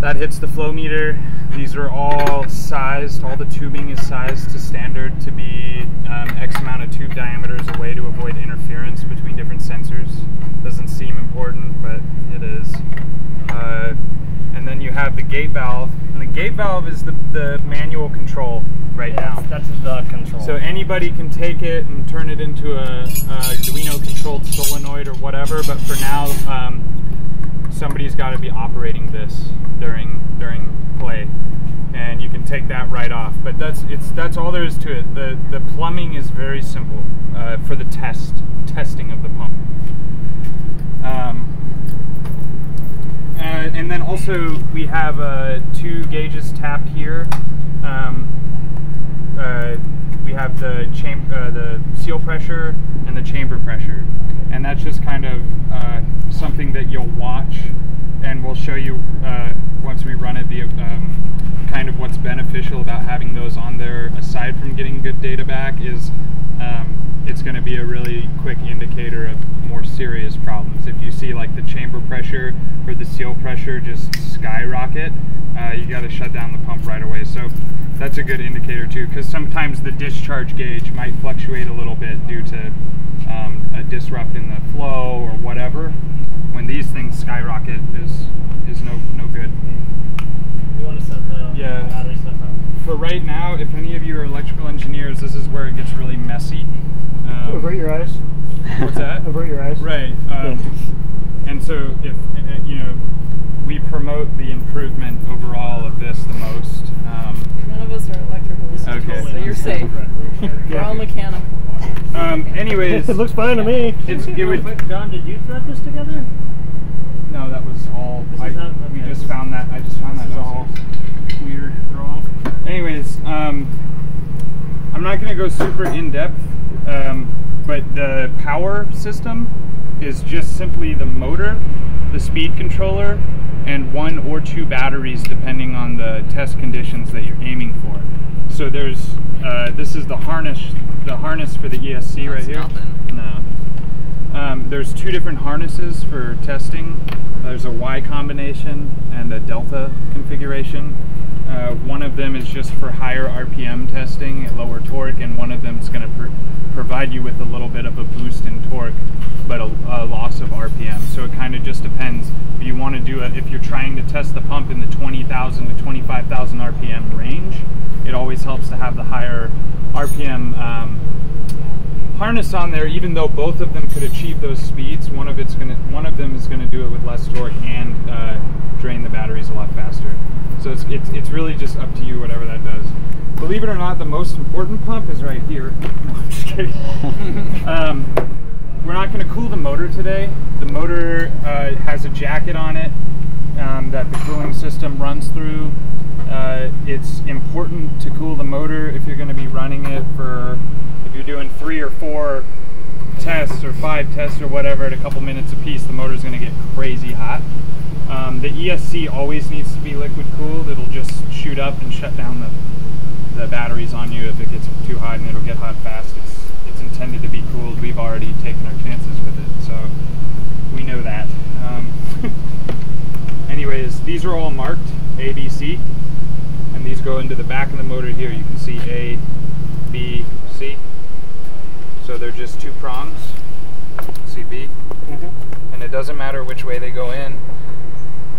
That hits the flow meter. These are all sized, all the tubing is sized to standard to be um, X amount of tube diameters away to avoid interference between different sensors. Doesn't seem important, but it is. Uh, then you have the gate valve, and the gate valve is the, the manual control right now. That's the control. So anybody can take it and turn it into a, a Arduino controlled solenoid or whatever, but for now, um, somebody's got to be operating this during during play, and you can take that right off. But that's it's that's all there is to it. The the plumbing is very simple uh, for the test testing of the pump. Um, uh, and then also we have uh, two gauges tapped here. Um, uh, we have the uh, the seal pressure and the chamber pressure, and that's just kind of uh, something that you'll watch, and we'll show you uh, once we run it the um, kind of what's beneficial about having those on there. Aside from getting good data back, is um, it's going to be a really quick indicator of more serious problems. If you see like the chamber pressure or the seal pressure just skyrocket, uh, you got to shut down the pump right away. So that's a good indicator too, because sometimes the discharge gauge might fluctuate a little bit due to um, a disrupt in the flow or whatever. When these things skyrocket, is is no no good. We want to set the Yeah. battery stuff up. For right now, if any of you are electrical engineers, this is where it gets really messy. Um, Avert your eyes. What's that? Avert your eyes. Right. Um, and so, if uh, you know, we promote the improvement overall of this the most. Um, None of us are electrical, Okay. so you're safe. We're all mechanical. um, anyways, it looks fine to me. It's, it would, John, did you thread this together? no, that was all. I, is not- we just found that. I just found this that is downstairs. all weird draw. Anyways, um, I'm not going to go super in depth, um, but the power system is just simply the motor, the speed controller, and one or two batteries depending on the test conditions that you're aiming for. So there's uh, this is the harness, the harness for the ESC right here. No. Um, there's two different harnesses for testing. There's a Y combination and a delta configuration. Uh, one of them is just for higher RPM testing at lower torque, and one of them is going to pr- provide you with a little bit of a boost in torque, but a, a loss of RPM. So it kind of just depends. If you want to do it, if you're trying to test the pump in the 20,000 to 25,000 RPM range, it always helps to have the higher RPM um, harness on there, even though both of them could achieve those speeds, one of it's gonna, one of them is going to do it with less torque and uh, drain the batteries a lot faster. So it's, it's it's really just up to you, whatever that does. Believe it or not, the most important pump is right here. No, I'm just kidding. um, we're not going to cool the motor today. The motor uh, has a jacket on it um, that the cooling system runs through. Uh, it's important to cool the motor if you're going to be running it for if you're doing three or four tests or five tests or whatever at a couple minutes apiece, the motor's going to get crazy hot. Um, the ESC always needs to be liquid cooled. It'll just shoot up and shut down the, the batteries on you if it gets too hot and it'll get hot fast. It's, it's intended to be cooled. We've already taken our chances with it, so we know that. Um, anyways, these are all marked A, B, C, and these go into the back of the motor here. You can see A, B, C. So they're just two prongs, CB, Mm-hmm. and it doesn't matter which way they go in.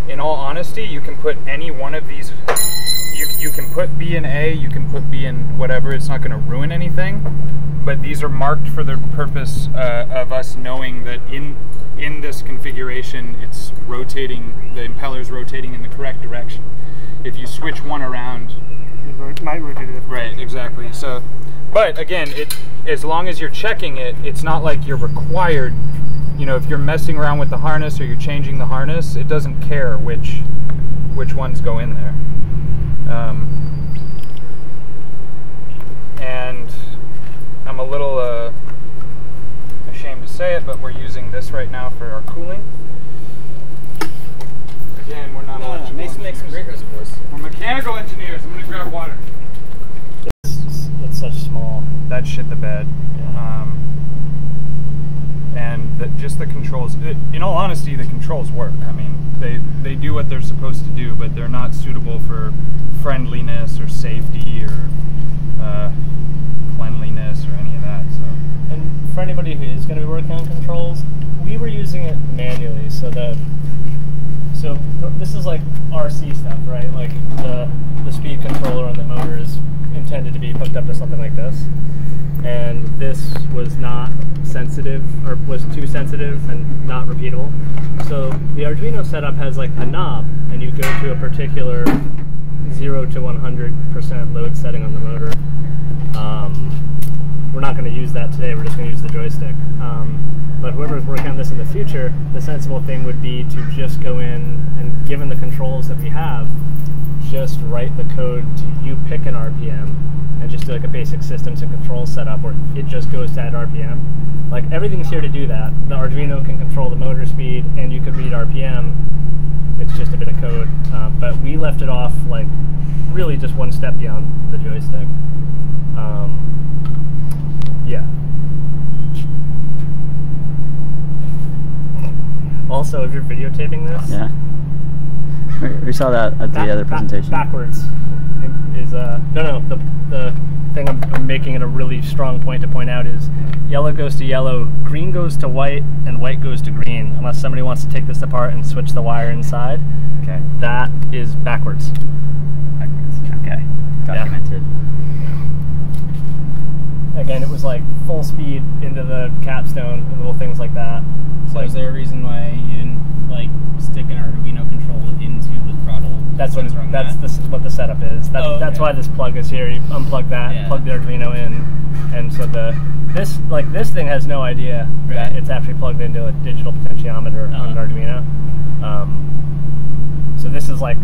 In all honesty, you can put any one of these. You, you can put B in A, you can put B in whatever. It's not going to ruin anything. But these are marked for the purpose uh, of us knowing that in in this configuration, it's rotating. The impeller's rotating in the correct direction. If you switch one around, It might rotate it. Right, exactly. So, but again, it as long as you're checking it, it's not like you're required. You know, if you're messing around with the harness or you're changing the harness, it doesn't care which which ones go in there. Um, and I'm a little uh, ashamed to say it, but we're using this right now for our cooling. Again, we're not No, no, no, electrical make some, great reservoirs. We're mechanical engineers. I'm gonna grab water. It's it's such small. That shit the bed. Um, and the, just the controls. It, in all honesty, the controls work. I mean, they they do what they're supposed to do, but they're not suitable for friendliness or safety or uh, cleanliness or any of that. So. And for anybody who is going to be working on controls, we were using it manually so that. So this is like RC stuff, right? Like the the speed controller on the motor is intended to be hooked up to something like this, and this was not sensitive or was too sensitive and not repeatable. So the Arduino setup has like a knob, and you go to a particular zero to one hundred percent load setting on the motor. Um, we're not going to use that today. We're just going to use the joystick. Um, but whoever's working on this in the future, the sensible thing would be to just go in and, given the controls that we have, just write the code to you pick an RPM and just do like a basic systems and controls setup where it just goes to that RPM. Like everything's here to do that. The Arduino can control the motor speed and you can read RPM. It's just a bit of code. Um, but we left it off like really just one step beyond the joystick. Um, yeah. Also, if you're videotaping this, Yeah. We, we saw that at the back- other back- presentation. backwards is uh no no the the thing I'm, I'm making it a really strong point to point out is yellow goes to yellow, green goes to white, and white goes to green. Unless somebody wants to take this apart and switch the wire inside, Okay. that is backwards. Backwards. Okay. Yeah. Documented. Again, it was like full speed into the capstone and little things like that. So is there a reason why you didn't like stick an Arduino controller into the throttle? That's what that's that? the, what the setup is. That, Oh, okay. That's why this plug is here. You unplug that, Yeah. plug the Arduino in, and so the this like this thing has no idea that it's actually plugged into a digital potentiometer on an Uh-huh. Arduino. Um, so this is like,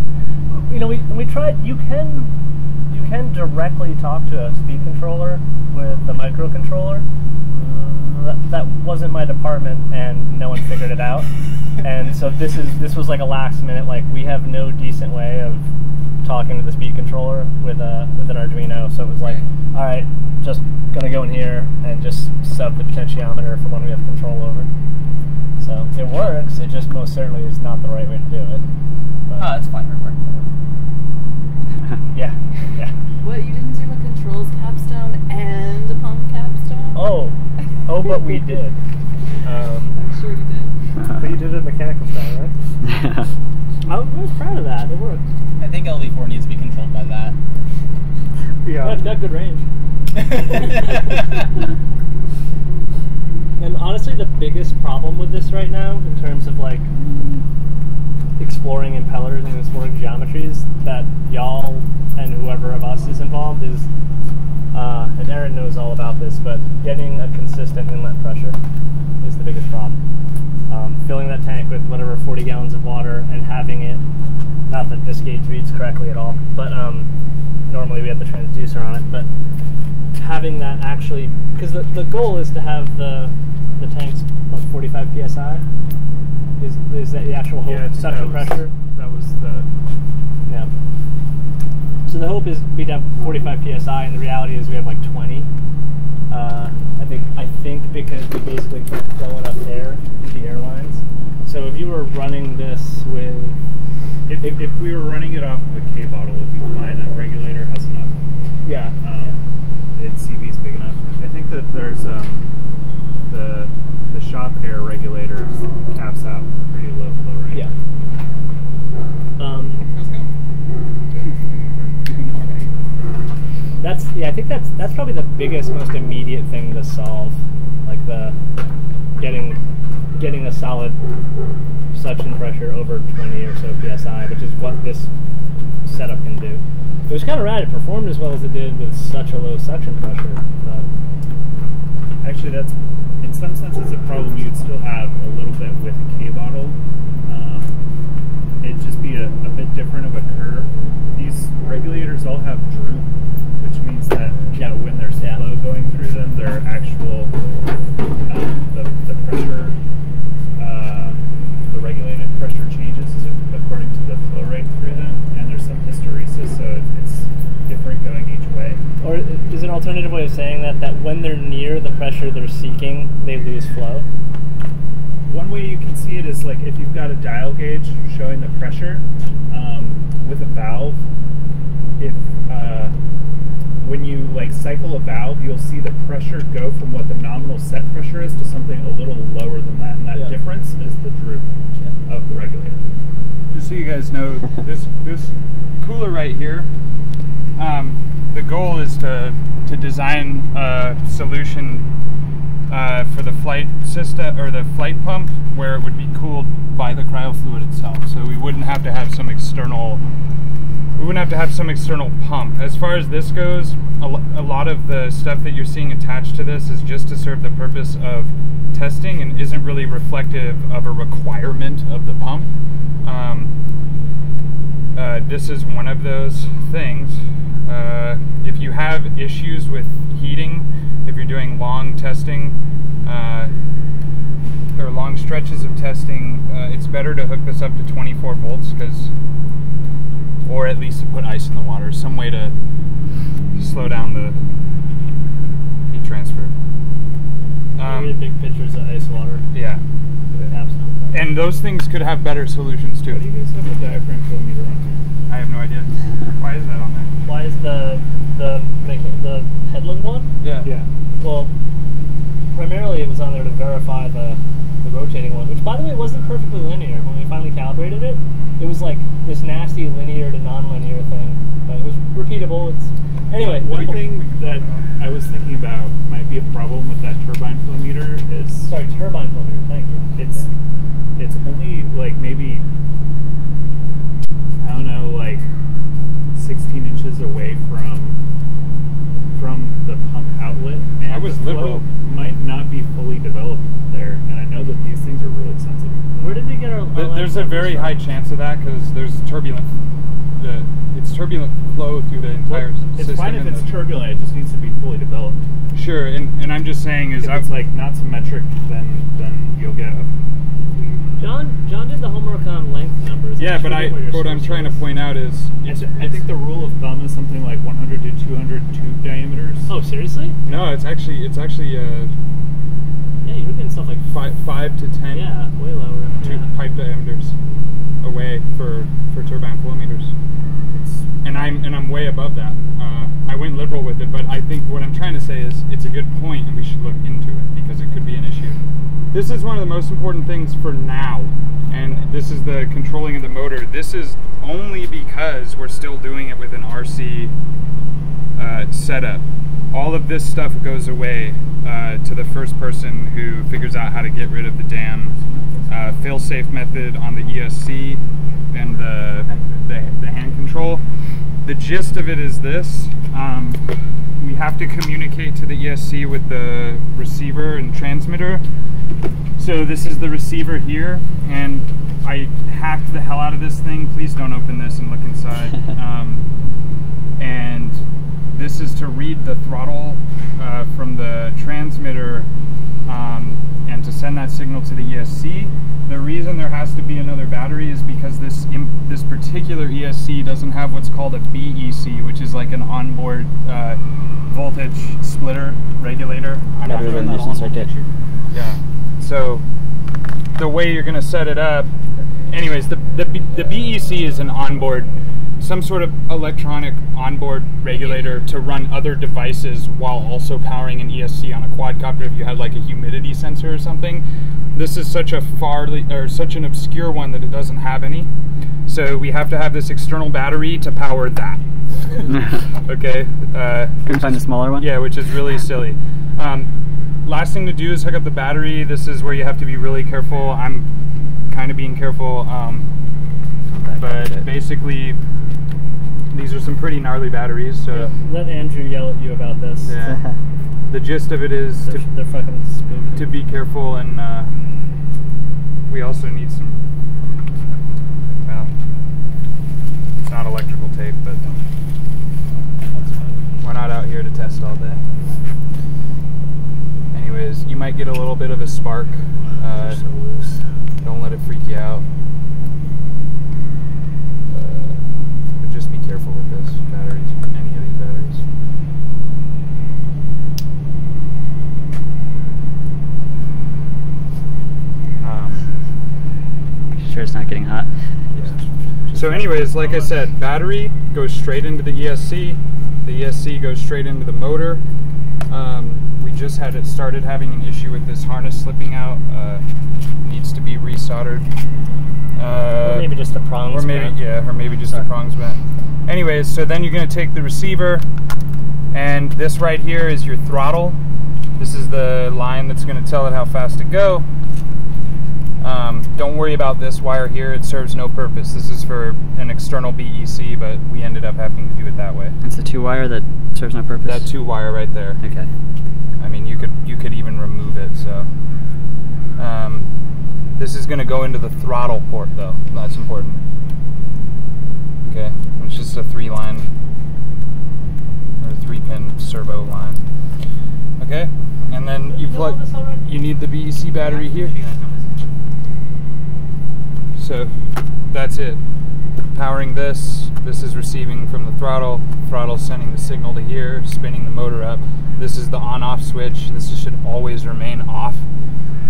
you know, we we tried. You can you can directly talk to a speed controller with the microcontroller. That, that wasn't my department, and no one figured it out. and so this is this was like a last minute. Like we have no decent way of talking to the speed controller with a with an Arduino. So it was like, all right, just gonna go in here and just sub the potentiometer for one we have control over. So it works. It just most certainly is not the right way to do it. But, Oh, that's fine. Hardware. yeah, yeah. What, you didn't do a controls capstone and a pump capstone? Oh, oh, but we did. Um, I'm sure you did. but you did it mechanical style, right? Yeah. I was proud of that. It worked. I think LV4 needs to be controlled by that. Yeah, it's got good range. And honestly, the biggest problem with this right now, in terms of like exploring impellers and exploring geometries, that y'all and whoever of us is involved is, uh, and Aaron knows all about this, but getting a consistent inlet pressure is the biggest problem. Um, filling that tank with whatever 40 gallons of water and having it, not that this gauge reads correctly at all, but um, normally we have the transducer on it, but having that actually because the, the goal is to have the the tanks what 45 psi is is that the actual whole Yeah, suction that was- pressure? That was the yeah. So the hope is we'd have 45 psi and the reality is we have like 20 uh, I think I think because we basically keep flowing up air through the airlines. So if you were running this with if, if, if we were running it off of a K bottle, if you find that regulator has enough, yeah. um, its CV is big enough. I think that there's um, the the shop air regulators caps out pretty low flow rate. Yeah. Um, that's yeah. I think that's that's probably the biggest, most immediate thing to solve, like the getting getting a solid suction pressure over 20 or so psi, which is what this setup can do. It was kind of rad. It performed as well as it did with such a low suction pressure. But Actually, that's in some senses a problem you'd still have a little bit with a K bottle. Um, it'd just be a, a bit different of a curve. These regulators all have droop, which means that you know, when there's flow going through them, their actual um, the, the pressure, uh, the regulated pressure changes is according to the flow rate through them, and there's some hysteresis, so it's different going each way. Or is an alternative way of saying that that when they're near the pressure they're seeking, they lose flow? One way you can see it is like if you've got a dial gauge showing the pressure um, with a valve. If uh, when you like cycle a valve, you'll see the pressure go from what the nominal set pressure is to something a little lower than that, and that Yeah. difference is the droop of the regulator. Just so you guys know, this this cooler right here, um, the goal is to to design a solution uh, for the flight system or the flight pump where it would be cooled by the cryofluid itself. So we wouldn't have to have some external wouldn't have to have some external pump. As far as this goes, a lot of the stuff that you're seeing attached to this is just to serve the purpose of testing and isn't really reflective of a requirement of the pump. Um, uh, this is one of those things. Uh, if you have issues with heating, if you're doing long testing uh, or long stretches of testing, uh, it's better to hook this up to 24 volts because or at least to put ice in the water, some way to slow down the heat transfer. we had um, big pictures of ice water. Yeah. Capstone. And those things could have better solutions too. Why do you guys have a diaphragm kilometer on I have no idea. Why is that on there? Why is the the the headland one? Yeah. there? Yeah. Well, primarily it was on there to verify the, the rotating one, which by the way wasn't perfectly linear. When we finally calibrated it, it was like this nasty linear to non-linear thing, but it was repeatable. It's anyway. One thing that I was thinking about might be a problem with that turbine flow meter is Sorry, turbine flow meter. Thank you. it's it's only like maybe I don't know like 16 inches away from from the pump outlet and I was liberal. flow liberal. might not be fully developed there and I know that these things are really sensitive Where did we get our? our Th- last There's a very from? high chance of that because there's turbulent. The it's turbulent flow through the entire Well, system. it's fine if it's the- turbulent it just needs to be fully developed Sure, and, and I'm just saying is if I it's like not symmetric then then you'll get a John John did the homework on length numbers. yeah, but I what what I'm source trying to point out is I, it's, th- I think the rule of thumb is something like 100 to 200 tube diameters. Oh, seriously? no, it's actually it's actually uh, Yeah, you're getting stuff like five five to ten yeah, way lower. tube yeah. pipe diameters away for for turbine flow meters. It's and I'm and I'm way above that. Uh, I went liberal with it, but I think what I'm trying to say is it's a good point, and we should look into it because it could be an issue. This is one of the most important things for now, and this is the controlling of the motor. This is only because we're still doing it with an RC uh, setup. All of this stuff goes away uh, to the first person who figures out how to get rid of the damn uh, fail-safe method on the ESC and the, the, the hand control. The gist of it is this. Um, we have to communicate to the ESC with the receiver and transmitter. So this is the receiver here, and I hacked the hell out of this thing. Please don't open this and look inside. Um, the throttle uh, from the transmitter um, and to send that signal to the ESC. The reason there has to be another battery is because this im- this particular ESC doesn't have what's called a BEC, which is like an onboard uh, voltage splitter regulator. I'm not Battery regulation circuit. Yeah. So the way you're going to set it up, anyways, the, the B- the BEC is an onboard, some sort of electronic onboard regulator to run other devices while also powering an ESC on a quadcopter. If you had like a humidity sensor or something, this is such a far or such an obscure one that it doesn't have any. So we have to have this external battery to power that. okay. Uh, Couldn't find the smaller one? yeah, which is really silly. Um, last thing to do is hook up the battery. This is where you have to be really careful. I'm kind of being careful, um, but basically, these are some pretty gnarly batteries. So Let Andrew yell at you about this. yeah, the gist of it is They're, to, they're fucking spooky. to be careful, and uh, we also need some. Well, it's not electrical tape, but we're not out here to test all day. Anyways, you might get a little bit of a spark. Uh, don't let it freak you out. Uh, but just be careful with this batteries, any of these batteries. Um, Make sure it's not getting hot. so, anyways, like I said, battery goes straight into the ESC. The ESC goes straight into the motor. Um, we just had it started having an issue with this harness slipping out. Uh, needs to be resoldered. Uh, Or maybe just the prongs Or maybe bent. yeah, or maybe just the prongs bent. Anyways, so then you're gonna take the receiver, and this right here is your throttle. This is the line that's gonna tell it how fast to go. Um, don't worry about this wire here; it serves no purpose. This is for an external BEC, but we ended up having to do it that way. It's the two wire that serves no purpose. That two wire right there. Okay. I mean, you could you could even remove it. So, um, this is going to go into the throttle port, though. That's important. Okay, it's just a three line or three pin servo line. Okay, and then you plug. You need the BEC battery here. So that's it. Powering this. This is receiving from the throttle. Throttle sending the signal to here, spinning the motor up. This is the on-off switch. This should always remain off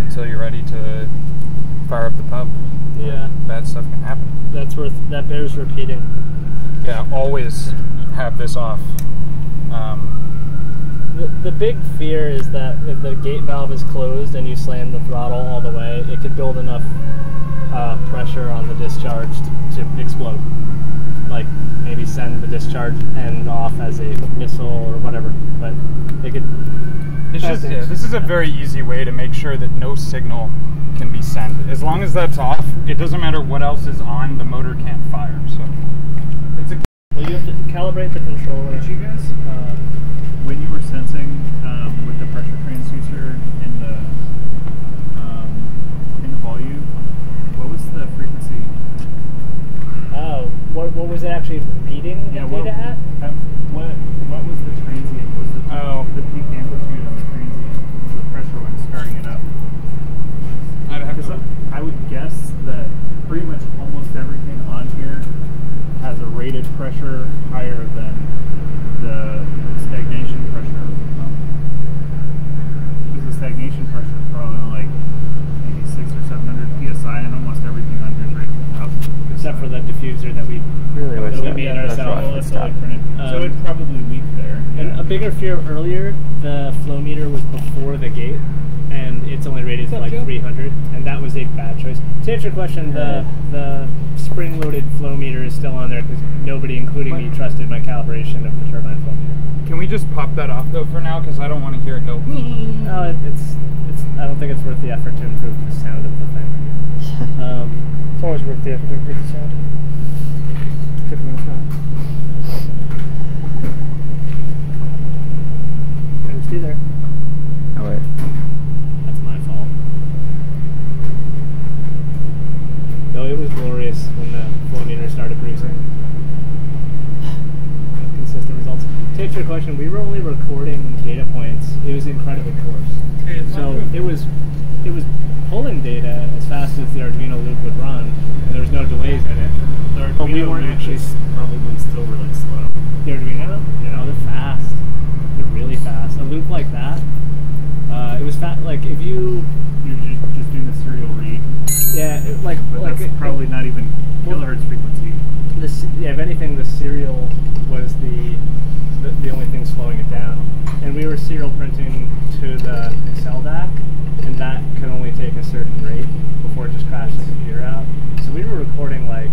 until you're ready to fire up the pump. Yeah. Bad stuff can happen. That's worth. That bears repeating. Yeah, always have this off. Um, The, the big fear is that if the gate valve is closed and you slam the throttle all the way, it could build enough uh, pressure on the discharge to, to explode. Like maybe send the discharge end off as a missile or whatever. But it could. It's just, yeah, this is a very easy way to make sure that no signal can be sent. As long as that's off, it doesn't matter what else is on, the motor can't fire. So it's a Well, you have to calibrate the controller. Did you guys, uh, when you were sensing um, with the pressure transducer in the um, in the volume, what was the frequency? Oh, what, what was it actually reading the what, data at? uh, what what was the transient? Was the peak, Oh. the peak amplitude on the transient? The pressure when starting it up. I'd have to. I would guess that pretty much almost everything on here has a rated pressure higher than the stagnation pressure of the pump. Because the stagnation pressure is probably like maybe six or seven hundred psi, and almost everything on here is rated thousand. Except for the diffuser that we Really that wish we that- made that's ourselves. right. That's all printed. so Um, it'd probably leak there. And a bigger fear earlier, the flow meter was before the gate, and it's only rated for like 300, and that was a bad choice. To answer your question, the the spring-loaded flow meter is still on there because nobody, including me, trusted my calibration of the turbine flow meter. Can we just pop that off though for now? Because I don't want to hear it go. No, it, it's it's. I don't think it's worth the effort to improve the sound of the thing. Um, it's always worth the effort to improve the sound. Except when it's not. Hey, stay there. Oh. That's my fault. Though it was glorious when the flow meter started producing consistent results. To answer your question, we were only recording data points. It was incredibly coarse. So it was it was pulling data as fast as the Arduino loop would run, and there was no delays in it. The But we weren't loop actually is probably still really slow. The Arduino? Yeah. No, they're fast. They're really fast. A loop like that, it. Like if you, You're just, just doing the serial read. yeah, it, like But like that's it- probably not even well, kilohertz frequency. The, s- yeah, if anything, the serial was the, the the only thing slowing it down, and we were serial printing to the Excel DAQ, and that could only take a certain rate before it just crashed the computer out. So we were recording like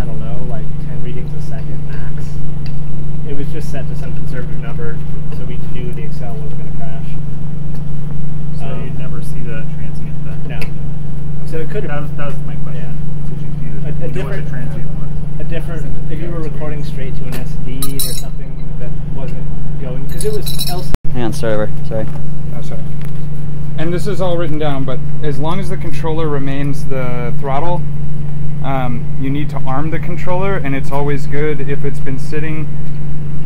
I don't know, like ten readings a second max. It was just set to some conservative number, so we knew the Excel was going to crash. So Um, you'd never see the transient then. No. So it could That was, that was my question. Yeah. Did you see A- a you different- the transient was? a different if you were recording straight to an SD or something that wasn't going because it was LC. Hang on, start over. Sorry. Oh, sorry. And this is all written down, but as long as the controller remains the throttle, um, you need to arm the controller, and it's always good if it's been sitting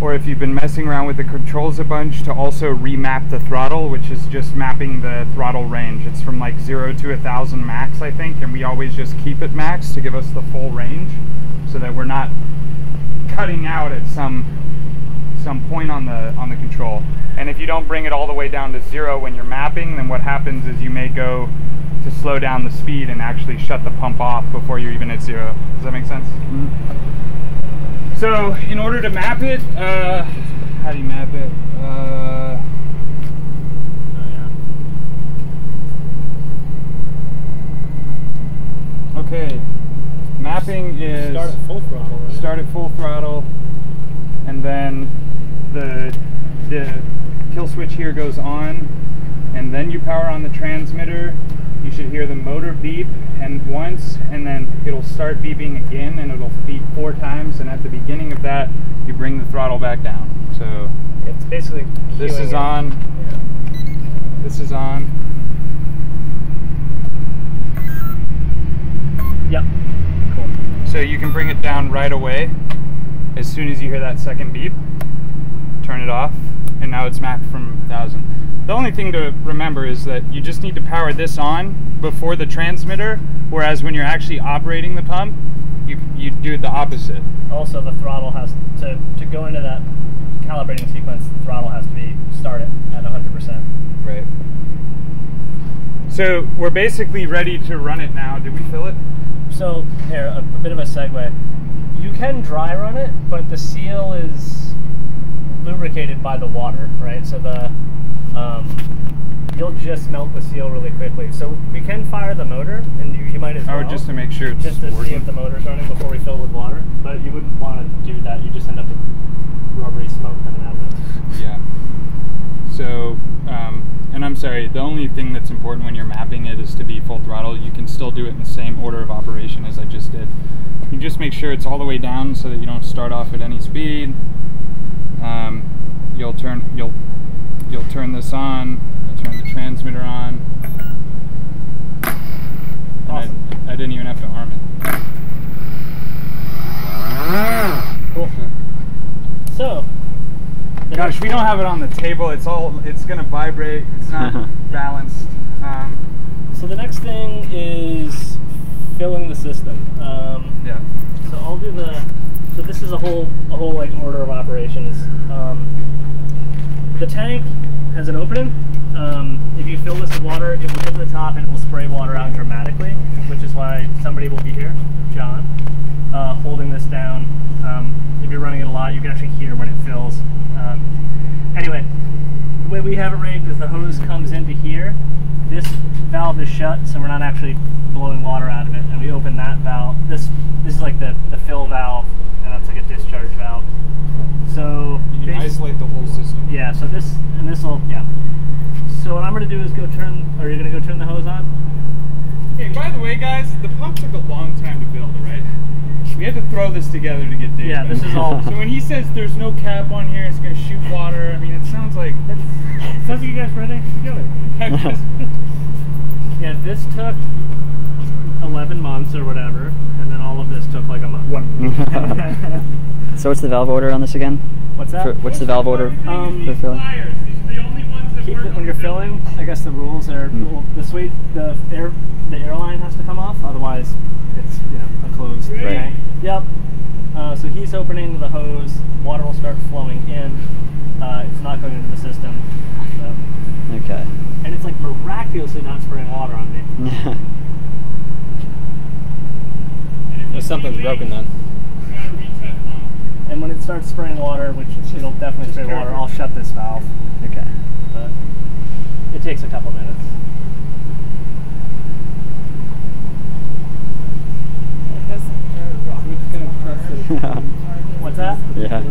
or if you've been messing around with the controls a bunch to also remap the throttle, which is just mapping the throttle range. It's from like zero to a thousand max, I think, and we always just keep it max to give us the full range, so that we're not cutting out at some some point on the on the control. And if you don't bring it all the way down to zero when you're mapping, then what happens is you may go to slow down the speed and actually shut the pump off before you're even at zero. Does that make sense? Mm-hmm. So in order to map it, uh, how do you map it? Uh, okay, mapping is Start at full throttle, right? start at full throttle, and then the the kill switch here goes on, and then you power on the transmitter. You should hear the motor beep and once, and then it'll start beeping again, and it'll beep four times. And at the beginning of that, you bring the throttle back down. So It's basically this is it. on. This is on. Yep. Cool. So you can bring it down right away as soon as you hear that second beep. Turn it off, and now it's mapped from 1000. The only thing to remember is that you just need to power this on before the transmitter, whereas when you're actually operating the pump, you, you do the opposite. Also, the throttle has to to go into that calibrating sequence. The throttle has to be started at 100. percent Right. So we're basically ready to run it now. Did we fill it? So here, a, a bit of a segue. You can dry run it, but the seal is lubricated by the water, right? So the um, you'll just melt the seal really quickly. So we can fire the motor, and you, you might as well. Oh, just to make sure it's just to see if the motor's running before we fill it with water. But you wouldn't want to do that. You just end up with rubbery smoke coming out of it. Yeah. So, um, and I'm sorry, the only thing that's important when you're mapping it is to be full throttle. You can still do it in the same order of operation as I just did. You just make sure it's all the way down so that you don't start off at any speed. Um, you'll turn you'll you'll turn this on. You'll turn the transmitter on. And I, I didn't even have to arm it. Cool. So. Gosh, we don't have it on the table. It's all it's gonna vibrate. It's not balanced. Um, So the next thing is filling the system. Um, yeah. So I'll do the. So this is a whole a whole like order of operations. Um, the tank has an opening. Um, if you fill this with water, it will hit the top and it will spray water out dramatically, which is why somebody will be here, John, uh, holding this down. Um, if you're running it a lot, you can actually hear when it fills. Um, anyway, the way we have it rigged is the hose comes into here. This valve is shut, so we're not actually blowing water out of it. And we open that valve. This this is like the, the fill valve, and that's like a discharge valve. So You can isolate the whole system. Yeah. So this and this will yeah. So what I'm gonna do is go turn. Are you gonna go turn the hose on? Hey, by the way, guys, the pump took a long time to build, right? We had to throw this together to get Dave. Yeah, this is all- so when he says there's no cap on here, it's gonna shoot water. I mean, it sounds like. it Sounds like you guys ready to do yeah, this took 11 months or whatever, and then all of this took like a month. so what's the valve order on this again? What's that? For, what's the valve order Um, for filling? Keep it when you're filling. I guess the rules are Mm. well, the suite, the air, the airline has to come off. Otherwise, it's you know a closed Right. tank. Yep. Uh, so he's opening the hose. Water will start flowing in. Uh, it's not going into the system. So. Okay. And it's like miraculously not spraying water on me. Well, something's broken then. And when it starts spraying water, which it'll definitely spray water, I'll shut this valve. okay. But it takes a couple minutes. What's that? Yeah.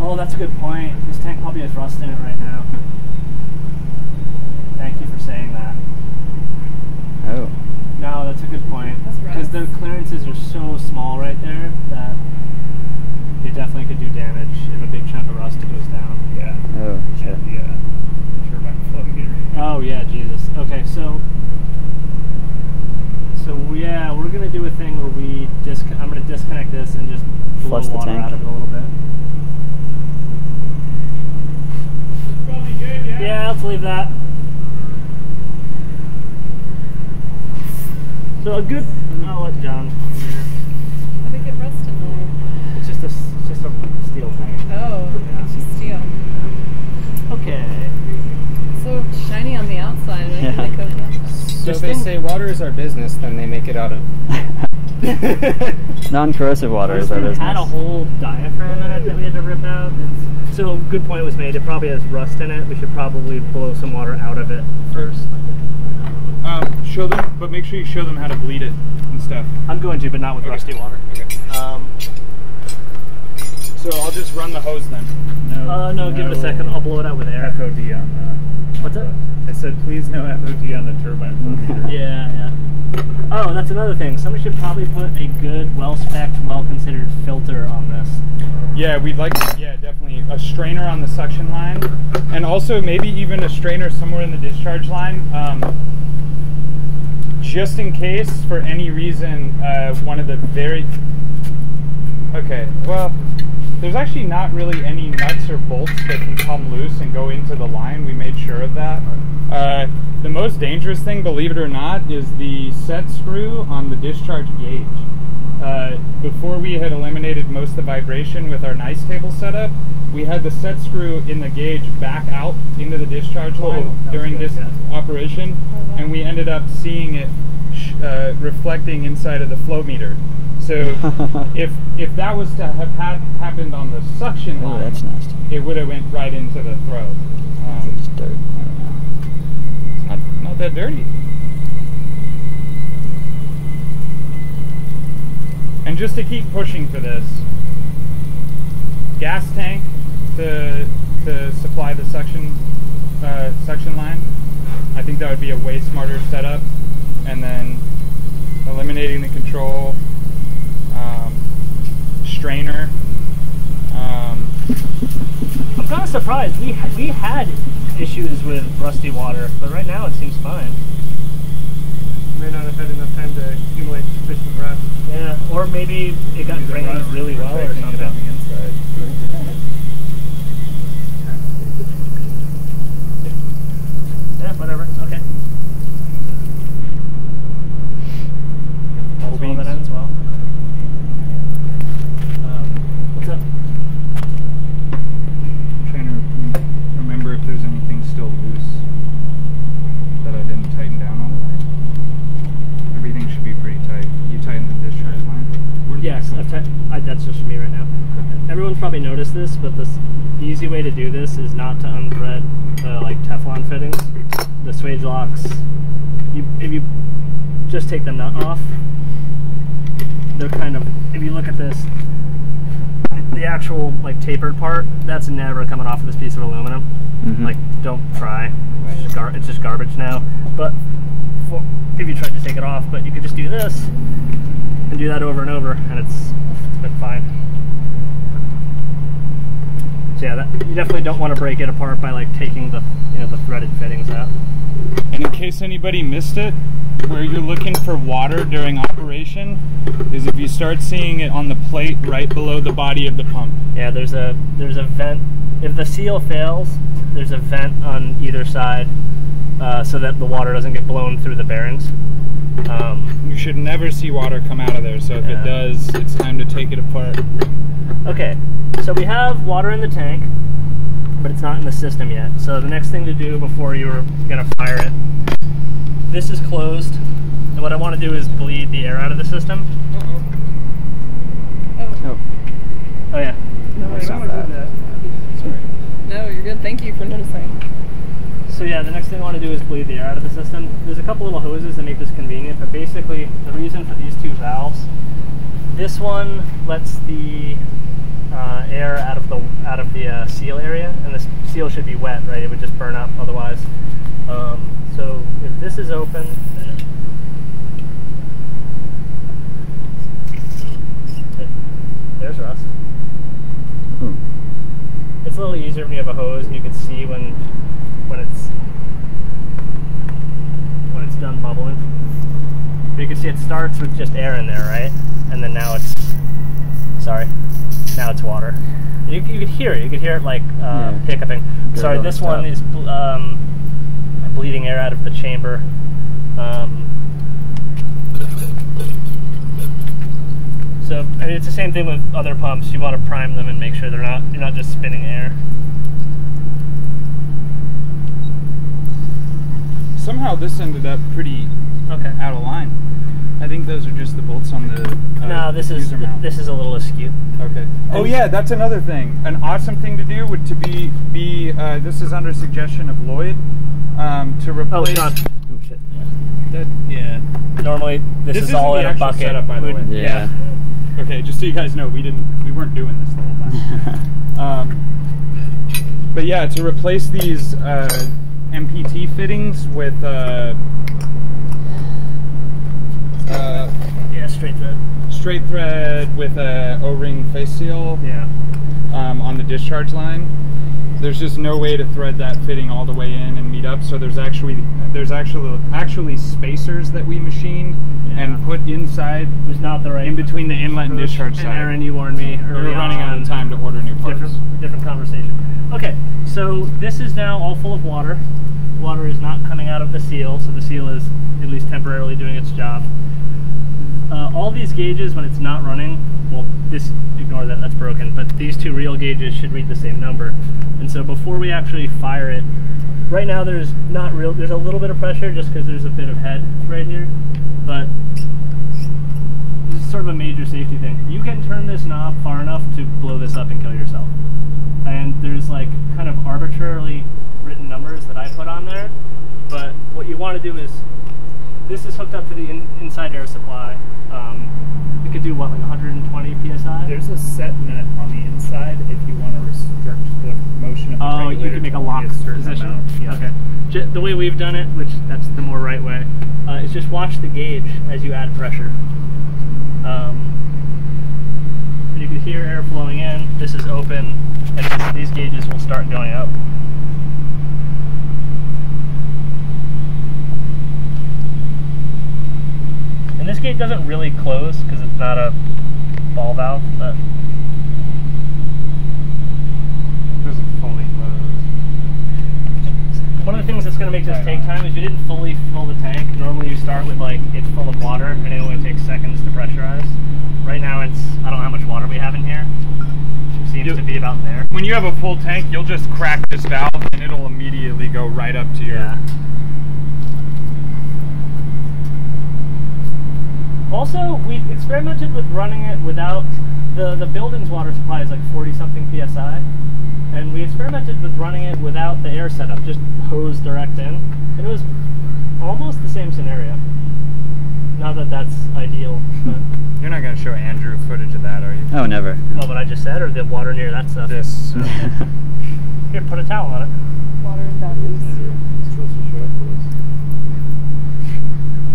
Oh, that's a good point. This tank probably has rust in it right now. Thank you for saying that. Oh. No, that's a good point. Because the clearances are so small right there that it definitely could do damage if a big chunk of rust goes down. Yeah. Oh. Shit. And the uh, turbine flow meter. Oh yeah, Jesus. Okay, so so yeah, we're gonna do a thing where we disc. I'm gonna disconnect this and just blow Flush the water tank. out of it a little bit. Yeah, let's leave that. So a good. I'll let John. How did it get rust in there? It's just a s- it's just a steel tank. Oh, it's just steel. Okay. So shiny on the outside. When Yeah. they coat the. So if they say water is our business, then they make it out of. Non-corrosive water This is our business. had a whole diaphragm in it that we had to rip out. So good point was made. It probably has rust in it. We should probably blow some water out of it first. Um, show them, but make sure you show them how to bleed it and stuff. I'm going to, but not with Okay. rusty water. Okay. So I'll just run the hose then. No. uh, no, give it a second. I'll blow it out with air. FOD on the. What's that? I said, please no FOD on the turbine. Yeah, yeah. Oh, that's another thing. Somebody should probably put a good, well-spec'd, well-considered filter on this. Yeah, we'd like, To, yeah, definitely a strainer on the suction line, and also maybe even a strainer somewhere in the discharge line, um, just in case for any reason uh, one of the very. Okay, well, there's actually not really any nuts or bolts that can come loose and go into the line. We made sure of that. Uh, the most dangerous thing, believe it or not, is the set screw on the discharge gauge. Uh, before we had eliminated most of the vibration with our nice table setup, we had the set screw in the gauge back out into the discharge Oh, line that's during good, this yeah. operation, and we ended up seeing it sh- uh, reflecting inside of the flow meter. So if if that was to have hap- happened on the suction Oh, line, that's nasty. it would have went right into the throat. Um, It's dirt. I don't know. it's not, not that dirty. And just to keep pushing for this, gas tank to to supply the suction uh, suction line. I think that would be a way smarter setup. And then eliminating the control um, strainer. Um, I'm kind of surprised. We we had issues with rusty water, but right now it seems fine. May not have had enough time to accumulate sufficient rust. Yeah, or maybe it got drained really well or Protecting it on the inside. Yeah, whatever. Okay. That's well, that ends well. Um, what's up? trying to remember if there's anything still loose that I didn't tighten down all the way. Everything should be pretty tight. You tighten the discharge line. Where did I've come te- I, that's just me right now. Everyone's probably noticed this, but this, the easy way to do this is not to unthread the like Teflon fittings. The Swageloks, you, if you just take the nut off, they're kind of, if you look at this, the actual like tapered part, that's never coming off of this piece of aluminum. Mhm. Like, don't try. It's just, gar- it's just garbage now. But for, if you tried to take it off, but you could just do this and do that over and over, and it's, been fine. So yeah, that, you definitely don't want to break it apart by like taking the you know the threaded fittings out. And in case anybody missed it, where you're looking for water during operation is if you start seeing it on the plate right below the body of the pump. Yeah, there's a there's a vent. If the seal fails, there's a vent on either side, uh, so that the water doesn't get blown through the bearings. Um, You should never see water come out of there. So if Yeah. it does, it's time to take it apart. okay, so we have water in the tank, but it's not in the system yet. So the next thing to do before you're gonna fire it, this is closed, and what I want to do is bleed the air out of the system. Oh. Oh yeah. No worries. That's not bad. Sorry. No, you're good. Thank you for noticing. So yeah, the next thing I want to do is bleed the air out of the system. There's a couple little hoses that make this convenient, but basically the reason for these two valves, this one lets the uh, air out of the out of the uh, seal area, and the seal should be wet, right? It would just burn up otherwise. Um, so if this is open, there's rust. Hmm. It's a little easier when you have a hose and you can see when when it's when it's done bubbling. But you can see it starts with just air in there, right? And then now it's sorry, now it's water. You, you could hear it. You could hear it like uh, Yeah. hiccuping. Sorry, on this top. one is bl- um, bleeding air out of the chamber. Um, so I mean, it's the same thing with other pumps. You want to prime them and make sure they're not you're not just spinning air. Somehow this ended up pretty Okay. out of line. I think those are just the bolts on the. Uh, no, this is mount. this is a little askew. Okay. Oh yeah, that's another thing. An awesome thing to do would to be be uh, this is under suggestion of Lloyd um, to Oh, replace. it's not. Oh shit. That, yeah. Normally, this, This is all in a bucket. setup, by the Would- way. Yeah. Okay, just so you guys know, we didn't we weren't doing this the whole time. um, but yeah, to replace these uh, MPT fittings with uh, uh, Yeah, straight thread. straight thread with a O-ring face seal Yeah. um, on the discharge line. There's just no way to thread that fitting all the way in and meet up. So there's actually there's actually actually spacers that we machined and put inside It was not the right. in between the inlet and discharge And side. Aaron, you warned me we were running out of time to order new parts. Different, different conversation. Okay, so this is now all full of water. Water is not coming out of the seal, so the seal is at least temporarily doing its job. Uh, all these gauges, when it's not running, well, this ignore that, that's broken. But these two real gauges should read the same number. And so before we actually fire it, right now there's not real. There's a little bit of pressure just because there's a bit of head right here, but this is sort of a major safety thing. You can turn this knob far enough to blow this up and kill yourself. And there's like kind of arbitrarily written numbers that I put on there, but what you want to do is this is hooked up to the in, inside air supply. Um, it could do what, like 120 psi? There's a set nut on the inside if you want to restrict the motion of the Oh, you can make a lock certain position. amount. Yeah. Okay. J- the way we've done it, which that's the more right way, uh, is just watch the gauge as you add pressure. Um, and you can hear air flowing in. This is open, and these, these gauges will start going up. And this gate doesn't really close because it's not a ball valve, but doesn't fully close. One of the things that's going to make this take time is you didn't fully fill the tank. Normally you start with like it's full of water and it only takes seconds to pressurize. Right now it's I don't know how much water we have in here. To be about there. When you have a full tank, you'll just crack this valve and it'll immediately go right up to your. Yeah. Also, we've experimented with running it without the the building's water supply is like 40 something psi, and we experimented with running it without the air setup, just hose direct in, and it was almost the same scenario. Not that that's ideal, but You're not going to show Andrew footage of that, are you? Oh, never. oh, what I just said, or the water near that stuff. This. Here, put a towel on it. Water and batteries.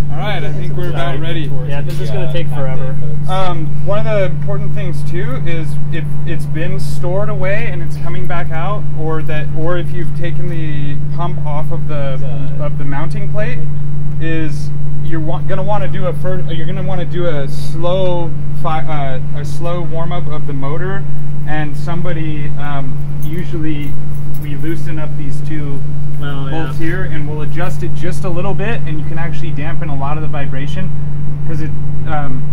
All right, I think we're about ready. Yeah, this is gonna take forever. Um, one of the important things too is if it's been stored away and it's coming back out, or that, or if you've taken the pump off of the of the mounting plate, is you're gonna want to do a fir- you're gonna want to do a slow fi- uh, a slow warm up of the motor, and somebody um, usually we loosen up these two Oh, yeah. bolts here, and we'll adjust it just a little bit, and you can actually dampen a lot of the vibration because it. Um,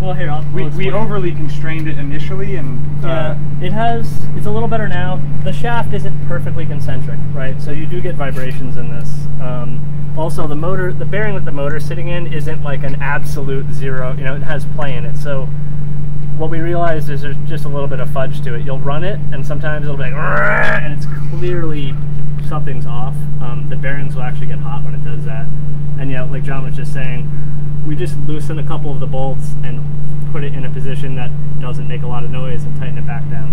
Well, here I'll. we, I'll we overly constrained it initially, and uh, Yeah, it has. It's a little better now. The shaft isn't perfectly concentric, right? So you do get vibrations in this. Um, also, the motor, the bearing that the motor's sitting in, isn't like an absolute zero. You know, it has play in it. So what we realized is there's just a little bit of fudge to it. You'll run it, and sometimes it'll be like, and it's clearly something's off. Um, the bearings will actually get hot when it does that. And yeah, like John was just saying, we just loosen a couple of the bolts and put it in a position that doesn't make a lot of noise and tighten it back down.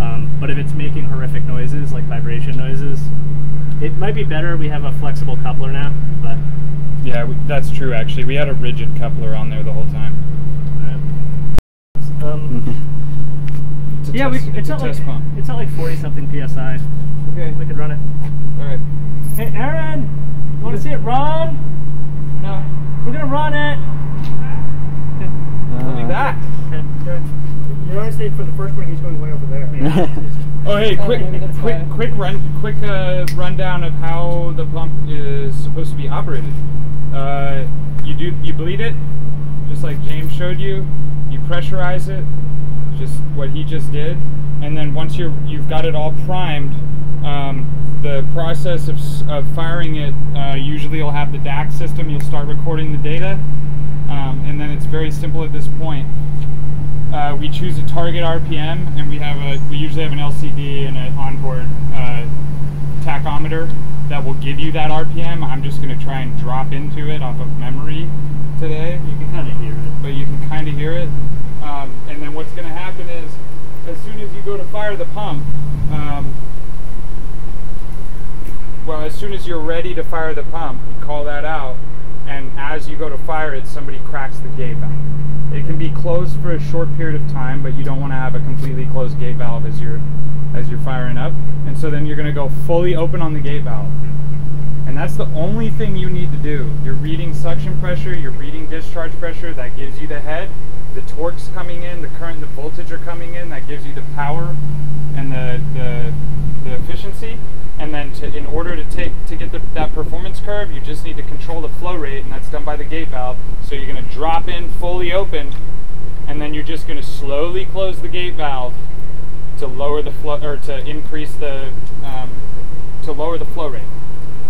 Um, but if it's making horrific noises, like vibration noises, it might be better. We have a flexible coupler now, but yeah, we, that's true. Actually, we had a rigid coupler on there the whole time. um, It's yeah, test- we, it's, it's not like pump. it's not like forty something psi. Okay, we could run it. All right. Hey, Aaron, you want to see it run? No, we're gonna run it. We'll be back. Okay, good. You notice that for the first one, he's going way over there. Oh, hey, quick, quick, quick run, quick uh, rundown of how the pump is supposed to be operated. Uh, you do, you bleed it, just like James showed you. You pressurize it, just what he just did, and then once you're, you've got it all primed, um, the process of, of firing it uh, usually will have the DAQ system. You'll start recording the data, um, and then it's very simple at this point uh, we choose a target RPM, and we have a we usually have an LCD and an onboard uh, tachometer that will give you that RPM. I'm just going to try and drop into it off of memory today. You can kind of hear it. But you can kind of hear it. Um, and then what's going to happen is, as soon as you go to fire the pump, um, well, as soon as you're ready to fire the pump, you call that out, and as you go to fire it, somebody cracks the gate valve. It can be closed for a short period of time, but you don't want to have a completely closed gate valve as you're as you're firing up. And so then you're going to go fully open on the gate valve. And that's the only thing you need to do. You're reading suction pressure, you're reading discharge pressure, that gives you the head. The torque's coming in, the current the voltage are coming in, that gives you the power and the, the, the efficiency. And then to, in order to take to get the, that performance curve, you just need to control the flow rate, and that's done by the gate valve. So you're going to drop in fully open, and then you're just going to slowly close the gate valve to lower the flow or to increase the um, to lower the flow rate.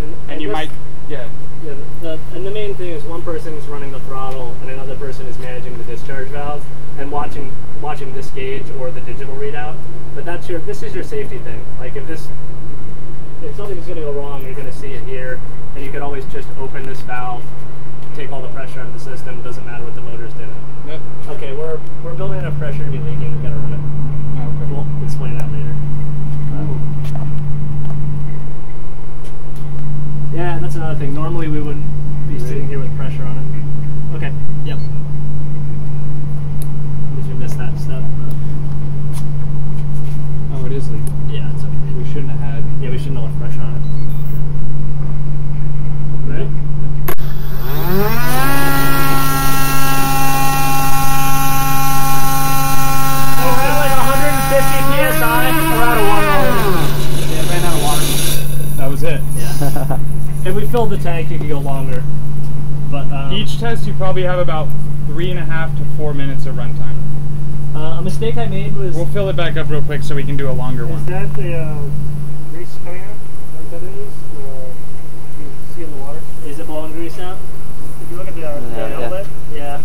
And, And you might, yeah. Yeah, the, and the main thing is one person is running the throttle and another person is managing the discharge valve and watching watching this gauge or the digital readout. But that's your this is your safety thing. Like if this if something's going to go wrong, you're going to see it here, and you could always just open this valve, take all the pressure out of the system. Doesn't matter what the motor's doing. Yep. Okay, we're we're building enough pressure to be leaking. We got to run it. Ah, okay. We'll explain that later. Yeah, that's another thing. Normally we wouldn't be sitting here with pressure on it. Okay. Yep. Did you that? Oh, it is leaking. Yeah, it's okay. We shouldn't have had. Yeah, we shouldn't have left pressure on it. Ready? We're at like 150 psi. We're out of water. Yeah, ran out of water. That was it. Yeah. if we filled the tank, you could go longer. But um, Each test, you probably have about three and a half to four minutes of runtime. Uh, a mistake I made was We'll fill it back up real quick so we can do a longer Is one. Is that the uh, grease coming out? Is that what that is? Uh, you see in the water? is it blowing grease out? If you look at the, uh, the Yeah. outlet, Yeah.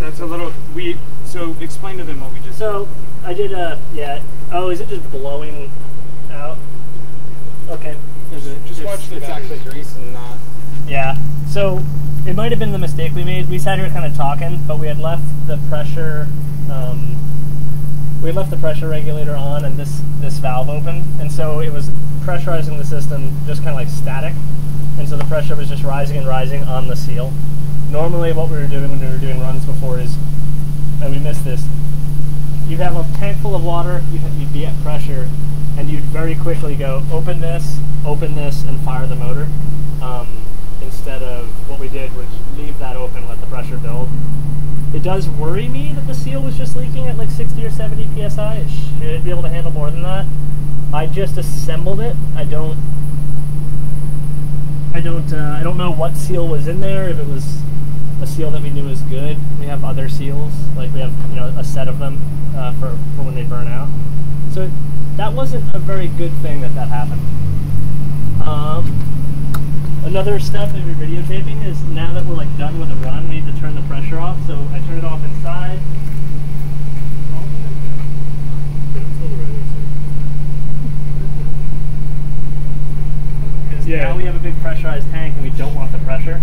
That's a little. We so explain to them what we just. So I did a yeah. Oh, is it just blowing out? Okay. Just watch the It's batteries. actually grease and not. Yeah. So it might have been the mistake we made. We sat here kind of talking, but we had left the pressure. Um, we left the pressure regulator on and this this valve open, and so it was pressurizing the system just kind of like static, and so the pressure was just rising and rising on the seal. Normally, what we were doing when we were doing runs before is, and we missed this. You'd have a tank full of water. You'd, be at pressure, and you'd very quickly go open this, open this, and fire the motor. Um, instead of what we did, which leave that open, let the pressure build. It does worry me that the seal was just leaking at like 60 or 70 psi. It should be able to handle more than that. I just assembled it. I don't. I don't. Uh, I don't know what seal was in there. If it was a seal that we knew was good. We have other seals, like we have you know a set of them uh, for for when they burn out. So that wasn't a very good thing that that happened. Um, another step that we're videotaping is now that we're like done with the run, we need to turn the pressure off. So I turn it off inside. Yeah. now we have a big pressurized tank and we don't want the pressure.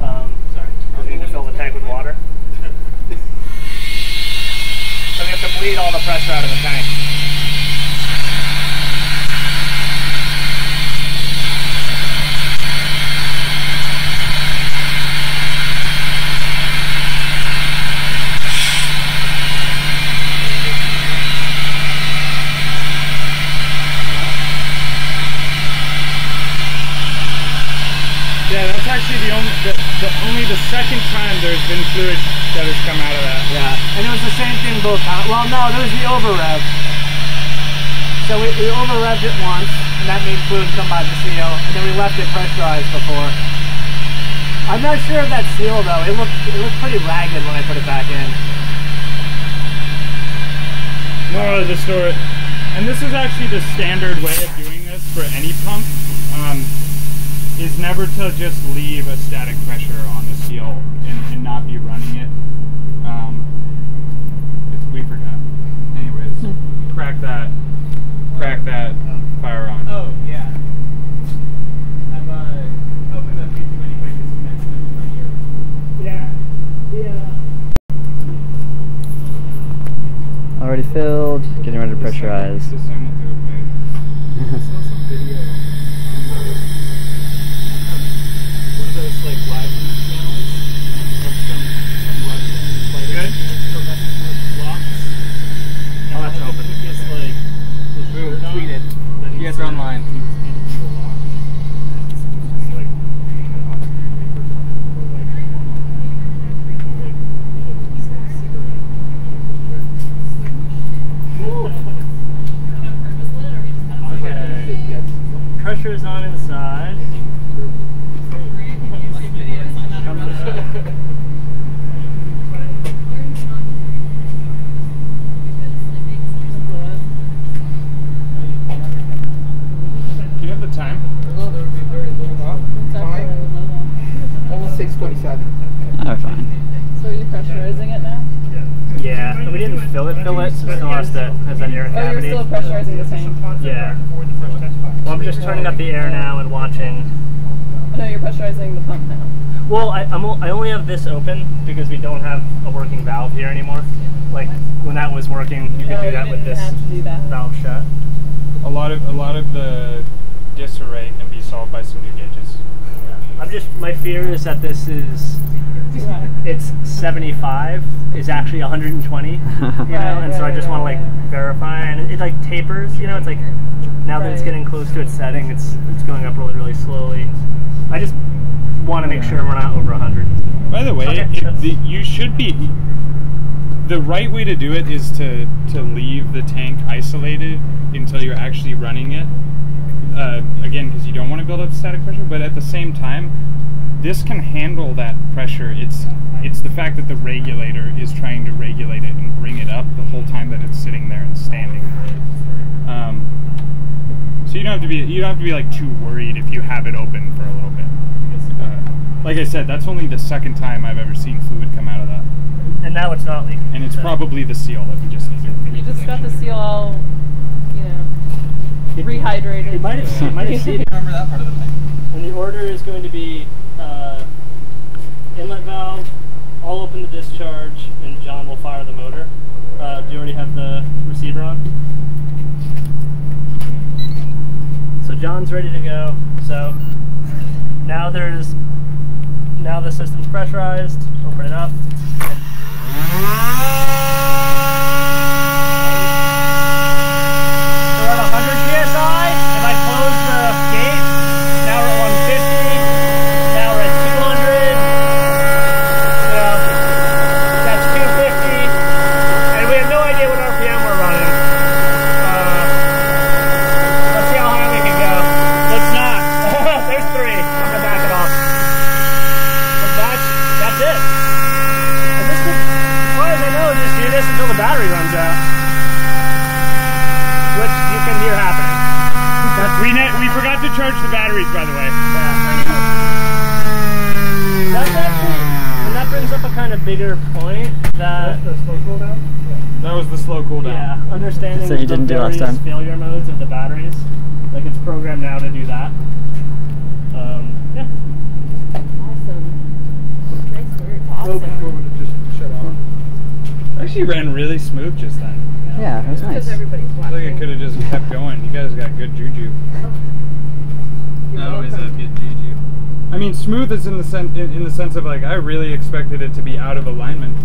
Um, sorry, because we need to fill the tank with water. so we have to bleed all the pressure out of the tank. Yeah, that's actually the only the, only the second time there's been fluid that has come out of that. Yeah, and it was the same thing both times. Well, no, there was the over rev. So we, we over revved it once, and that made fluid come by the seal, and then we left it pressurized before. I'm not sure of that seal though. It looked it looked pretty ragged when I put it back in. Moral of the story, and this is actually the standard way of doing this for any pump, um, is never to just leave a static pressure on the seal and, and not be running it. Um, it's, we forgot. Anyways, crack that, crack that fire on. Oh yeah. I've uh, opened up too many quickest connections right here. Yeah. Yeah. Already filled. Getting ready to pressurize. This time we'll do it right. I saw some video. One of those like live news channels of some some Russian like Good? professional blocks. Oh, that's open. Just like his Boom, shirt on, tweeted. that You he guys are said online. he was into the lock. It's just like on paper or like like Okay. Pressure is on inside. 647. Oh, fine. So are you pressurizing it now? Yeah, we didn't fill it, fill it, so it's lost it as an air cavity. Oh, you're still pressurizing the tank. Yeah. Well, I'm just turning up the air now and watching. Oh, no, you're pressurizing the pump now. Well, I, I'm, I only have this open because we don't have a working valve here anymore. Like when that was working, you could oh, do that with this that. valve shut. A lot of a lot of the disarray can be solved by some new gauges. I'm just my fear is that this is it's 75 is actually 120, you know, and so I just want to like verify, and it, it like tapers, you know, it's like now that it's getting close to its setting, it's it's going up really really slowly. I just want to make sure we're not over 100. By the way, Okay, it, the, you should be. The right way to do it is to to leave the tank isolated until you're actually running it. Uh, again, because you don't want to build up static pressure, but at the same time, this can handle that pressure. It's it's the fact that the regulator is trying to regulate it and bring it up the whole time that it's sitting there and standing. Um, so you don't have to be you don't have to be like too worried if you have it open for a little bit. Uh, like I said, that's only the second time I've ever seen fluid come out of that, And now it's not leaking. and it's so- probably the seal that we just need to. You just got the seal all, you know, rehydrated. You might have, you might have seen it. Remember that part of the thing. And the order is going to be uh, inlet valve, all open the discharge, and John will fire the motor. Uh, do you already have the receiver on? So John's ready to go. So now there's now the system's pressurized. Open it up. So we're at 100 psi. If I close the gate, now we're at 150. Now we're at We ne- we forgot to charge the batteries, by the way. That's actually, and that brings up a kind of bigger point that. the slow cooldown? That was the slow cooldown. Yeah, understanding So you didn't do last time? failure modes of the batteries. Like it's programmed now to do that. Um, yeah. Awesome. Nice work. Awesome. just shut off. Actually ran really smooth just then. Yeah, it was nice. Because everybody's I feel like watching. it could have just kept going. You guys got good juju. You're Always welcome. have good juju. I mean, smooth is in the sen- in, in the sense of like I really expected it to be out of alignment.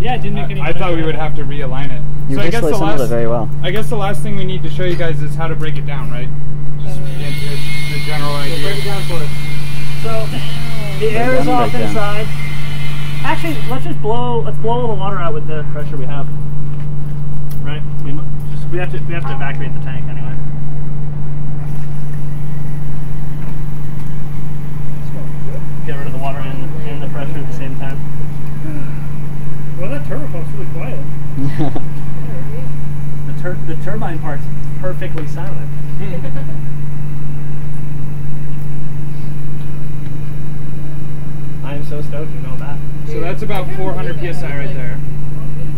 Yeah, it didn't make any. I, I thought we would have to realign it. You so I guess visually the last it very well. I guess the last thing we need to show you guys is how to break it down, right? Just Uh, it, the general idea. break it down for us. So the air is off break down. inside. Actually, let's just blow. Let's blow all the water out with the pressure we have. Right. We just we have to we have to evacuate the tank anyway. Get rid of the water and, and the pressure at the same time. Well, that turbo pump's really quiet. The, tur- the turbine part's perfectly silent. I am so stoked you know that. So that's about 400 psi right there.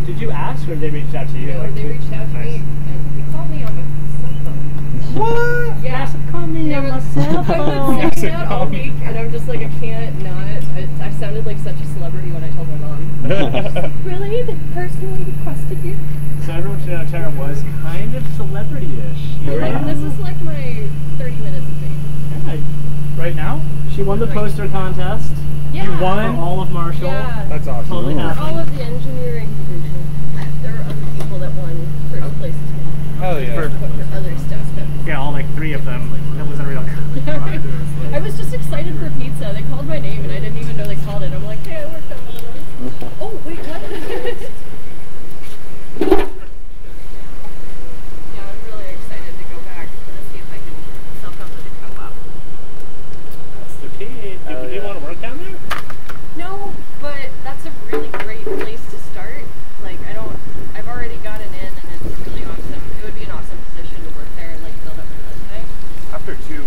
Did you ask or they reached out to you? No, Like, they reached out to nice. me and they called me on my cell phone. What? Yeah. call me on my cell I've been saying that all week, and I'm just like, I can't not. I, I sounded like such a celebrity when I told my mom. really? The person who requested you? So everyone should know Tara was kind of celebrity-ish. You were Like, this is like my 30 minutes of fame. Yeah, right now. She won the poster contest. Yeah. You won for all of Marshall. Yeah. That's awesome. Totally For all of the engineering division, there were other people that won first oh. place as well. Hell yeah. For- But for other stuff, that yeah, all like three of them. That was a real. I was just excited for pizza. They called my name and I didn't even know they called it. I'm like, hey, I worked on one of those. oh, wait, what? yeah, I'm really excited to go back and see if I can self up with a co-op. That's the key. Do, Hell do you yeah. want to work down there? No, but that's a really great place to start. Like, I don't, I've already gotten in and it's really awesome. It would be an awesome position to work there and like build up my resume. After two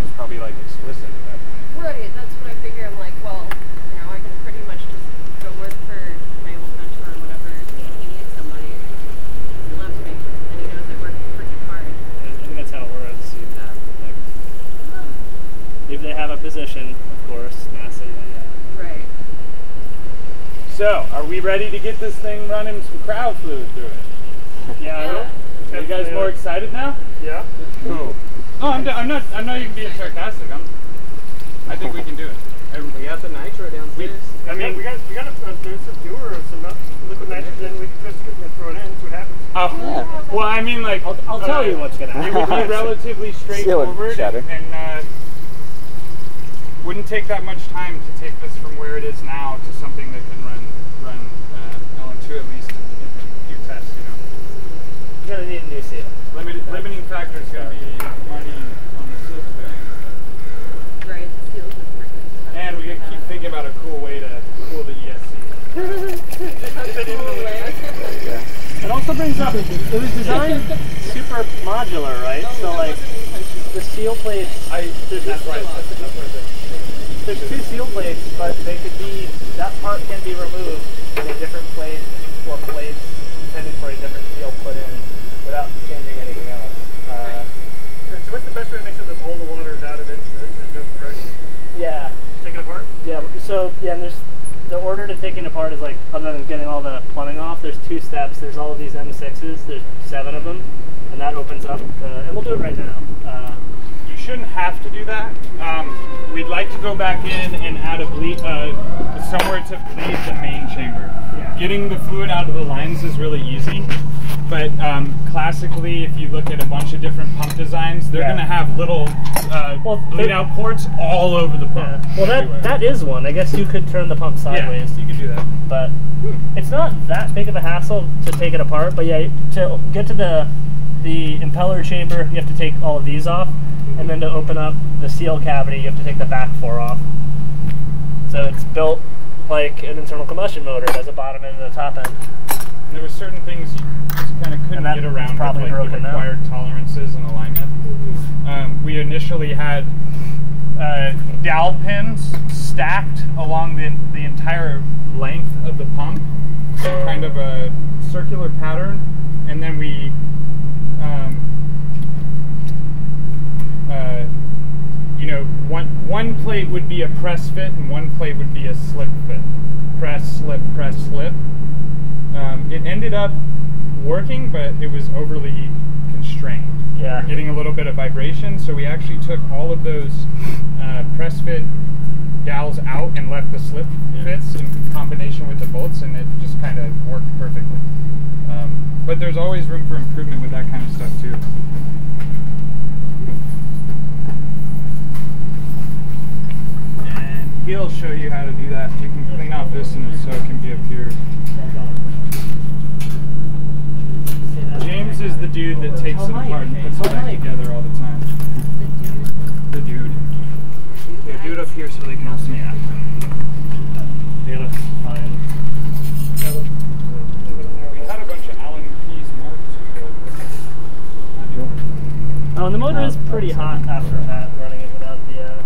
internships, a probably like explicit at that point. Right, that's what I figure. I'm like, well, you know, I can pretty much just go work for my old mentor or whatever if he needs somebody. He loves me, and he knows I work freaking hard. I think that's how it works. You, like, if they have a position, of course, NASA. Yeah, yeah. Right. So, are we ready to get this thing running some cryo fluid through it? Yeah. Are you guys more excited now? Yeah. Cool. No, I'm, I'm not. I'm not even being sarcastic. I'm. I think we can do it. We got the nitro downstairs. I mean, we got we got a, a there's a dewar or some liquid nitrogen. We can just throw it in, see what happens. Oh. yeah. Well, I mean, like. I'll, I'll tell uh, you what's gonna happen. It would be relatively straightforward shatter. and uh, wouldn't take that much time to take this from where it is now to something that can run run uh, LN2 at least in a few tests. You know, You're gonna need a new seal. limited limiting factor is going to be money on the seal bearing. Right, the seals are freaking And we gotta keep thinking about a cool way to cool the E ESC. It also brings up, it was designed super modular, right? So like, the seal plates, I. there's, That's right. That's, that's what it is. there's two seal plates, but they could be, that part can be removed and a different plate or plates intended for a different seal put in without changing anything else. Uh, So what's the best way to make sure that all the water is out of it? So there's no corrosion? yeah, Take it apart. Yeah, so yeah, and there's the order to taking apart is like other than getting all the plumbing off. There's two steps. There's all of these M6s. There's seven of them, and that opens up. The, and we'll do it right now. Uh, You shouldn't have to do that. Um, we'd like to go back in and add a bleed, uh, somewhere to bleed the main chamber. Yeah. Getting the fluid out of the lines is really easy, but um, classically, if you look at a bunch of different pump designs, they're Yeah. going to have little uh, Well, bleed they- out ports all over the pump. well, everywhere. that that is one. I guess you could turn the pump sideways, Yeah, you could do that. but it's not that big of a hassle to take it apart. But yeah, to get to the the impeller chamber, you have to take all of these off, and then to open up the seal cavity, you have to take the back four off. So it's built like an internal combustion motor. It has a bottom end and a top end. And there were certain things you just kind of couldn't get around probably with like the broken now. required tolerances and alignment. Um, we initially had uh, dowel pins stacked along the, the entire length of the pump, in kind of a circular pattern, and then we um, uh, you know, one one plate would be a press fit and one plate would be a slip fit. Press, slip, press, slip. Um, it ended up working, but it was overly constrained. Yeah. Getting a little bit of vibration, so we actually took all of those uh, press fit dowels out and left the slip fits in combination with the bolts, and it just kind of worked perfectly. Um, but there's always room for improvement with that kind of stuff too. And he'll show you how to do that. We can clean off this and so it can be up here. James is the dude that takes it apart and puts it back together all the time. The dude. Yeah, do it up here so they can all see it. They gotta find. We had a bunch of Allen keys marked Oh, and the motor is pretty hot after that, running it without the. Uh,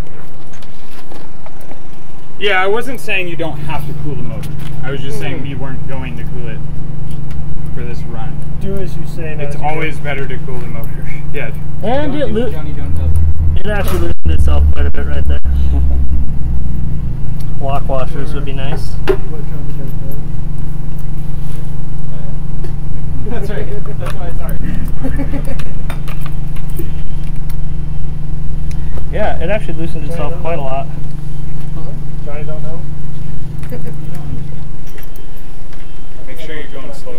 Yeah, I wasn't saying you don't have to cool the motor. I was just saying we weren't going to cool it for this run. do as you say. It's always better to cool the motor. Yeah. And it, lo- Johnny don't know. it actually loosened itself quite a bit right there. Lock washers would be nice. Oh, That's right. That's why it's hard. Yeah, it actually loosened itself quite a lot. Johnny don't know. Make sure you're going slow.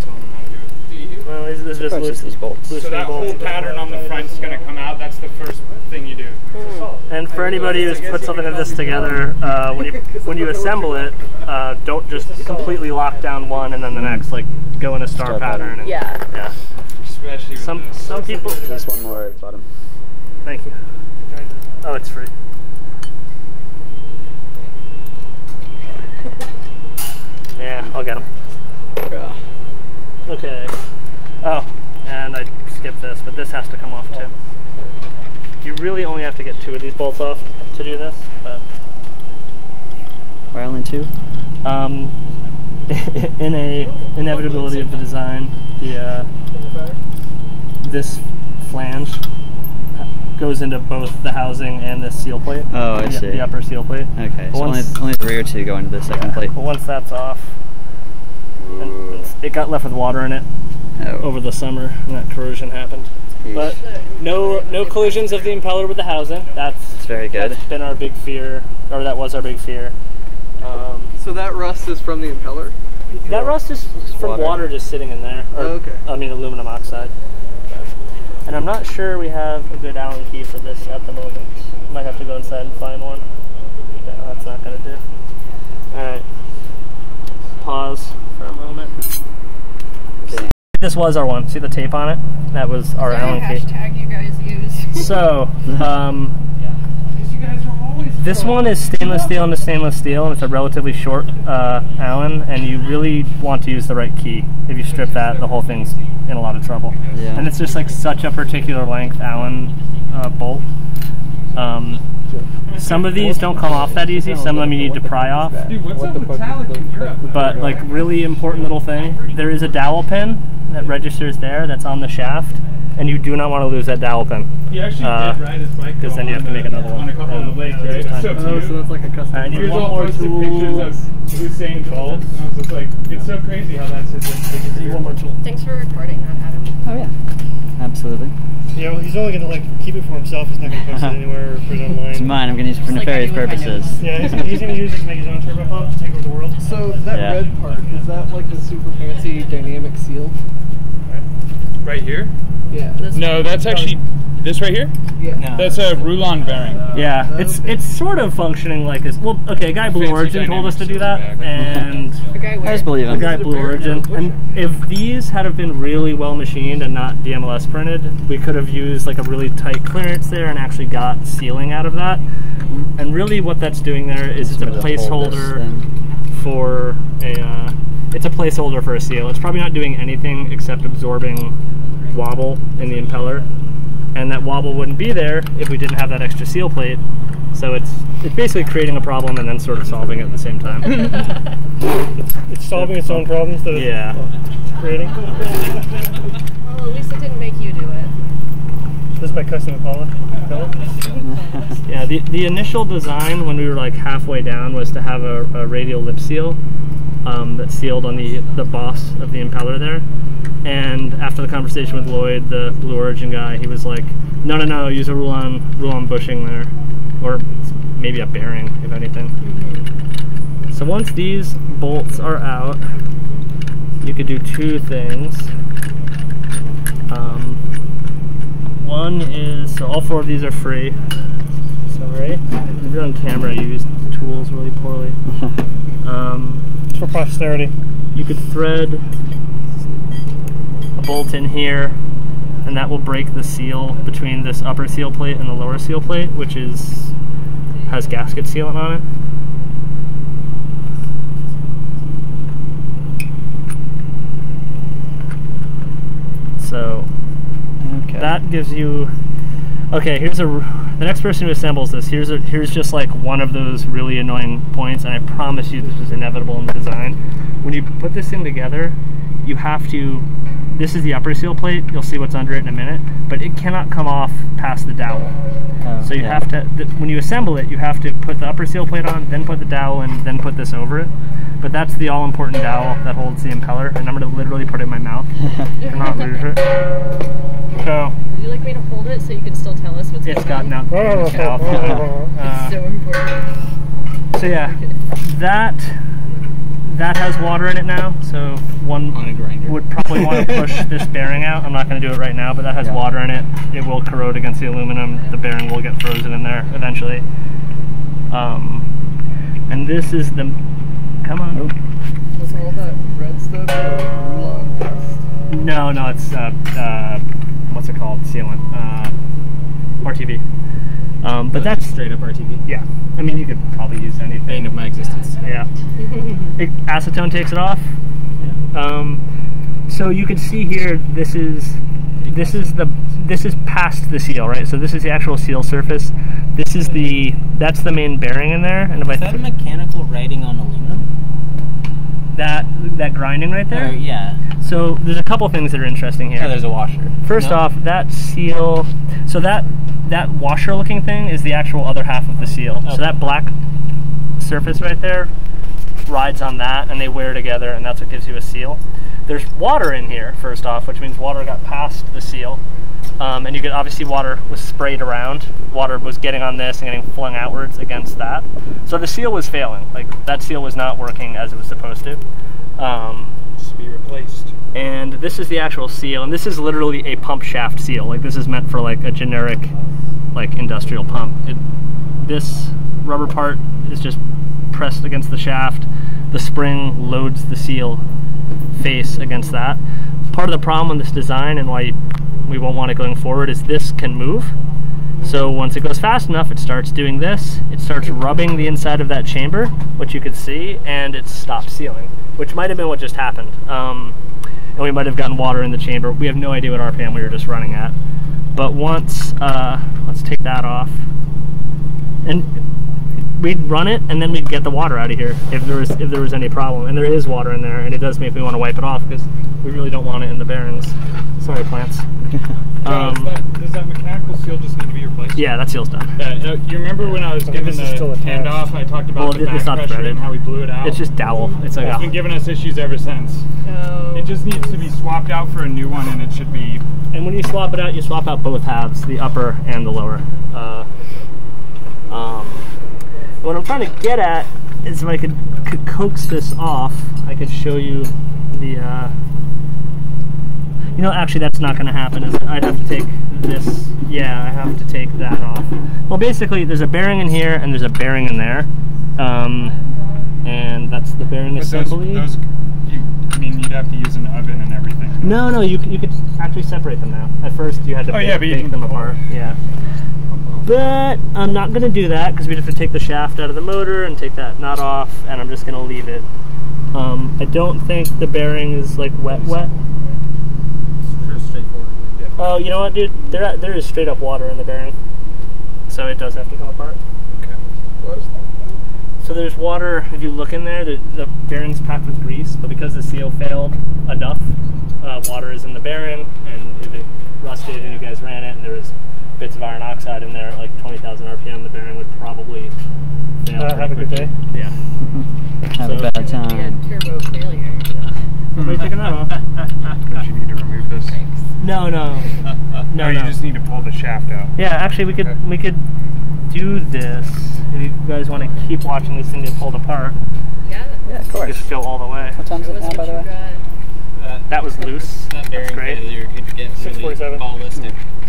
Tell them how to do it. Well, this this just Bunch loose, these bolts. So that whole pattern on the front is going to come out. That's the first thing you do. And for anybody who's put something like this together, uh, when you when you assemble it, uh, don't just completely lock down one and then the next. Like go in a star, Star pattern. pattern. And, Yeah. Yeah. Especially Some some people. There's one more at bottom. Thank you. Oh, it's free. Yeah, I'll get them. Okay. Oh, and I skipped this, but this has to come off too. You really only have to get two of these bolts off to do this, but Why only two? um, in a inevitability of the design, the uh, this flange goes into both the housing and the seal plate. Oh, I the, see. The upper seal plate. Okay, so only, Once- only the rear two go into the second plate. But once that's off, and it got left with water in it Oh. over the summer, and that corrosion happened. Yeesh. But no, no collisions of the impeller with the housing. That's It's very good. That's been our big fear, or that was our big fear. Um, So that rust is from the impeller? that rust is from Water. water. just sitting in there. Or, Oh, okay. I mean aluminum oxide. And I'm not sure we have a good Allen key for this at the moment. Might have to go inside and find one. No, that's not gonna do. Alright. Pause for a moment. Okay. This was our one. See the tape on it? That was our Allen key. hashtag you guys use? So, um, this one is stainless steel into stainless steel, and it's a relatively short uh, Allen, and you really want to use the right key. If you strip that, the whole thing's in a lot of trouble. Yeah. And it's just like such a particular length Allen uh, bolt. Um, some of these don't come off that easy. Some of them you need to pry off. Dude, what's up metallic in Europe? But like really important little thing, there is a dowel pin that registers there that's on the shaft, and you do not want to lose that dowel pin. He actually Uh, did ride his bike 'cause then you have to make another one. on a couple of the lakes, right? It's Oh, so that's like a custom. I need Here's all more posted pictures of Usain Bolt. I was just like, it's so crazy how that's his like, big One more tool. Thanks for recording that, Adam. Oh yeah, absolutely. You know, he's only gonna like keep it for himself. He's not gonna post it anywhere or put it online. It's mine. I'm gonna use it for Just nefarious do with my purposes. Yeah, he's, he's gonna use it to make his own turbo pump to take over the world. So that Yeah. red part, is that like the super fancy dynamic seal? Right here? Yeah. No, that's actually this right here. Yeah. No. That's a Rulon bearing. Yeah, it's it's sort of functioning like this. Well, okay, a guy Blue Fancy Origin told us to do that, and The guy I where? just believe the him. guy Blue Origin. And if these had have been really well machined and not DMLS printed, we could have used like a really tight clearance there and actually got sealing out of that. And really, what that's doing there is it's a Sort of hold this placeholder thing. For a uh, it's a placeholder for a seal. It's probably not doing anything except absorbing wobble in the impeller, and that wobble wouldn't be there if we didn't have that extra seal plate. So it's it's basically creating a problem and then sort of solving it at the same time. it's, it's solving its own problems that yeah. it's creating. Well, at least it didn't make you do it. This is my custom Impala. yeah, the, the initial design when we were like halfway down was to have a, a radial lip seal um, that sealed on the, the boss of the impeller there. And after the conversation with Lloyd, the Blue Origin guy, he was like, no, no, no, use a Rulon Rulon bushing there. Or maybe a bearing, if anything. So once these bolts are out, you could do two things. Um, one is, so all four of these are free. Sorry. If you're on camera, you use tools really poorly. um, For posterity. You could thread a bolt in here, and that will break the seal between this upper seal plate and the lower seal plate, which is has gasket sealant on it. So okay. that gives you. Okay, here's a. The next person who assembles this, here's a, here's just like one of those really annoying points, and I promise you this was inevitable in the design. When you put this thing together, you have to. This is the upper seal plate. You'll see what's under it in a minute, but it cannot come off past the dowel. Oh, so you yeah. have to. Th when you assemble it, you have to put the upper seal plate on, then put the dowel in, then put this over it. But that's the all-important dowel that holds the impeller, and I'm going to literally put it in my mouth to not lose it. So Would you like me to hold it so you can still tell us what's it's going gotten on? out. of the mouth. Uh, It's so important. So yeah, that that has water in it now. So one would probably want to push this bearing out. I'm not going to do it right now, but that has Yeah. water in it. It will corrode against the aluminum. The bearing will get frozen in there eventually. Um, and this is the. Come on. Was all that red stuff Rulon dust? No, no, it's uh, uh, what's it called? Sealant. Uh, RTV. Um, but that's straight up RTV. Yeah, I mean you could probably use anything. Bane of my existence. Yeah. It, acetone takes it off. Um, so you can see here, this is this is the this is past the seal, right? So this is the actual seal surface. This is the that's the main bearing in there. And if I Is that a mechanical writing on aluminum? That that grinding right there. Or, yeah. So there's a couple things that are interesting here. Oh, there's a washer. First No? off, that seal. So that that washer-looking thing is the actual other half of the seal. So that black surface right there rides on that, and they wear together, and that's what gives you a seal. There's water in here, first off, which means water got past the seal. Um, and you could obviously water was sprayed around. Water was getting on this and getting flung outwards against that. So the seal was failing. Like that seal was not working as it was supposed to. Um, to be replaced. and this is the actual seal, and this is literally a pump shaft seal. Like this is meant for like a generic, like industrial pump. It, this rubber part is just pressed against the shaft. The spring loads the seal face against that. Part of the problem with this design and why we won't want it going forward is this can move. So once it goes fast enough, it starts doing this. It starts rubbing the inside of that chamber, which you can see, and it stops sealing, which might have been what just happened. Um, and we might have gotten water in the chamber. We have no idea what RPM we were just running at. But once, uh, let's take that off, and we'd run it, and then we'd get the water out of here if there was if there was any problem. And there is water in there, and it does make me want to wipe it off because we really don't want it in the bearings. Sorry, plants. Um, does, that, does that mechanical seal just need to be replaced? yeah, that seal's done. Yeah, uh, you remember when I was Oh, giving this is still the attached. handoff, I talked about Well, the it- back it's not pressure threaded. and how we blew it out? It's just dowel. It's like It's a, been giving us issues ever since. Oh. It just needs to be swapped out for a new one, and it should be. and when you swap it out, you swap out both halves, the upper and the lower. Uh, um, what I'm trying to get at is if I could, could coax this off, I could show you the. Uh, you know, actually, that's not going to happen. Is it? I'd have to take this. Yeah, I have to take that off. Well, basically, there's a bearing in here and there's a bearing in there, um, and that's the bearing But assembly. those, you, I mean, you'd have to use an oven and everything. No, no, you, you could actually separate them now. At first, you had to Oh, bake, yeah, bake them apart. Yeah. But I'm not going to do that because we'd have to take the shaft out of the motor and take that nut off, and I'm just going to leave it Um, I don't think the bearing is like wet, wet. Oh, you know what, dude? There, there is straight up water in the bearing, so it does have to come apart. Okay. So there's water. If you look in there, the, the bearing's packed with grease, but because the seal failed enough, uh, water is in the bearing, and if it rusted and you guys ran it, and there was bits of iron oxide in there at like 20,000 RPM, the bearing would probably fail. Uh, have a good day. Yeah. Have a bad time. turbo failure. What are you taking that off? Don't you need to remove this? No, no, no, oh, you no. just need to pull the shaft out. Yeah, actually, we could we could do this if you guys want to keep watching this things get pulled apart. Yeah. Yeah, of course. Just go all the way. What time is it now, by the way? That, That was loose. that That's great. failure could get really 647. ballistic. Ah. and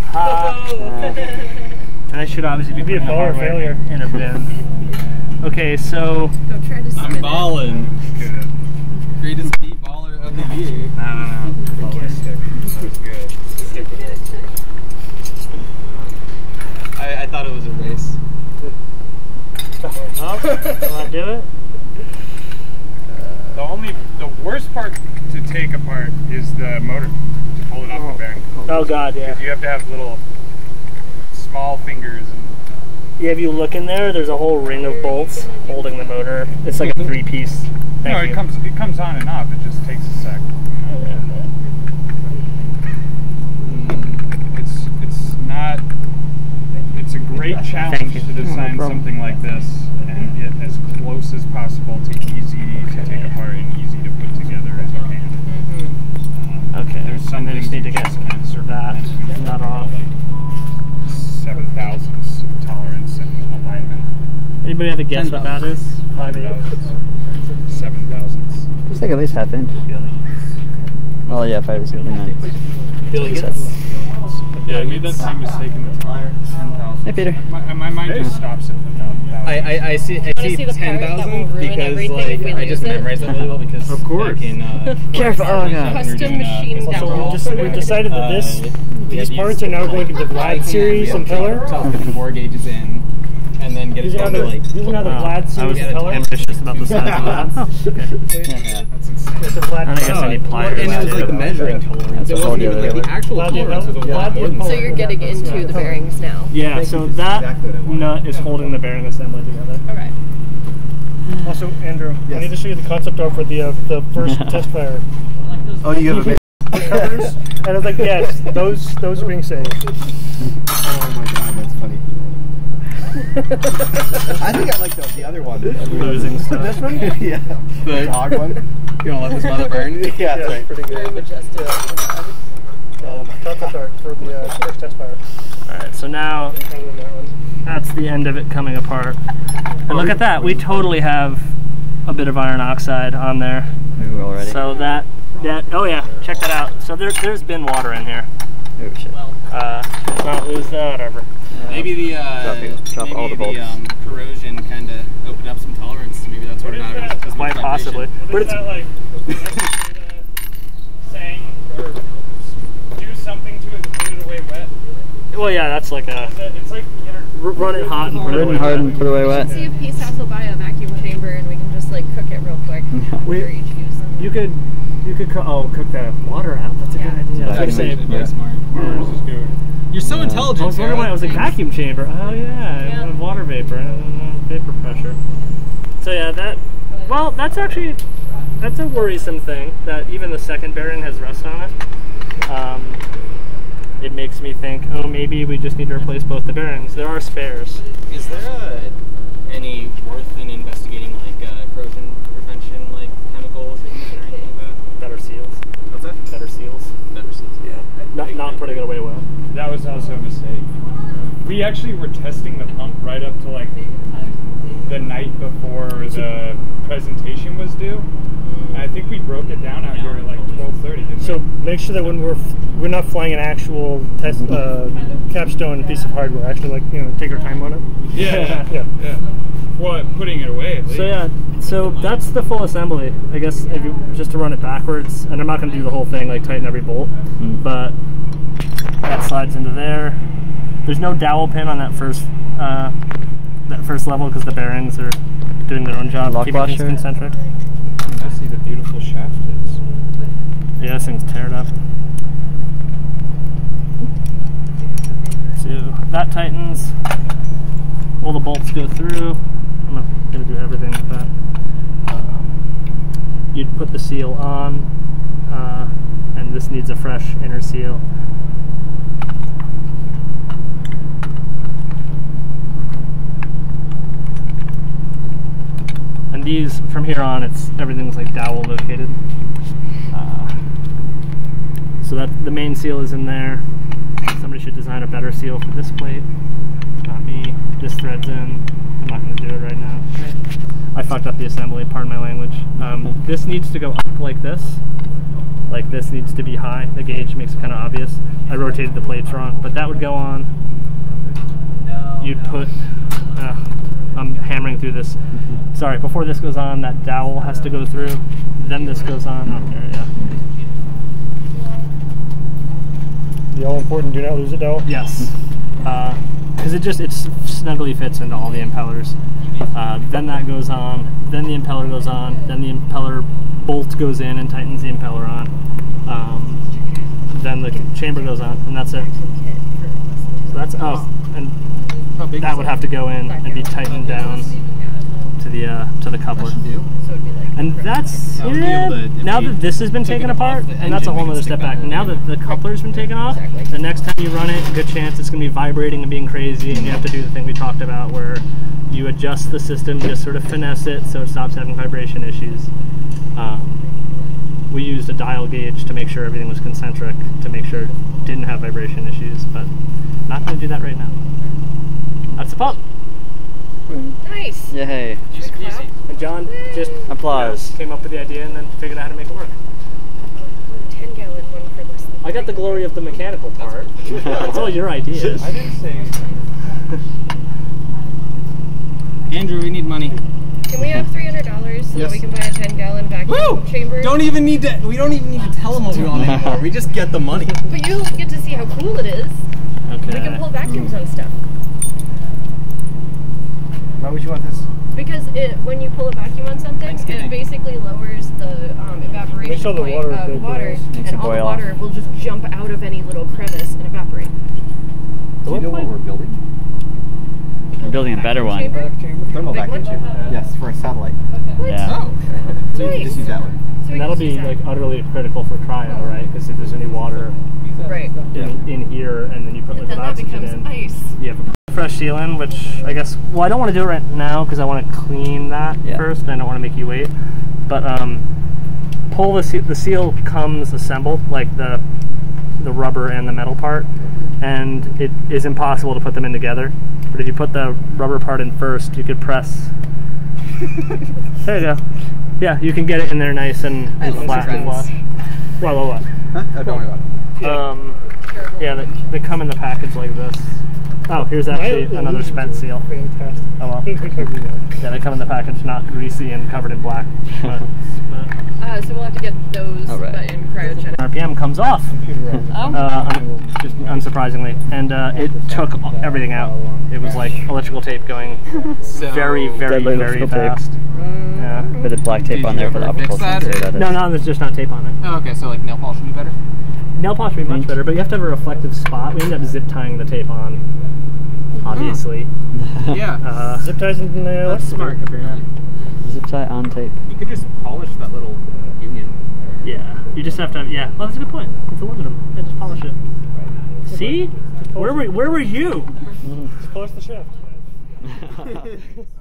I should obviously be It'd be a putting the baller failure. in a bin. Okay, so Don't try to spin I'm balling. Greatest beat baller of the year. No, no, no. Ballistic. That was good. I, I thought it was a race. oh, will that do it? The only, the worst part to take apart is the motor to pull it off the bearing. Oh, oh God, yeah. You have to have little small fingers and Yeah, if you look in there, there's a whole ring of bolts holding the motor. It's like a mm-hmm. three-piece. Thank no, you. it comes it comes on and off. It just takes a sec. It's it's not. It's a great challenge to design something like this and get as close as possible to easy to take apart and easy to put together as you can. Um, Okay. There's some I just need to you get just can't that circumvent. nut off. Seven thousandths tolerance and alignment. Anybody have a guess what that is? Five eight. Seven thousandths. It's like at least half inch. Well, yeah, five is really nice. Billy Two gets. sets. Yeah, I made that same mistake in the tower. Ten thousand. Hey, Peter. My, my mind just stops at the thousand. I, I, I see I see, see the ten part that will thousand ruin because like I just lose it? memorized that really well because Of course. back in uh, Careful, oh, God. Custom doing, uh, machine pistol we've, just, we've decided that this Uh, these had parts are now going to the high Vlad series and impeller. So put the bore gauges in, and then get These it down now to like. these are now the Oh, Vlad I was impeller. ambitious about the size of that. Yeah. That's insane. It's a Vlad I think I need pliers. And it was like the measuring tolerance. It wasn't even other like the actual tolerance. Was a lot more than. So you're getting into the bearings now. Yeah, so that nut is holding the bearing assembly together. Okay. Also, Andrew, I need to show you the concept art for the uh, the first test fire. Oh, you have a The covers, and I was like, yes, those those are being saved. Oh my god, that's funny. I think I like the, the other one. Losing stuff. This one? yeah. The dog one. You don't let this mother burn. yeah, Yeah, that's right. pretty Very good. majestic. Um, concept art for the uh, first test fire. Alright, so now Other than that one. that's the end of it coming apart. And look at that, we totally have a bit of iron oxide on there. Ooh, already. So that, that, oh yeah, check that out. So there, there's been water in here. oh, shit. Uh, not lose that, whatever. Maybe the uh, Drop drop maybe all the the, bolts. um, corrosion kind of opened up some tolerance. Maybe that's why we're not as, as Quite possibly. vibration. But it's, like saying or do something to it to put it away wet. well yeah, that's like a, It's like you know, run it hot and put it Run away. it hard wet. and put it away wet. See if Peace House will buy a vacuum chamber and we can just like cook it real quick We- each use. You could, you could, co- oh, cook the water out. That's a Yeah. good idea. Vacuum I'd say- chamber. Very smart. where does this go? You're so Yeah. intelligent. I was wondering why it was a Thanks. vacuum chamber. Oh yeah, Yeah. water vapor, uh, vapor pressure. So yeah, that. Well, that's actually that's a worrisome thing that even the second bearing has rust on it. Um, it makes me think, oh, maybe we just need to replace both the bearings. There are spares. Is there uh, any worth in investigating like uh, corrosion prevention, like chemicals that you use or anything like that? Better seals. What's that? Better seals. Never seen. Yeah. Not not putting it away well. That was also a mistake. We actually were testing the pump right up to like the night before the presentation was due. And I think we broke it down out here at like twelve thirty. So we? make sure that when we're f- we're not flying an actual test uh, capstone piece of hardware, actually like you know take our time on it. Yeah, yeah, yeah. yeah. Well, putting it away at least. So yeah, so that's the full assembly. I guess if you just to run it backwards, and I'm not going to do the whole thing like tighten every bolt, Mm. but that slides into there. There's no dowel pin on that first uh, that first level because the bearings are doing their own job, Lock keeping things concentric. I see the beautiful shaft. Yeah, this thing's tearing up. So that tightens. All the bolts go through. I'm not gonna do everything with that. Um, you'd put the seal on, uh, and this needs a fresh inner seal. And these, from here on, it's everything's like dowel located. Uh, so that the main seal is in there. Somebody should design a better seal for this plate. Not me. This thread's in. I'm not going to do it right now. I fucked up the assembly. Pardon my language. Um, this needs to go up like this. Like this needs to be high. The gauge makes it kind of obvious. I rotated the plates wrong, but that would go on. You'd put. Uh, I'm hammering through this. Sorry, before this goes on, that dowel has to go through. Then this goes on. Oh, here, yeah. The all important do not lose it dowel? Yes. Because it just it snugly fits into all the impellers. Uh, then that goes on. Then the impeller goes on. Then the impeller bolt goes in and tightens the impeller on. Um, then the chamber goes on, and that's it. So that's oh, and that would have to go in and be tightened down to the uh, to the coupler. And that's That would be yeah, able to- if now that this has been taken apart, and that's a whole could other step back. Now that the coupler's been taken off, the next time you run it, good chance it's going to be vibrating and being crazy, and you have to do the thing we talked about where you adjust the system, just sort of finesse it so it stops having vibration issues. Um, we used a dial gauge to make sure everything was concentric to make sure it didn't have vibration issues, but not going to do that right now. That's the pump. Nice. Yay. And John just Applause. you know, came up with the idea and then figured out how to make it work. Ten gallon one for less than. I got the glory of the mechanical part. it's all your ideas. I didn't say. Andrew, we need money. Can we have three hundred dollars so that we can buy a ten gallon vacuum Woo! chamber? Don't even need to. We don't even need to tell them what we want anymore. We just get the money. But you get to see how cool it is. Okay. We can pull vacuums on stuff. Why would you want this? Because it, when you pull a vacuum on something, it basically lowers the um, evaporation Makes all the point water of big water, boils. Makes and it all the boil water will just jump out of any little crevice and evaporate. Do you know what we're building? We're building a better one. Chamber? Thermal Big vacuum one? chamber. Yes, for a satellite. Yeah. So you can just use that one. So we And that'll can be use that. like utterly critical for cryo, right? Because if there's any water Right. in, in here, and then you put And liquid then that oxygen becomes in, ice. you have to put fresh seal in, which I guess. Well, I don't want to do it right now because I want to clean that Yeah. first, and I don't want to make you wait. But um, pull the seal. The seal comes assembled, like the the rubber and the metal part, and it is impossible to put them in together. But if you put the rubber part in first, you could press. there you go. Yeah, you can get it in there nice and, and flat and friends. flush. What, what, what? Huh? Oh, don't worry about it. Um, yeah, they, they come in the package like this. Oh, here's actually My another spent seal. Fantastic. Oh well. Yeah, they come in the package not greasy and covered in black. But, Uh, so we'll have to get those All right. in cryogenic. RPM comes off. Oh. Uh, un- just unsurprisingly, and uh, it took everything out. It was like electrical tape going very, very, Deadly very electrical tape. fast. Yeah. Bit of black tape Did on there for the optical that, sensor. or- That is. No, no, there's just not tape on it. Oh, okay. So like nail polish would be better. Nail polish would be much better, but you have to have a reflective spot. We ended up zip tying the tape on, obviously. Hmm. Yeah. Uh, Zip ties and the That's smart. Apparently. Zip tie on tape. You could just polish that little uh, union. Yeah, you just have to. Yeah, well, that's a good point. It's aluminum. Yeah, just polish it. See, where were where were you? Mm. Just polish the shaft.